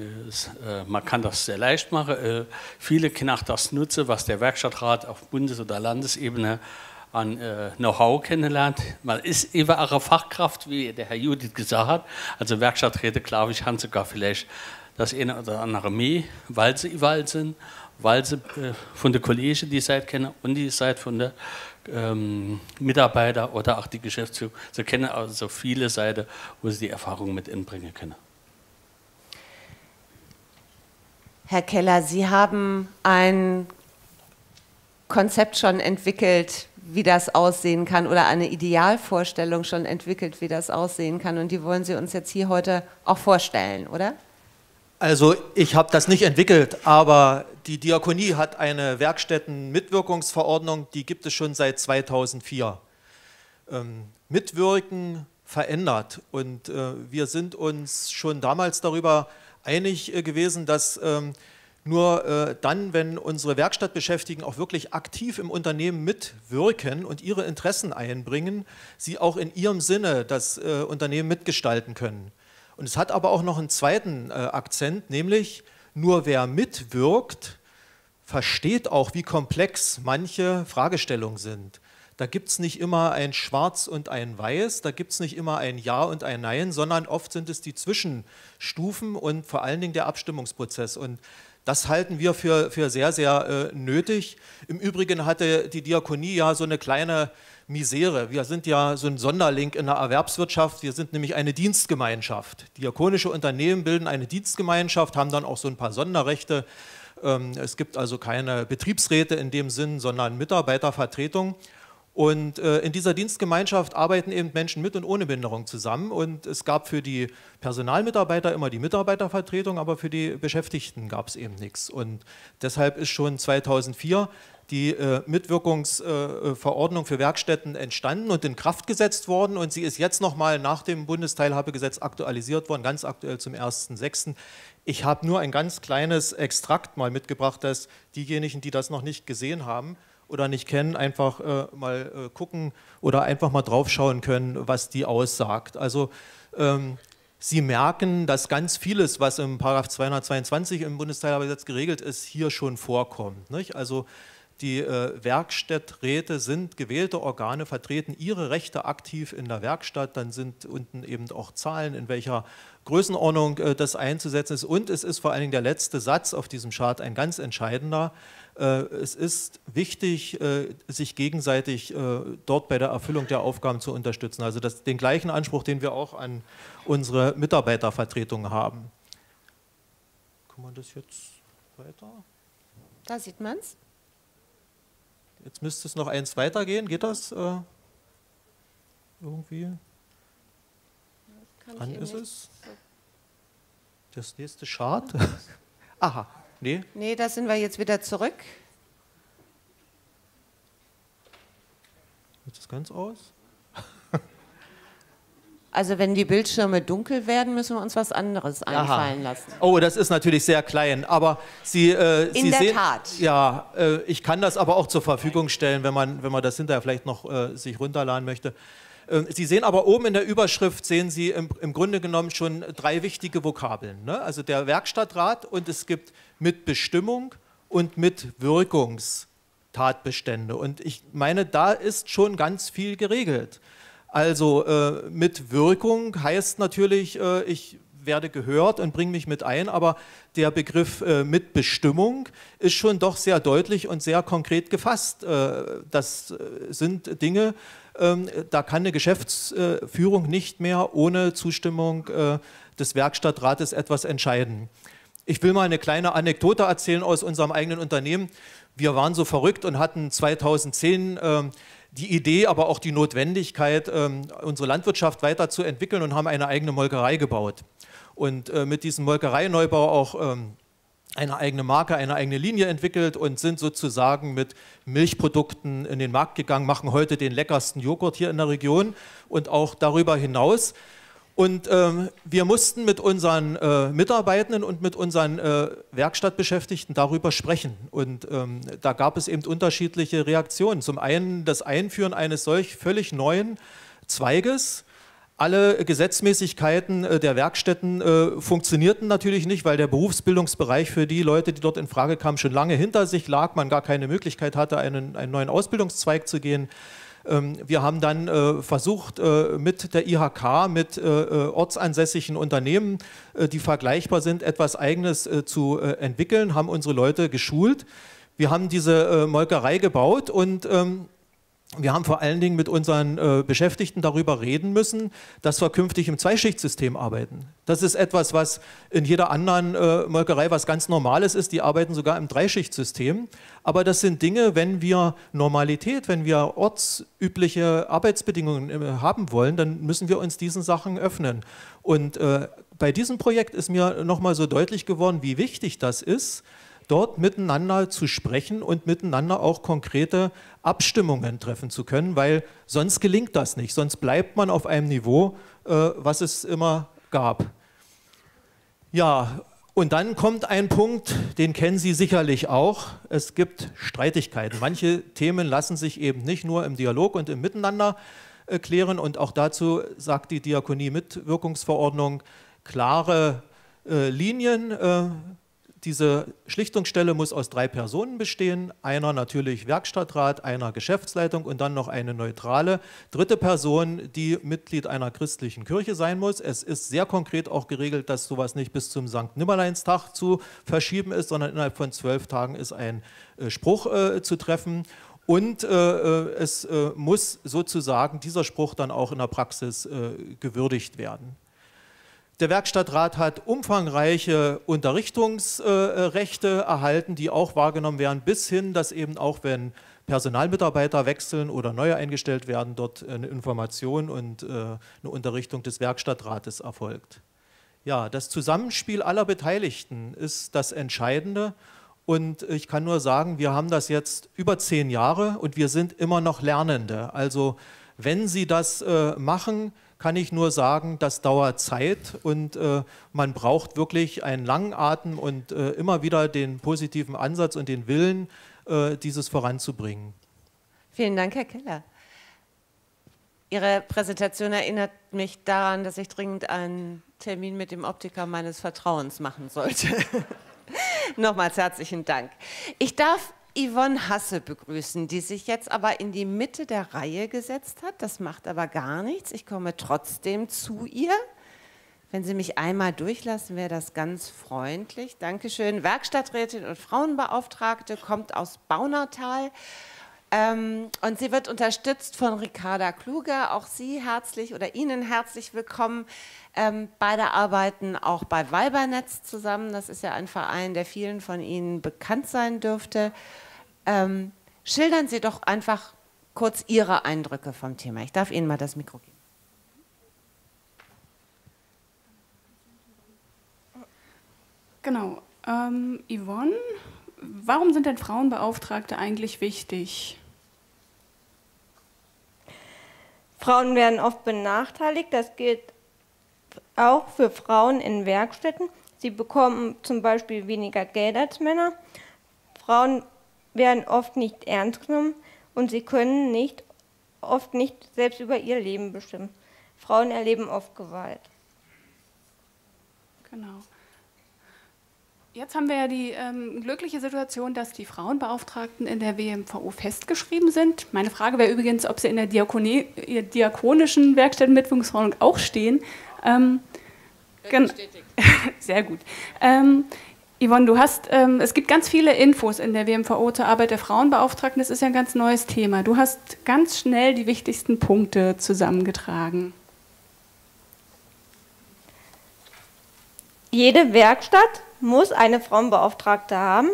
äh, man kann das sehr leicht machen. Viele können auch das nutzen, was der Werkstattrat auf Bundes- oder Landesebene an äh, Know-how kennenlernt. Man ist auch eine Fachkraft, wie der Herr Judith gesagt hat. Also Werkstatträte, glaube ich, haben sogar vielleicht das eine oder andere mehr, weil sie überall sind, weil sie äh, von der Kollegen die Seite kennen und die Seite von der ähm, Mitarbeiter oder auch die Geschäftsführung. Sie kennen also viele Seiten, wo sie die Erfahrung mit inbringen können. Herr Keller, Sie haben ein Konzept schon entwickelt, wie das aussehen kann oder eine Idealvorstellung schon entwickelt, wie das aussehen kann. Und die wollen Sie uns jetzt hier heute auch vorstellen, oder? Also ich habe das nicht entwickelt, aber die Diakonie hat eine Werkstätten-Mitwirkungsverordnung, die gibt es schon seit 2004. Ähm, Mitwirken verändert und äh, wir sind uns schon damals darüber einig äh, gewesen, dass ähm, nur äh, dann, wenn unsere Werkstattbeschäftigten auch wirklich aktiv im Unternehmen mitwirken und ihre Interessen einbringen, sie auch in ihrem Sinne das äh, Unternehmen mitgestalten können. Und es hat aber auch noch einen zweiten äh, Akzent, nämlich nur wer mitwirkt, versteht auch, wie komplex manche Fragestellungen sind. Da gibt es nicht immer ein Schwarz und ein Weiß, da gibt es nicht immer ein Ja und ein Nein, sondern oft sind es die Zwischenstufen und vor allen Dingen der Abstimmungsprozess. Und das halten wir für, für sehr, sehr äh, nötig. Im Übrigen hatte die Diakonie ja so eine kleine Misere. Wir sind ja so ein Sonderling in der Erwerbswirtschaft. Wir sind nämlich eine Dienstgemeinschaft. Diakonische Unternehmen bilden eine Dienstgemeinschaft, haben dann auch so ein paar Sonderrechte. Ähm, es gibt also keine Betriebsräte in dem Sinn, sondern Mitarbeitervertretung. Und äh, in dieser Dienstgemeinschaft arbeiten eben Menschen mit und ohne Behinderung zusammen. Und es gab für die Personalmitarbeiter immer die Mitarbeitervertretung, aber für die Beschäftigten gab es eben nichts. Und deshalb ist schon 2004 die äh, Mitwirkungsverordnung äh, für Werkstätten entstanden und in Kraft gesetzt worden und sie ist jetzt nochmal nach dem Bundesteilhabegesetz aktualisiert worden, ganz aktuell zum 1.6. Ich habe nur ein ganz kleines Extrakt mal mitgebracht, dass diejenigen, die das noch nicht gesehen haben oder nicht kennen, einfach äh, mal äh, gucken oder einfach mal draufschauen können, was die aussagt. Also ähm, Sie merken, dass ganz vieles, was im Paragraph 222 im Bundesteilhabegesetz geregelt ist, hier schon vorkommt. Nicht? Also die äh, Werkstatträte sind gewählte Organe, vertreten ihre Rechte aktiv in der Werkstatt. Dann sind unten eben auch Zahlen, in welcher Größenordnung äh, das einzusetzen ist. Und es ist vor allen Dingen der letzte Satz auf diesem Chart ein ganz entscheidender. Äh, es ist wichtig, äh, sich gegenseitig äh, dort bei der Erfüllung der Aufgaben zu unterstützen. Also das, den gleichen Anspruch, den wir auch an unsere Mitarbeitervertretung haben. Kann man das jetzt weiter? Da sieht man es. Jetzt müsste es noch eins weitergehen. Geht das äh, irgendwie? Wann ist es? Das nächste Chart? Aha, nee. Nee, da sind wir jetzt wieder zurück. Sieht das ganz aus? Also wenn die Bildschirme dunkel werden, müssen wir uns was anderes einfallen Aha. lassen. Oh, das ist natürlich sehr klein, aber Sie, äh, In Sie der sehen, Tat. Ja, äh, ich kann das aber auch zur Verfügung stellen, wenn man, wenn man das hinterher vielleicht noch äh, sich runterladen möchte. Äh, Sie sehen aber oben in der Überschrift, sehen Sie im, im Grunde genommen schon drei wichtige Vokabeln. Ne? Also der Werkstattrat und es gibt Mitbestimmung und Mitwirkungstatbestände. Und ich meine, da ist schon ganz viel geregelt. Also äh, mit Wirkung heißt natürlich, äh, ich werde gehört und bringe mich mit ein, aber der Begriff äh, Mitbestimmung ist schon doch sehr deutlich und sehr konkret gefasst. Äh, das äh, sind Dinge, ähm, da kann eine Geschäftsführung nicht mehr ohne Zustimmung äh, des Werkstattrates etwas entscheiden. Ich will mal eine kleine Anekdote erzählen aus unserem eigenen Unternehmen. Wir waren so verrückt und hatten 2010 die Idee, aber auch die Notwendigkeit, ähm, unsere Landwirtschaft weiterzuentwickeln und haben eine eigene Molkerei gebaut. Und äh, mit diesem Molkereineubau auch ähm, eine eigene Marke, eine eigene Linie entwickelt und sind sozusagen mit Milchprodukten in den Markt gegangen, machen heute den leckersten Joghurt hier in der Region und auch darüber hinaus. Und ähm, wir mussten mit unseren äh, Mitarbeitenden und mit unseren äh, Werkstattbeschäftigten darüber sprechen. Und ähm, da gab es eben unterschiedliche Reaktionen. Zum einen das Einführen eines solch völlig neuen Zweiges. Alle Gesetzmäßigkeiten äh, der Werkstätten äh, funktionierten natürlich nicht, weil der Berufsbildungsbereich für die Leute, die dort in Frage kamen, schon lange hinter sich lag, man gar keine Möglichkeit hatte, einen, einen neuen Ausbildungszweig zu gehen. Ähm, wir haben dann äh, versucht, mit der IHK, mit ortsansässigen Unternehmen, die vergleichbar sind, etwas Eigenes zu entwickeln, haben unsere Leute geschult. Wir haben diese Molkerei gebaut und ähm, wir haben vor allen Dingen mit unseren äh, Beschäftigten darüber reden müssen, dass wir künftig im Zweischichtsystem arbeiten. Das ist etwas, was in jeder anderen äh, Molkerei was ganz Normales ist. Die arbeiten sogar im Dreischichtsystem. Aber das sind Dinge, wenn wir Normalität, wenn wir ortsübliche Arbeitsbedingungen äh, haben wollen, dann müssen wir uns diesen Sachen öffnen. Und äh, bei diesem Projekt ist mir nochmal so deutlich geworden, wie wichtig das ist, dort miteinander zu sprechen und miteinander auch konkrete Abstimmungen treffen zu können, weil sonst gelingt das nicht. Sonst bleibt man auf einem Niveau, äh, was es immer gab. Ja, und dann kommt ein Punkt, den kennen Sie sicherlich auch. Es gibt Streitigkeiten. Manche Themen lassen sich eben nicht nur im Dialog und im Miteinander äh, klären. Und auch dazu sagt die Diakonie-Mitwirkungsverordnung klare äh, Linien, äh, diese Schlichtungsstelle muss aus drei Personen bestehen. Einer natürlich Werkstattrat, einer Geschäftsleitung und dann noch eine neutrale dritte Person, die Mitglied einer christlichen Kirche sein muss. Es ist sehr konkret auch geregelt, dass sowas nicht bis zum St. Nimmerleinstag zu verschieben ist, sondern innerhalb von zwölf Tagen ist ein äh, Spruch äh, zu treffen. Und äh, äh es äh, muss sozusagen dieser Spruch dann auch in der Praxis äh, gewürdigt werden. Der Werkstattrat hat umfangreiche Unterrichtungsrechte erhalten, die auch wahrgenommen werden, bis hin, dass eben auch, wenn Personalmitarbeiter wechseln oder neu eingestellt werden, dort eine Information und äh, eine Unterrichtung des Werkstattrates erfolgt. Ja, das Zusammenspiel aller Beteiligten ist das Entscheidende. Und ich kann nur sagen, wir haben das jetzt über zehn Jahre und wir sind immer noch Lernende. Also wenn Sie das äh, machen, kann ich nur sagen, das dauert Zeit und äh, man braucht wirklich einen langen Atem und äh, immer wieder den positiven Ansatz und den Willen, äh, dieses voranzubringen. Vielen Dank, Herr Keller. Ihre Präsentation erinnert mich daran, dass ich dringend einen Termin mit dem Optiker meines Vertrauens machen sollte. Nochmals herzlichen Dank. Ich darf Yvonne Hasse begrüßen, die sich jetzt aber in die Mitte der Reihe gesetzt hat. Das macht aber gar nichts. Ich komme trotzdem zu ihr. Wenn Sie mich einmal durchlassen, wäre das ganz freundlich. Dankeschön. Werkstatträtin und Frauenbeauftragte kommt aus Baunatal. Ähm, und sie wird unterstützt von Ricarda Kluge. Auch Sie herzlich oder Ihnen herzlich willkommen. Ähm, beide arbeiten auch bei Weibernetz zusammen. Das ist ja ein Verein, der vielen von Ihnen bekannt sein dürfte. Ähm, schildern Sie doch einfach kurz Ihre Eindrücke vom Thema. Ich darf Ihnen mal das Mikro geben. Genau. Ähm, Yvonne, warum sind denn Frauenbeauftragte eigentlich wichtig? Frauen werden oft benachteiligt. Das gilt auch für Frauen in Werkstätten. Sie bekommen zum Beispiel weniger Geld als Männer. Frauen werden oft nicht ernst genommen und sie können nicht, oft nicht selbst über ihr Leben bestimmen. Frauen erleben oft Gewalt. Genau. Jetzt haben wir ja die ähm, glückliche Situation, dass die Frauenbeauftragten in der WMVO festgeschrieben sind. Meine Frage wäre übrigens, ob sie in der Diakonie, diakonischen Werkstättenmitwirkungsverordnung auch stehen. Ähm, Sehr gut. Ähm, Yvonne, du hast, ähm, es gibt ganz viele Infos in der WMVO zur Arbeit der Frauenbeauftragten. Das ist ja ein ganz neues Thema. Du hast ganz schnell die wichtigsten Punkte zusammengetragen. Jede Werkstatt muss eine Frauenbeauftragte haben.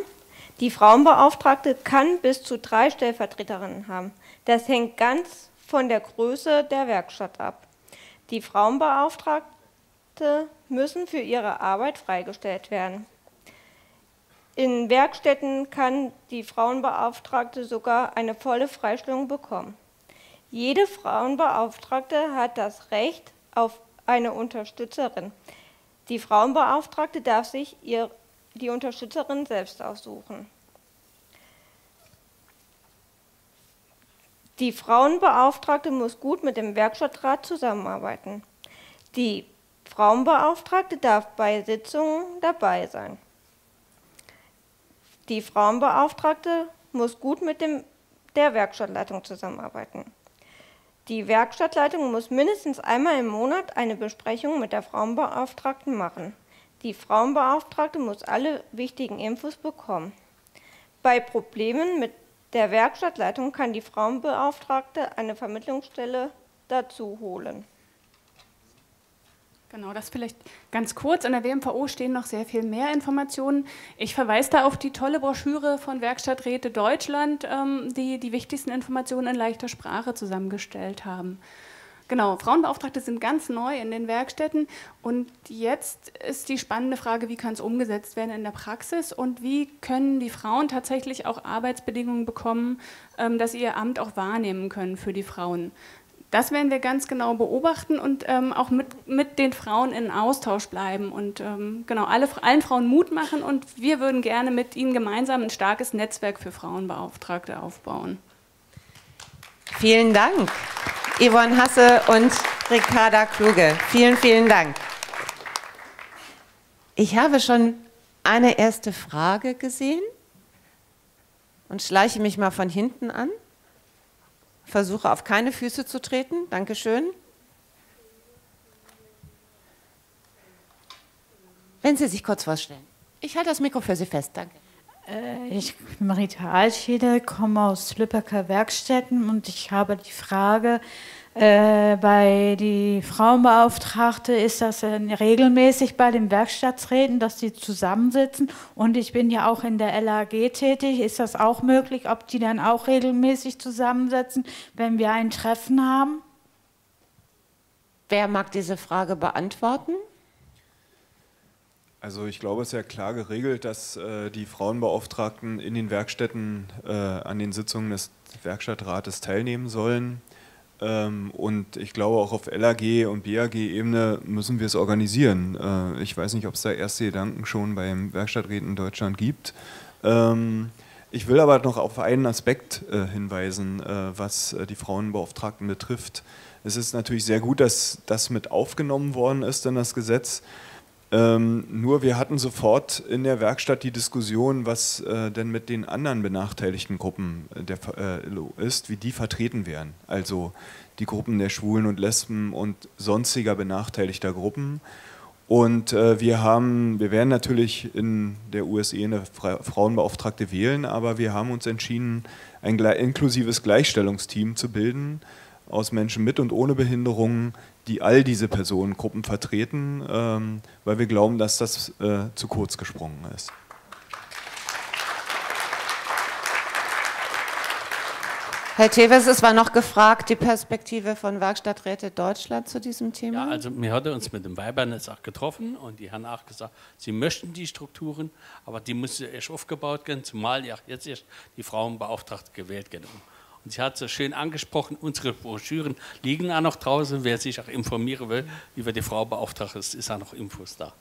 Die Frauenbeauftragte kann bis zu drei Stellvertreterinnen haben. Das hängt ganz von der Größe der Werkstatt ab. Die Frauenbeauftragte müssen für ihre Arbeit freigestellt werden. In Werkstätten kann die Frauenbeauftragte sogar eine volle Freistellung bekommen. Jede Frauenbeauftragte hat das Recht auf eine Unterstützerin. Die Frauenbeauftragte darf sich ihr, die Unterstützerin selbst aussuchen. Die Frauenbeauftragte muss gut mit dem Werkstattrat zusammenarbeiten. Die Frauenbeauftragte darf bei Sitzungen dabei sein. Die Frauenbeauftragte muss gut mit dem, der Werkstattleitung zusammenarbeiten. Die Werkstattleitung muss mindestens einmal im Monat eine Besprechung mit der Frauenbeauftragten machen. Die Frauenbeauftragte muss alle wichtigen Infos bekommen. Bei Problemen mit der Werkstattleitung kann die Frauenbeauftragte eine Vermittlungsstelle dazu holen. Genau, das vielleicht ganz kurz. In der WMVO stehen noch sehr viel mehr Informationen. Ich verweise da auf die tolle Broschüre von Werkstatträte Deutschland, ähm, die die wichtigsten Informationen in leichter Sprache zusammengestellt haben. Genau, Frauenbeauftragte sind ganz neu in den Werkstätten und jetzt ist die spannende Frage, wie kann es umgesetzt werden in der Praxis und wie können die Frauen tatsächlich auch Arbeitsbedingungen bekommen, ähm, dass sie ihr Amt auch wahrnehmen können für die Frauen. Das werden wir ganz genau beobachten und ähm, auch mit, mit den Frauen in Austausch bleiben und ähm, genau alle, allen Frauen Mut machen und wir würden gerne mit ihnen gemeinsam ein starkes Netzwerk für Frauenbeauftragte aufbauen. Vielen Dank, Yvonne Hasse und Ricarda Kluge. Vielen, vielen Dank. Ich habe schon eine erste Frage gesehen und schleiche mich mal von hinten an. Versuche auf keine Füße zu treten. Dankeschön. Wenn Sie sich kurz vorstellen. Ich halte das Mikro für Sie fest. Danke. Äh, ich bin Marita Altschede, komme aus Lübecker Werkstätten und ich habe die Frage, äh, bei die Frauenbeauftragte ist das äh, regelmäßig bei den Werkstatträten, dass die zusammensitzen. Und ich bin ja auch in der LAG tätig. Ist das auch möglich, ob die dann auch regelmäßig zusammensetzen, wenn wir ein Treffen haben? Wer mag diese Frage beantworten? Also ich glaube, es ist ja klar geregelt, dass äh, die Frauenbeauftragten in den Werkstätten äh, an den Sitzungen des Werkstattrates teilnehmen sollen. Ähm, und ich glaube, auch auf LAG und BAG-Ebene müssen wir es organisieren. Äh, ich weiß nicht, ob es da erste Gedanken schon beim Werkstatträten in Deutschland gibt. Ähm, ich will aber noch auf einen Aspekt äh, hinweisen, äh, was die Frauenbeauftragten betrifft. Es ist natürlich sehr gut, dass das mit aufgenommen worden ist in das Gesetz. Ähm, nur wir hatten sofort in der Werkstatt die Diskussion, was äh, denn mit den anderen benachteiligten Gruppen äh, der, äh, ist, wie die vertreten werden. Also die Gruppen der Schwulen und Lesben und sonstiger benachteiligter Gruppen. Und äh, wir haben, wir werden natürlich in der USE eine Fra Frauenbeauftragte wählen, aber wir haben uns entschieden, ein inklusives Gleichstellungsteam zu bilden aus Menschen mit und ohne Behinderungen, die all diese Personengruppen vertreten, ähm, weil wir glauben, dass das äh, zu kurz gesprungen ist. Herr Teves, es war noch gefragt, die Perspektive von Werkstatträte Deutschland zu diesem Thema. Ja, also wir hatten uns mit dem Weibernetz auch getroffen und die haben auch gesagt, sie möchten die Strukturen, aber die müssen erst aufgebaut werden, zumal ja jetzt erst die Frauenbeauftragte gewählt werden. Und sie hat so schön angesprochen, unsere Broschüren liegen auch noch draußen. Wer sich auch informieren will, über die Frau beauftragt ist, ist auch noch Infos da.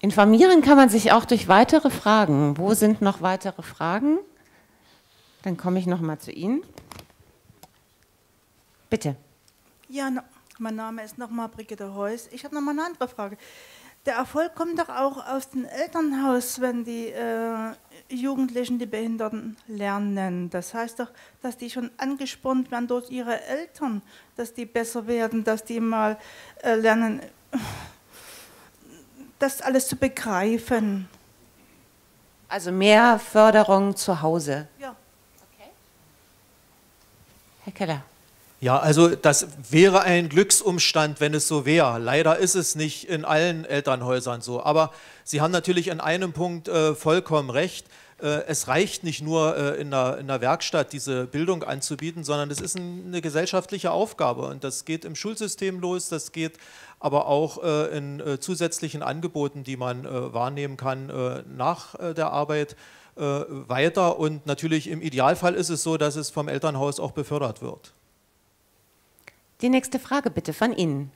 Informieren kann man sich auch durch weitere Fragen. Wo sind noch weitere Fragen? Dann komme ich noch mal zu Ihnen. Bitte. Ja, mein Name ist nochmal Brigitte Heuss. Ich habe noch mal eine andere Frage. Der Erfolg kommt doch auch aus dem Elternhaus, wenn die äh, Jugendlichen, die Behinderten lernen. Das heißt doch, dass die schon angespornt werden durch ihre Eltern, dass die besser werden, dass die mal äh, lernen, das alles zu begreifen. Also mehr Förderung zu Hause. Ja. Okay. Herr Keller. Ja, also das wäre ein Glücksumstand, wenn es so wäre. Leider ist es nicht in allen Elternhäusern so. Aber Sie haben natürlich in einem Punkt äh, vollkommen recht. Äh, es reicht nicht nur äh, in, der, in der Werkstatt diese Bildung anzubieten, sondern es ist ein, eine gesellschaftliche Aufgabe. Und das geht im Schulsystem los, das geht aber auch äh, in äh, zusätzlichen Angeboten, die man äh, wahrnehmen kann nach der Arbeit weiter. Und natürlich im Idealfall ist es so, dass es vom Elternhaus auch befördert wird. Die nächste Frage bitte von Ihnen.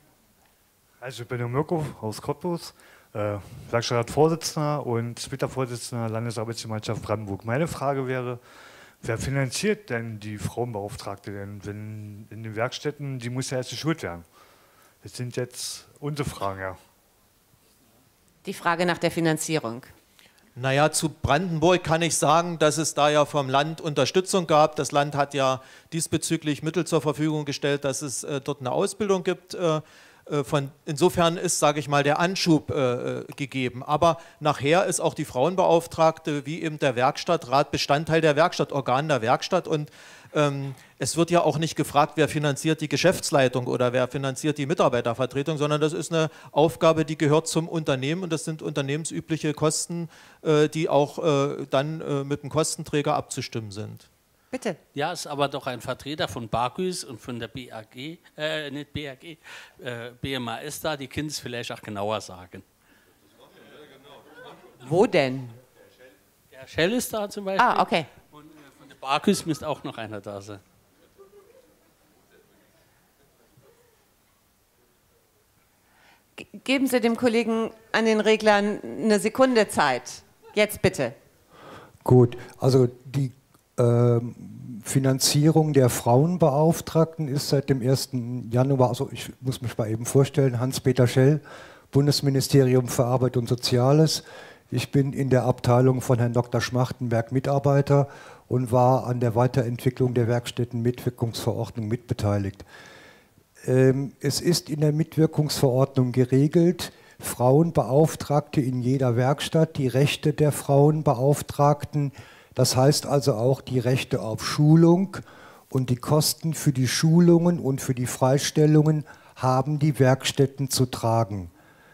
Also ich bin der Mirko aus Cottbus, äh, Werkstattvorsitzender und Splittervorsitzender Landesarbeitsgemeinschaft Brandenburg. Meine Frage wäre, wer finanziert denn die Frauenbeauftragte denn, wenn in den Werkstätten, die muss ja erst geschult werden? Das sind jetzt unsere Fragen, ja. Die Frage nach der Finanzierung. Naja, zu Brandenburg kann ich sagen, dass es da ja vom Land Unterstützung gab. Das Land hat ja diesbezüglich Mittel zur Verfügung gestellt, dass es äh, dort eine Ausbildung gibt. Äh, äh von, insofern ist, sage ich mal, der Anschub äh, äh, gegeben. Aber nachher ist auch die Frauenbeauftragte wie eben der Werkstattrat Bestandteil der Werkstatt, Organ der Werkstatt. Und ähm, es wird ja auch nicht gefragt, wer finanziert die Geschäftsleitung oder wer finanziert die Mitarbeitervertretung, sondern das ist eine Aufgabe, die gehört zum Unternehmen und das sind unternehmensübliche Kosten, äh, die auch äh, dann äh, mit dem Kostenträger abzustimmen sind. Bitte. Ja, ist aber doch ein Vertreter von Barcus und von der BAG, äh, nicht BAG, äh, BMA ist da, die können es vielleicht auch genauer sagen. Wo denn? Der Shell ist da zum Beispiel. Ah, okay. Barkis müsste auch noch einer da sein. Geben Sie dem Kollegen an den Reglern eine Sekunde Zeit. Jetzt bitte. Gut, also die äh, Finanzierung der Frauenbeauftragten ist seit dem 1. Januar, also ich muss mich mal eben vorstellen, Hans-Peter Schell, Bundesministerium für Arbeit und Soziales. Ich bin in der Abteilung von Herrn Dr. Schmachtenberg Mitarbeiter und war an der Weiterentwicklung der Werkstättenmitwirkungsverordnung mitbeteiligt. Ähm, es ist in der Mitwirkungsverordnung geregelt, Frauenbeauftragte in jeder Werkstatt, die Rechte der Frauenbeauftragten, das heißt also auch die Rechte auf Schulung und die Kosten für die Schulungen und für die Freistellungen haben die Werkstätten zu tragen.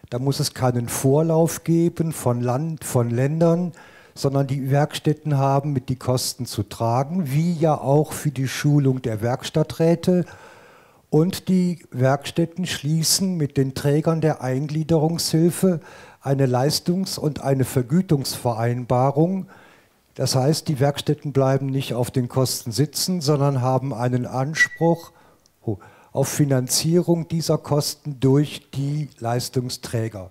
Da muss es keinen Vorlauf geben von Land, von Ländern, sondern die Werkstätten haben mit die Kosten zu tragen, wie ja auch für die Schulung der Werkstatträte. Und die Werkstätten schließen mit den Trägern der Eingliederungshilfe eine Leistungs- und eine Vergütungsvereinbarung. Das heißt, die Werkstätten bleiben nicht auf den Kosten sitzen, sondern haben einen Anspruch auf Finanzierung dieser Kosten durch die Leistungsträger.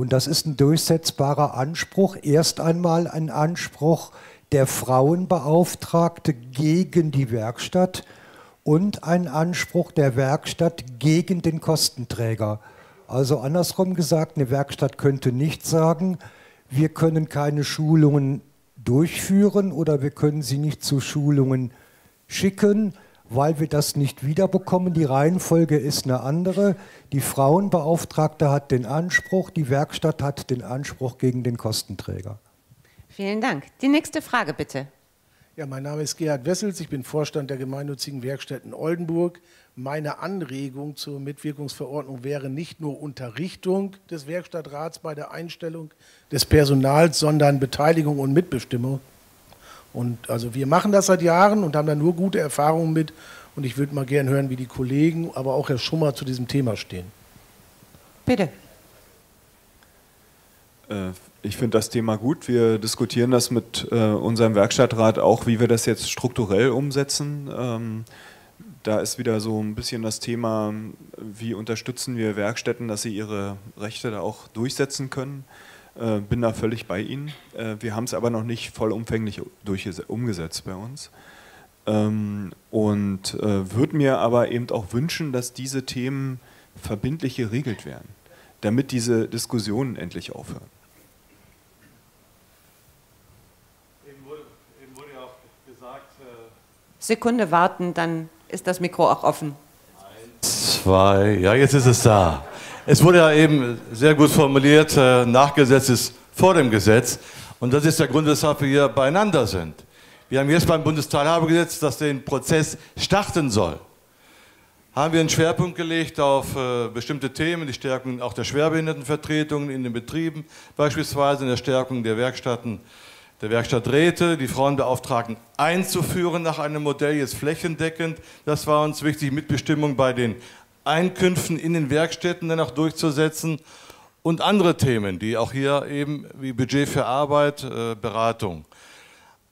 Und das ist ein durchsetzbarer Anspruch, erst einmal ein Anspruch der Frauenbeauftragte gegen die Werkstatt und ein Anspruch der Werkstatt gegen den Kostenträger. Also andersrum gesagt, eine Werkstatt könnte nicht sagen, wir können keine Schulungen durchführen oder wir können sie nicht zu Schulungen schicken, weil wir das nicht wiederbekommen. Die Reihenfolge ist eine andere. Die Frauenbeauftragte hat den Anspruch, die Werkstatt hat den Anspruch gegen den Kostenträger. Vielen Dank. Die nächste Frage bitte. Ja, mein Name ist Gerhard Wessels, ich bin Vorstand der gemeinnützigen Werkstätten Oldenburg. Meine Anregung zur Mitwirkungsverordnung wäre nicht nur Unterrichtung des Werkstattrats bei der Einstellung des Personals, sondern Beteiligung und Mitbestimmung. Und also wir machen das seit Jahren und haben da nur gute Erfahrungen mit. Und ich würde mal gerne hören, wie die Kollegen, aber auch Herr Schummer zu diesem Thema stehen. Bitte. Äh, ich finde das Thema gut. Wir diskutieren das mit äh, unserem Werkstattrat auch, wie wir das jetzt strukturell umsetzen. Ähm, da ist wieder so ein bisschen das Thema, wie unterstützen wir Werkstätten, dass sie ihre Rechte da auch durchsetzen können. Äh, bin da völlig bei Ihnen. Äh, wir haben es aber noch nicht vollumfänglich umgesetzt bei uns. Ähm, und äh, würde mir aber eben auch wünschen, dass diese Themen verbindlich geregelt werden, damit diese Diskussionen endlich aufhören. Eben wurde, eben wurde ja auch gesagt. Sekunde warten, dann ist das Mikro auch offen. Zwei, ja, jetzt ist es da. Es wurde ja eben sehr gut formuliert, äh, Nachgesetz ist vor dem Gesetz. Und das ist der Grund, weshalb wir hier beieinander sind. Wir haben jetzt beim Bundesteilhabegesetz, das den Prozess starten soll, haben wir einen Schwerpunkt gelegt auf äh, bestimmte Themen, die Stärkung auch der Schwerbehindertenvertretungen in den Betrieben, beispielsweise in der Stärkung der Werkstätten, der Werkstatträte, die Frauenbeauftragten einzuführen nach einem Modell jetzt flächendeckend. Das war uns wichtig, Mitbestimmung bei den Einkünften in den Werkstätten dann auch durchzusetzen und andere Themen, die auch hier eben wie Budget für Arbeit, äh, Beratung.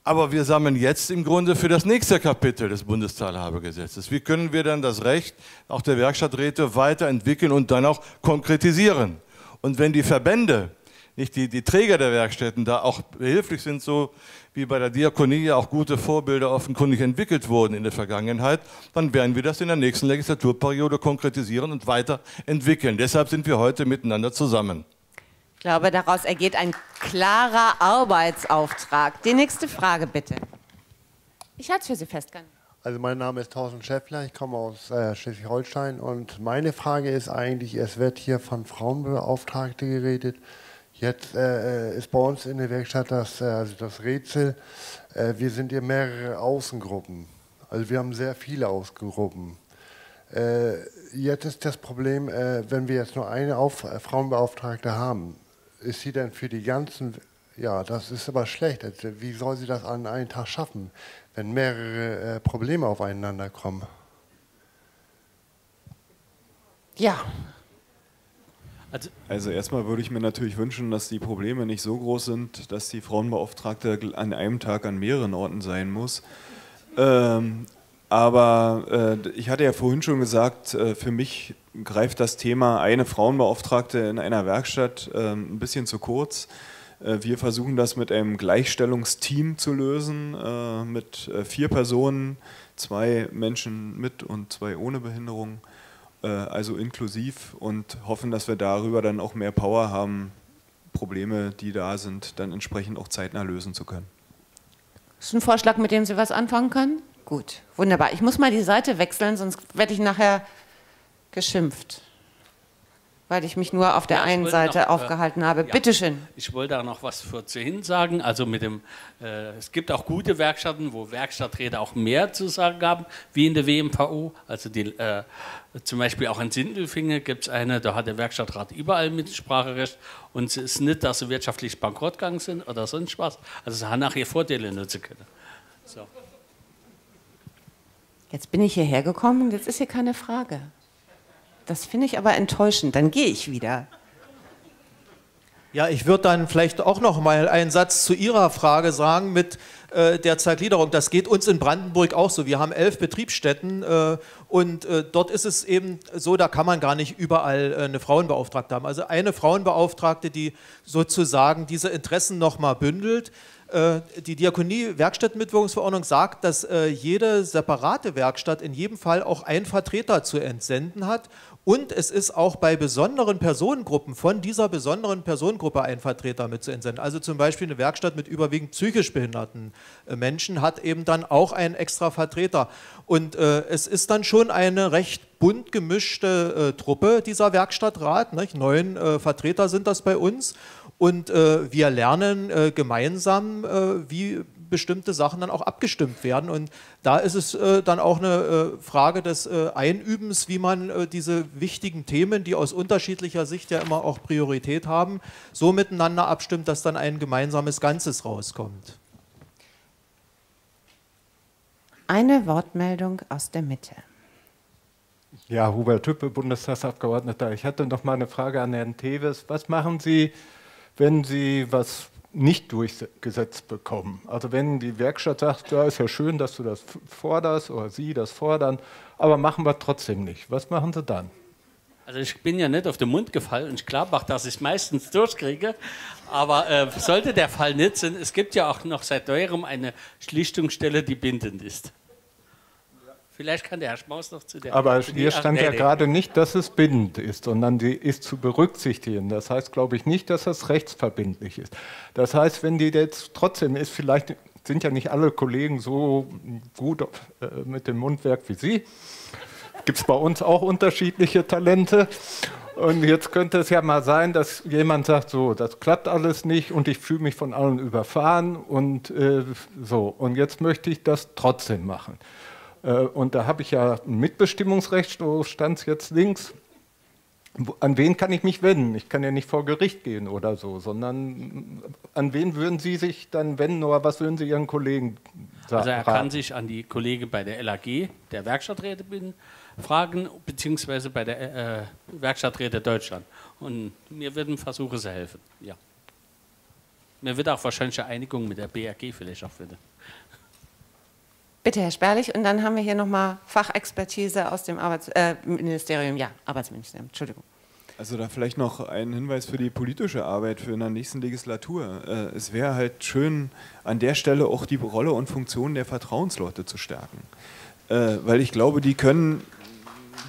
Aber wir sammeln jetzt im Grunde für das nächste Kapitel des Bundesteilhabegesetzes. Wie können wir dann das Recht auch der Werkstatträte weiterentwickeln und dann auch konkretisieren? Und wenn die Verbände nicht die, die Träger der Werkstätten da auch behilflich sind, so wie bei der Diakonie ja auch gute Vorbilder offenkundig entwickelt wurden in der Vergangenheit, dann werden wir das in der nächsten Legislaturperiode konkretisieren und weiterentwickeln. Deshalb sind wir heute miteinander zusammen. Ich glaube, daraus ergeht ein klarer Arbeitsauftrag. Die nächste Frage bitte. Ich halte es für Sie fest. Also mein Name ist Thorsten Schäffler, ich komme aus äh, Schleswig-Holstein und meine Frage ist eigentlich, es wird hier von Frauenbeauftragte geredet. Jetzt äh, ist bei uns in der Werkstatt das, äh, also das Rätsel, äh, wir sind hier mehrere Außengruppen. Also wir haben sehr viele Außengruppen. Äh, jetzt ist das Problem, äh, wenn wir jetzt nur eine Auf Frauenbeauftragte haben, ist sie dann für die ganzen, ja, das ist aber schlecht. Also, wie soll sie das an einem Tag schaffen, wenn mehrere äh, Probleme aufeinander kommen? Ja. Also, also erstmal würde ich mir natürlich wünschen, dass die Probleme nicht so groß sind, dass die Frauenbeauftragte an einem Tag an mehreren Orten sein muss. Ähm, aber äh, ich hatte ja vorhin schon gesagt, äh, für mich greift das Thema eine Frauenbeauftragte in einer Werkstatt äh, ein bisschen zu kurz. Äh, wir versuchen das mit einem Gleichstellungsteam zu lösen, äh, mit äh, vier Personen, zwei Menschen mit und zwei ohne Behinderung, also inklusiv und hoffen, dass wir darüber dann auch mehr Power haben, Probleme, die da sind, dann entsprechend auch zeitnah lösen zu können. Ist ein Vorschlag, mit dem Sie was anfangen können? Gut, wunderbar. Ich muss mal die Seite wechseln, sonst werde ich nachher geschimpft, weil ich mich nur auf der ja, einen Seite noch, äh, aufgehalten habe. Ja, Bitte schön. Ich wollte da noch was vorhin sagen. Also mit dem, äh, es gibt auch gute Werkstätten, wo Werkstatträder auch mehr zu sagen haben, wie in der WMVO. Also die, äh, zum Beispiel auch in Sindelfingen gibt es eine, da hat der Werkstattrat überall Mitspracherecht und es ist nicht, dass sie wirtschaftlich bankrott gegangen sind oder sonst was. Also sie haben nachher Vorteile nutzen können. So. Jetzt bin ich hierher gekommen und jetzt ist hier keine Frage. Das finde ich aber enttäuschend. Dann gehe ich wieder. Ja, ich würde dann vielleicht auch noch mal einen Satz zu Ihrer Frage sagen mit äh, der Zergliederung. Das geht uns in Brandenburg auch so. Wir haben elf Betriebsstätten äh, und äh, dort ist es eben so, da kann man gar nicht überall äh, eine Frauenbeauftragte haben. Also eine Frauenbeauftragte, die sozusagen diese Interessen noch mal bündelt. Äh, die Diakonie-Werkstättenmitwirkungsverordnung sagt, dass äh, jede separate Werkstatt in jedem Fall auch einen Vertreter zu entsenden hat. Und es ist auch bei besonderen Personengruppen von dieser besonderen Personengruppe ein Vertreter mit zu entsenden. Also zum Beispiel eine Werkstatt mit überwiegend psychisch behinderten äh, Menschen hat eben dann auch einen extra Vertreter. Und es ist dann schon eine recht bunt gemischte äh, Truppe, dieser Werkstattrat. Nicht? Neun äh, Vertreter sind das bei uns. Und äh, wir lernen äh, gemeinsam, äh, wie bestimmte Sachen dann auch abgestimmt werden. Und da ist es äh, dann auch eine äh, Frage des äh, Einübens, wie man diese wichtigen Themen, die aus unterschiedlicher Sicht ja immer auch Priorität haben, so miteinander abstimmt, dass dann ein gemeinsames Ganzes rauskommt. Eine Wortmeldung aus der Mitte. Ja, Hubert Tüppe, Bundestagsabgeordneter. Ich hatte noch mal eine Frage an Herrn Teves. Was machen Sie wenn Sie was nicht durchgesetzt bekommen. Also wenn die Werkstatt sagt, ja, ist ja schön, dass du das forderst oder Sie das fordern, aber machen wir trotzdem nicht. Was machen Sie dann? Also ich bin ja nicht auf den Mund gefallen und ich glaube auch, dass ich meistens durchkriege. Aber äh, sollte der Fall nicht sein, es gibt ja auch noch seit neuerem eine Schlichtungsstelle, die bindend ist. Vielleicht kann der Herr Schmaus noch zu der. Aber hier stand ja gerade nicht, dass es bindend ist, sondern die ist zu berücksichtigen. Das heißt, glaube ich nicht, dass das rechtsverbindlich ist. Das heißt, wenn die jetzt trotzdem ist, vielleicht sind ja nicht alle Kollegen so gut äh, mit dem Mundwerk wie Sie. Gibt es bei uns auch unterschiedliche Talente. Und jetzt könnte es ja mal sein, dass jemand sagt, so, das klappt alles nicht und ich fühle mich von allen überfahren und äh, so. Und jetzt möchte ich das trotzdem machen. Äh, und da habe ich ja ein Mitbestimmungsrecht, so stand es jetzt links. An wen kann ich mich wenden? Ich kann ja nicht vor Gericht gehen oder so, sondern an wen würden Sie sich dann wenden oder was würden Sie Ihren Kollegen sagen? Also er kann sich an die Kollegen bei der LAG, der Werkstatträte bin, fragen, beziehungsweise bei der äh, Werkstatträte Deutschland. Und mir würden Versuche zu helfen, ja. Mir wird auch wahrscheinlich eine Einigung mit der BRG vielleicht auch finden. Bitte, Herr Sperlich. Und dann haben wir hier nochmal Fachexpertise aus dem Arbeitsministerium. Äh, ja, Arbeitsministerium, Entschuldigung. Also da vielleicht noch ein Hinweis für die politische Arbeit für in der nächsten Legislatur. Äh, es wäre halt schön, an der Stelle auch die Rolle und Funktion der Vertrauensleute zu stärken. Äh, weil ich glaube, die können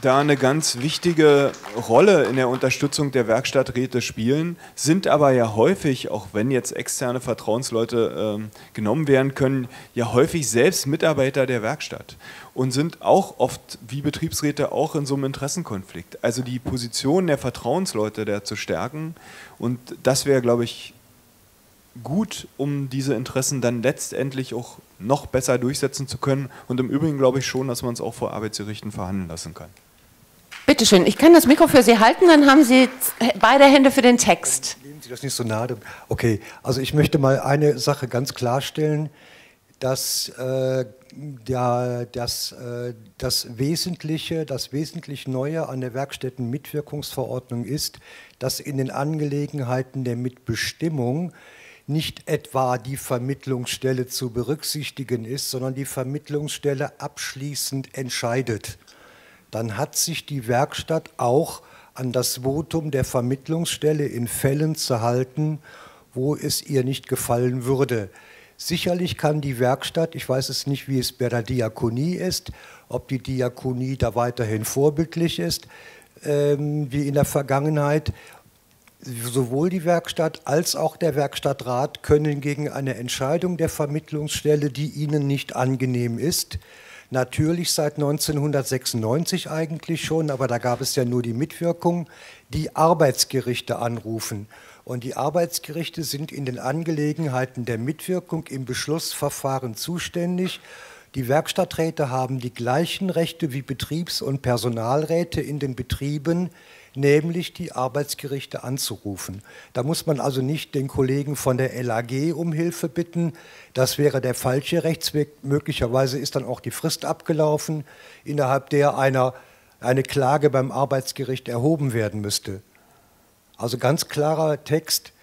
da eine ganz wichtige Rolle in der Unterstützung der Werkstatträte spielen, sind aber ja häufig, auch wenn jetzt externe Vertrauensleute äh, genommen werden können, ja häufig selbst Mitarbeiter der Werkstatt und sind auch oft wie Betriebsräte auch in so einem Interessenkonflikt. Also die Position der Vertrauensleute da zu stärken und das wäre, glaube ich, gut, um diese Interessen dann letztendlich auch noch besser durchsetzen zu können. Und im Übrigen glaube ich schon, dass man es auch vor Arbeitsgerichten verhandeln lassen kann. Bitte schön, ich kann das Mikro für Sie halten, dann haben Sie beide Hände für den Text. Nehmen Sie das nicht so nahe. Okay, also ich möchte mal eine Sache ganz klarstellen, dass äh, der, das, äh, das Wesentliche, das wesentlich Neue an der Werkstättenmitwirkungsverordnung ist, dass in den Angelegenheiten der Mitbestimmung nicht etwa die Vermittlungsstelle zu berücksichtigen ist, sondern die Vermittlungsstelle abschließend entscheidet. Dann hat sich die Werkstatt auch an das Votum der Vermittlungsstelle in Fällen zu halten, wo es ihr nicht gefallen würde. Sicherlich kann die Werkstatt, ich weiß es nicht, wie es bei der Diakonie ist, ob die Diakonie da weiterhin vorbildlich ist, ähm, wie in der Vergangenheit, Sowohl die Werkstatt als auch der Werkstattrat können gegen eine Entscheidung der Vermittlungsstelle, die ihnen nicht angenehm ist, natürlich seit 1996 eigentlich schon, aber da gab es ja nur die Mitwirkung, die Arbeitsgerichte anrufen. Und die Arbeitsgerichte sind in den Angelegenheiten der Mitwirkung im Beschlussverfahren zuständig. Die Werkstatträte haben die gleichen Rechte wie Betriebs- und Personalräte in den Betrieben, nämlich die Arbeitsgerichte anzurufen. Da muss man also nicht den Kollegen von der LAG um Hilfe bitten. Das wäre der falsche Rechtsweg. Möglicherweise ist dann auch die Frist abgelaufen, innerhalb der einer, eine Klage beim Arbeitsgericht erhoben werden müsste. Also ganz klarer Text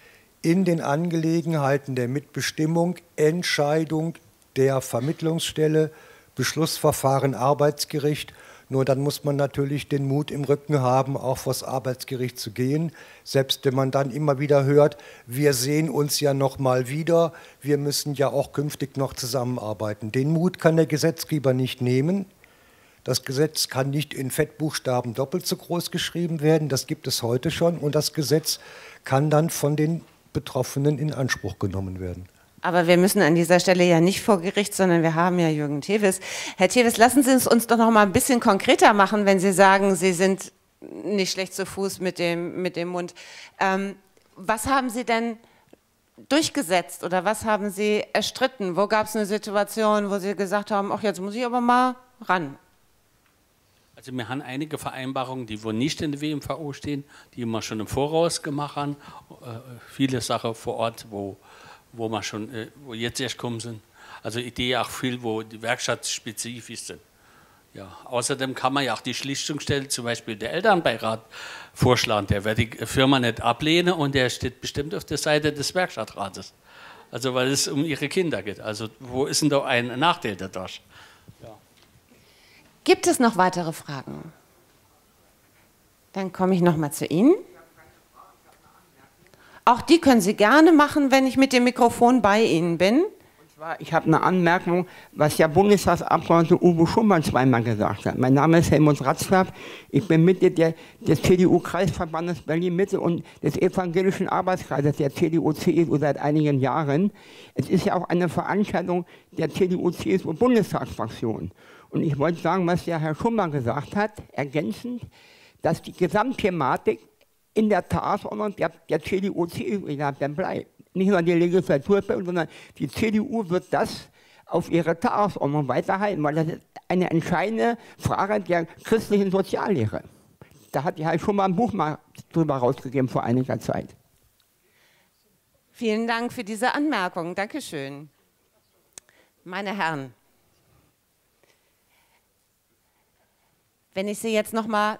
in den Angelegenheiten der Mitbestimmung, Entscheidung der Vermittlungsstelle, Beschlussverfahren Arbeitsgericht nur dann muss man natürlich den Mut im Rücken haben, auch vor das Arbeitsgericht zu gehen. Selbst wenn man dann immer wieder hört, wir sehen uns ja noch mal wieder, wir müssen ja auch künftig noch zusammenarbeiten. Den Mut kann der Gesetzgeber nicht nehmen. Das Gesetz kann nicht in Fettbuchstaben doppelt so groß geschrieben werden, das gibt es heute schon. Und das Gesetz kann dann von den Betroffenen in Anspruch genommen werden. Aber wir müssen an dieser Stelle ja nicht vor Gericht, sondern wir haben ja Jürgen Tevis. Herr Tevis, lassen Sie es uns doch noch mal ein bisschen konkreter machen, wenn Sie sagen, Sie sind nicht schlecht zu Fuß mit dem, mit dem Mund. Ähm, was haben Sie denn durchgesetzt oder was haben Sie erstritten? Wo gab es eine Situation, wo Sie gesagt haben, ach, jetzt muss ich aber mal ran? Also wir haben einige Vereinbarungen, die wohl nicht in der WMVO stehen, die wir schon im Voraus gemacht haben. Äh, viele Sachen vor Ort, wo wo wir schon, äh, wo jetzt erst kommen sind. Also Idee auch viel, wo die Werkstatt spezifisch sind. Ja, außerdem kann man ja auch die Schlichtungsstelle, zum Beispiel der Elternbeirat, vorschlagen. Der wird die Firma nicht ablehnen und der steht bestimmt auf der Seite des Werkstattrates. Also weil es um ihre Kinder geht. Also wo ist denn da ein Nachteil dadurch? Ja. Gibt es noch weitere Fragen? Dann komme ich noch mal zu Ihnen. Auch die können Sie gerne machen, wenn ich mit dem Mikrofon bei Ihnen bin. Ich habe eine Anmerkung, was der Bundestagsabgeordnete Uwe Schumann zweimal gesagt hat. Mein Name ist Helmut Ratzlaff. Ich bin Mitglied der, des CDU-Kreisverbandes Berlin-Mitte und des Evangelischen Arbeitskreises der CDU-CSU seit einigen Jahren. Es ist ja auch eine Veranstaltung der CDU-CSU-Bundestagsfraktion. Und ich wollte sagen, was der Herr Schumann gesagt hat, ergänzend, dass die Gesamtthematik in der Tagesordnung der, der CDU, CDU dann bleibt. Nicht nur die Legislaturperiode, sondern die CDU wird das auf ihre Tagesordnung weiterhalten, weil das ist eine entscheidende Frage der christlichen Soziallehre. Da hat die halt schon mal ein Buch mal drüber rausgegeben vor einiger Zeit. Vielen Dank für diese Anmerkung. Dankeschön. Meine Herren, wenn ich Sie jetzt noch mal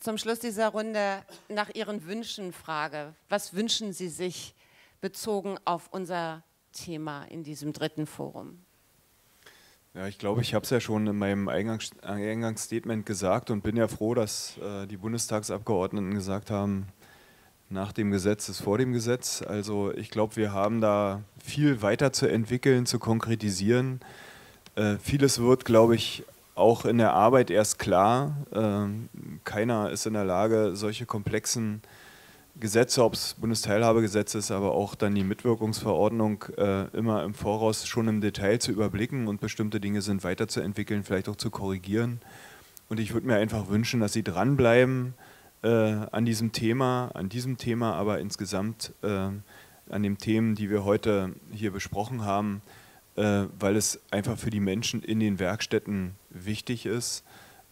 zum Schluss dieser Runde nach Ihren Wünschen frage. Was wünschen Sie sich bezogen auf unser Thema in diesem dritten Forum? Ja, ich glaube, ich habe es ja schon in meinem Eingangs Eingangsstatement gesagt und bin ja froh, dass äh, die Bundestagsabgeordneten gesagt haben, nach dem Gesetz ist vor dem Gesetz. Also ich glaube, wir haben da viel weiter zu entwickeln, zu konkretisieren. Äh, vieles wird, glaube ich, auch in der Arbeit erst klar. Ähm, keiner ist in der Lage, solche komplexen Gesetze, ob es Bundesteilhabegesetz ist, aber auch dann die Mitwirkungsverordnung äh, immer im Voraus schon im Detail zu überblicken und bestimmte Dinge sind weiterzuentwickeln, vielleicht auch zu korrigieren. Und ich würde mir einfach wünschen, dass Sie dranbleiben äh, an diesem Thema, an diesem Thema, aber insgesamt äh, an den Themen, die wir heute hier besprochen haben, äh, weil es einfach für die Menschen in den Werkstätten wichtig ist.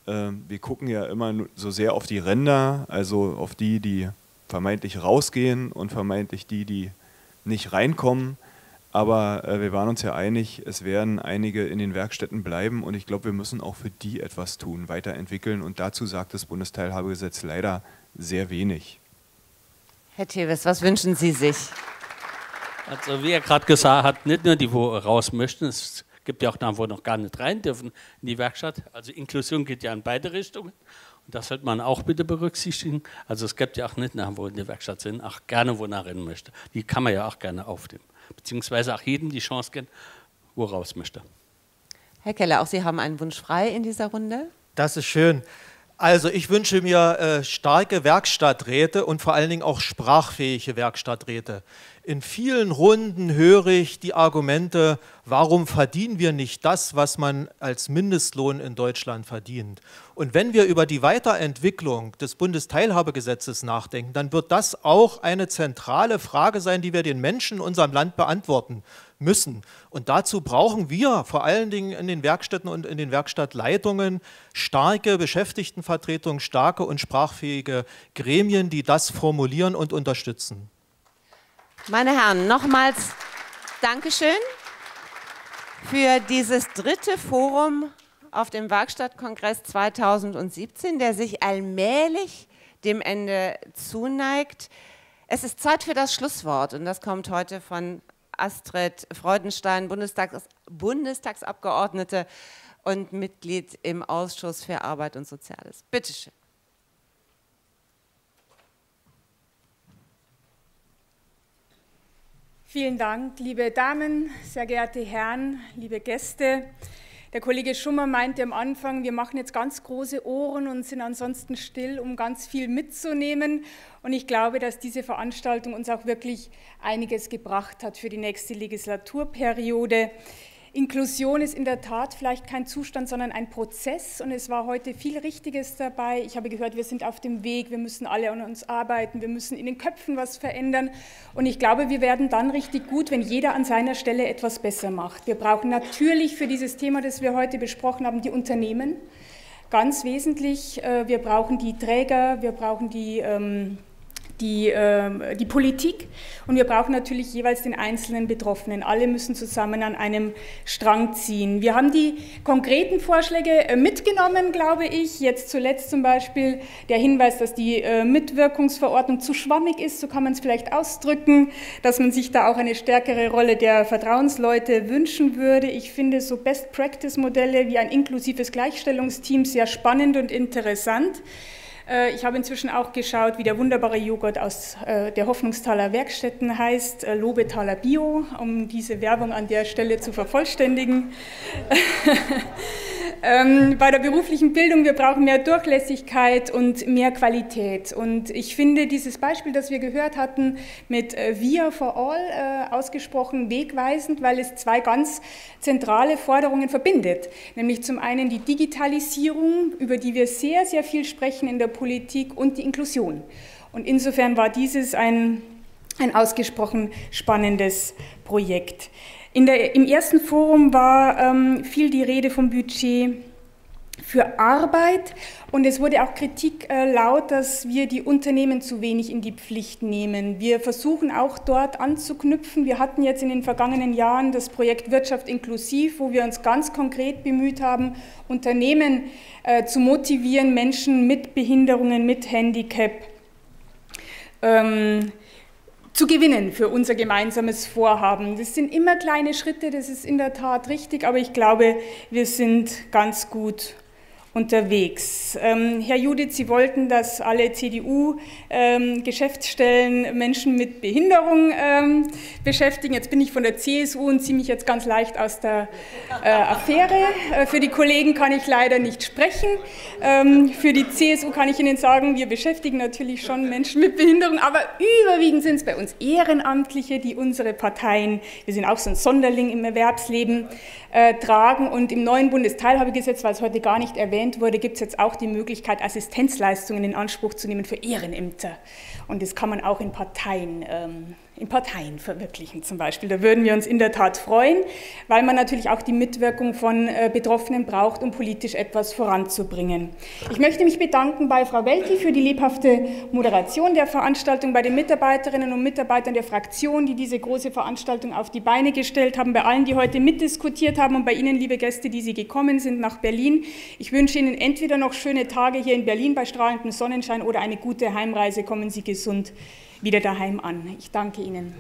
Äh, wir gucken ja immer so sehr auf die Ränder, also auf die, die vermeintlich rausgehen und vermeintlich die, die nicht reinkommen. Aber äh, wir waren uns ja einig, es werden einige in den Werkstätten bleiben und ich glaube, wir müssen auch für die etwas tun, weiterentwickeln. Und dazu sagt das Bundesteilhabegesetz leider sehr wenig. Herr Teves, was wünschen Sie sich? Also wie er gerade gesagt hat, nicht nur die, wo raus möchten, es gibt ja auch da, wo noch gar nicht rein dürfen in die Werkstatt. Also Inklusion geht ja in beide Richtungen. Und das sollte man auch bitte berücksichtigen. Also es gibt ja auch nicht nach, wo in der Werkstatt sind, auch gerne, wo nach rein möchte. Die kann man ja auch gerne aufnehmen. Beziehungsweise auch jedem die Chance geben, wo raus möchte. Herr Keller, auch Sie haben einen Wunsch frei in dieser Runde. Das ist schön. Also ich wünsche mir äh, starke Werkstatträte und vor allen Dingen auch sprachfähige Werkstatträte. In vielen Runden höre ich die Argumente, warum verdienen wir nicht das, was man als Mindestlohn in Deutschland verdient. Und wenn wir über die Weiterentwicklung des Bundesteilhabegesetzes nachdenken, dann wird das auch eine zentrale Frage sein, die wir den Menschen in unserem Land beantworten müssen. Und dazu brauchen wir vor allen Dingen in den Werkstätten und in den Werkstattleitungen starke Beschäftigtenvertretungen, starke und sprachfähige Gremien, die das formulieren und unterstützen. Meine Herren, nochmals Dankeschön für dieses dritte Forum auf dem Werkstattkongress 2017, der sich allmählich dem Ende zuneigt. Es ist Zeit für das Schlusswort und das kommt heute von Astrid Freudenstein, Bundestags Bundestagsabgeordnete und Mitglied im Ausschuss für Arbeit und Soziales. Bitte schön. Vielen Dank, liebe Damen, sehr geehrte Herren, liebe Gäste. Der Kollege Schummer meinte am Anfang, wir machen jetzt ganz große Ohren und sind ansonsten still, um ganz viel mitzunehmen. Und ich glaube, dass diese Veranstaltung uns auch wirklich einiges gebracht hat für die nächste Legislaturperiode. Inklusion ist in der Tat vielleicht kein Zustand, sondern ein Prozess. Und es war heute viel Richtiges dabei. Ich habe gehört, wir sind auf dem Weg, wir müssen alle an uns arbeiten, wir müssen in den Köpfen was verändern. Und ich glaube, wir werden dann richtig gut, wenn jeder an seiner Stelle etwas besser macht. Wir brauchen natürlich für dieses Thema, das wir heute besprochen haben, die Unternehmen. Ganz wesentlich, äh, wir brauchen die Träger, wir brauchen die ähm, die, äh, die Politik und wir brauchen natürlich jeweils den einzelnen Betroffenen. Alle müssen zusammen an einem Strang ziehen. Wir haben die konkreten Vorschläge äh, mitgenommen, glaube ich. Jetzt zuletzt zum Beispiel der Hinweis, dass die äh, Mitwirkungsverordnung zu schwammig ist, so kann man es vielleicht ausdrücken, dass man sich da auch eine stärkere Rolle der Vertrauensleute wünschen würde. Ich finde so Best-Practice-Modelle wie ein inklusives Gleichstellungsteam sehr spannend und interessant. Äh, ich habe inzwischen auch geschaut, wie der wunderbare Joghurt aus äh, der Hoffnungstaler Werkstätten heißt, äh, Lobetaler Bio, um diese Werbung an der Stelle zu vervollständigen. Ähm, bei der beruflichen Bildung, wir brauchen mehr Durchlässigkeit und mehr Qualität. Und ich finde dieses Beispiel, das wir gehört hatten, mit Wir for All ausgesprochen wegweisend, weil es zwei ganz zentrale Forderungen verbindet. Nämlich zum einen die Digitalisierung, über die wir sehr, sehr viel sprechen in der Politik und die Inklusion. Und insofern war dieses ein, ein ausgesprochen spannendes Projekt. Der, Im ersten Forum war ähm, viel die Rede vom Budget für Arbeit und es wurde auch Kritik äh, laut, dass wir die Unternehmen zu wenig in die Pflicht nehmen. Wir versuchen auch dort anzuknüpfen. Wir hatten jetzt in den vergangenen Jahren das Projekt Wirtschaft inklusiv, wo wir uns ganz konkret bemüht haben, Unternehmen äh, zu motivieren, Menschen mit Behinderungen, mit Handicap ähm, zu gewinnen für unser gemeinsames Vorhaben. Das sind immer kleine Schritte, das ist in der Tat richtig, aber ich glaube, wir sind ganz gut unterwegs. Ähm, Herr Judith, Sie wollten, dass alle CDU-Geschäftsstellen ähm, Menschen mit Behinderung ähm, beschäftigen. Jetzt bin ich von der CSU und ziehe mich jetzt ganz leicht aus der äh, Affäre. Äh, für die Kollegen kann ich leider nicht sprechen. Ähm, für die CSU kann ich Ihnen sagen, wir beschäftigen natürlich schon Menschen mit Behinderung, aber überwiegend sind es bei uns Ehrenamtliche, die unsere Parteien, wir sind auch so ein Sonderling im Erwerbsleben, äh, tragen. Und im neuen Bundesteilhabegesetz, weil es heute gar nicht erwähnt wurde, gibt es jetzt auch die Möglichkeit, Assistenzleistungen in Anspruch zu nehmen für Ehrenämter. Und das kann man auch in Parteien ähm, in Parteien verwirklichen zum Beispiel. Da würden wir uns in der Tat freuen, weil man natürlich auch die Mitwirkung von äh, Betroffenen braucht, um politisch etwas voranzubringen. Ich möchte mich bedanken bei Frau Welti für die lebhafte Moderation der Veranstaltung, bei den Mitarbeiterinnen und Mitarbeitern der Fraktion, die diese große Veranstaltung auf die Beine gestellt haben, bei allen, die heute mitdiskutiert haben und bei Ihnen, liebe Gäste, die Sie gekommen sind nach Berlin. Ich wünsche Ihnen entweder noch schöne Tage hier in Berlin bei strahlendem Sonnenschein oder eine gute Heimreise. Kommen Sie gesund wieder daheim an. Ich danke Ihnen.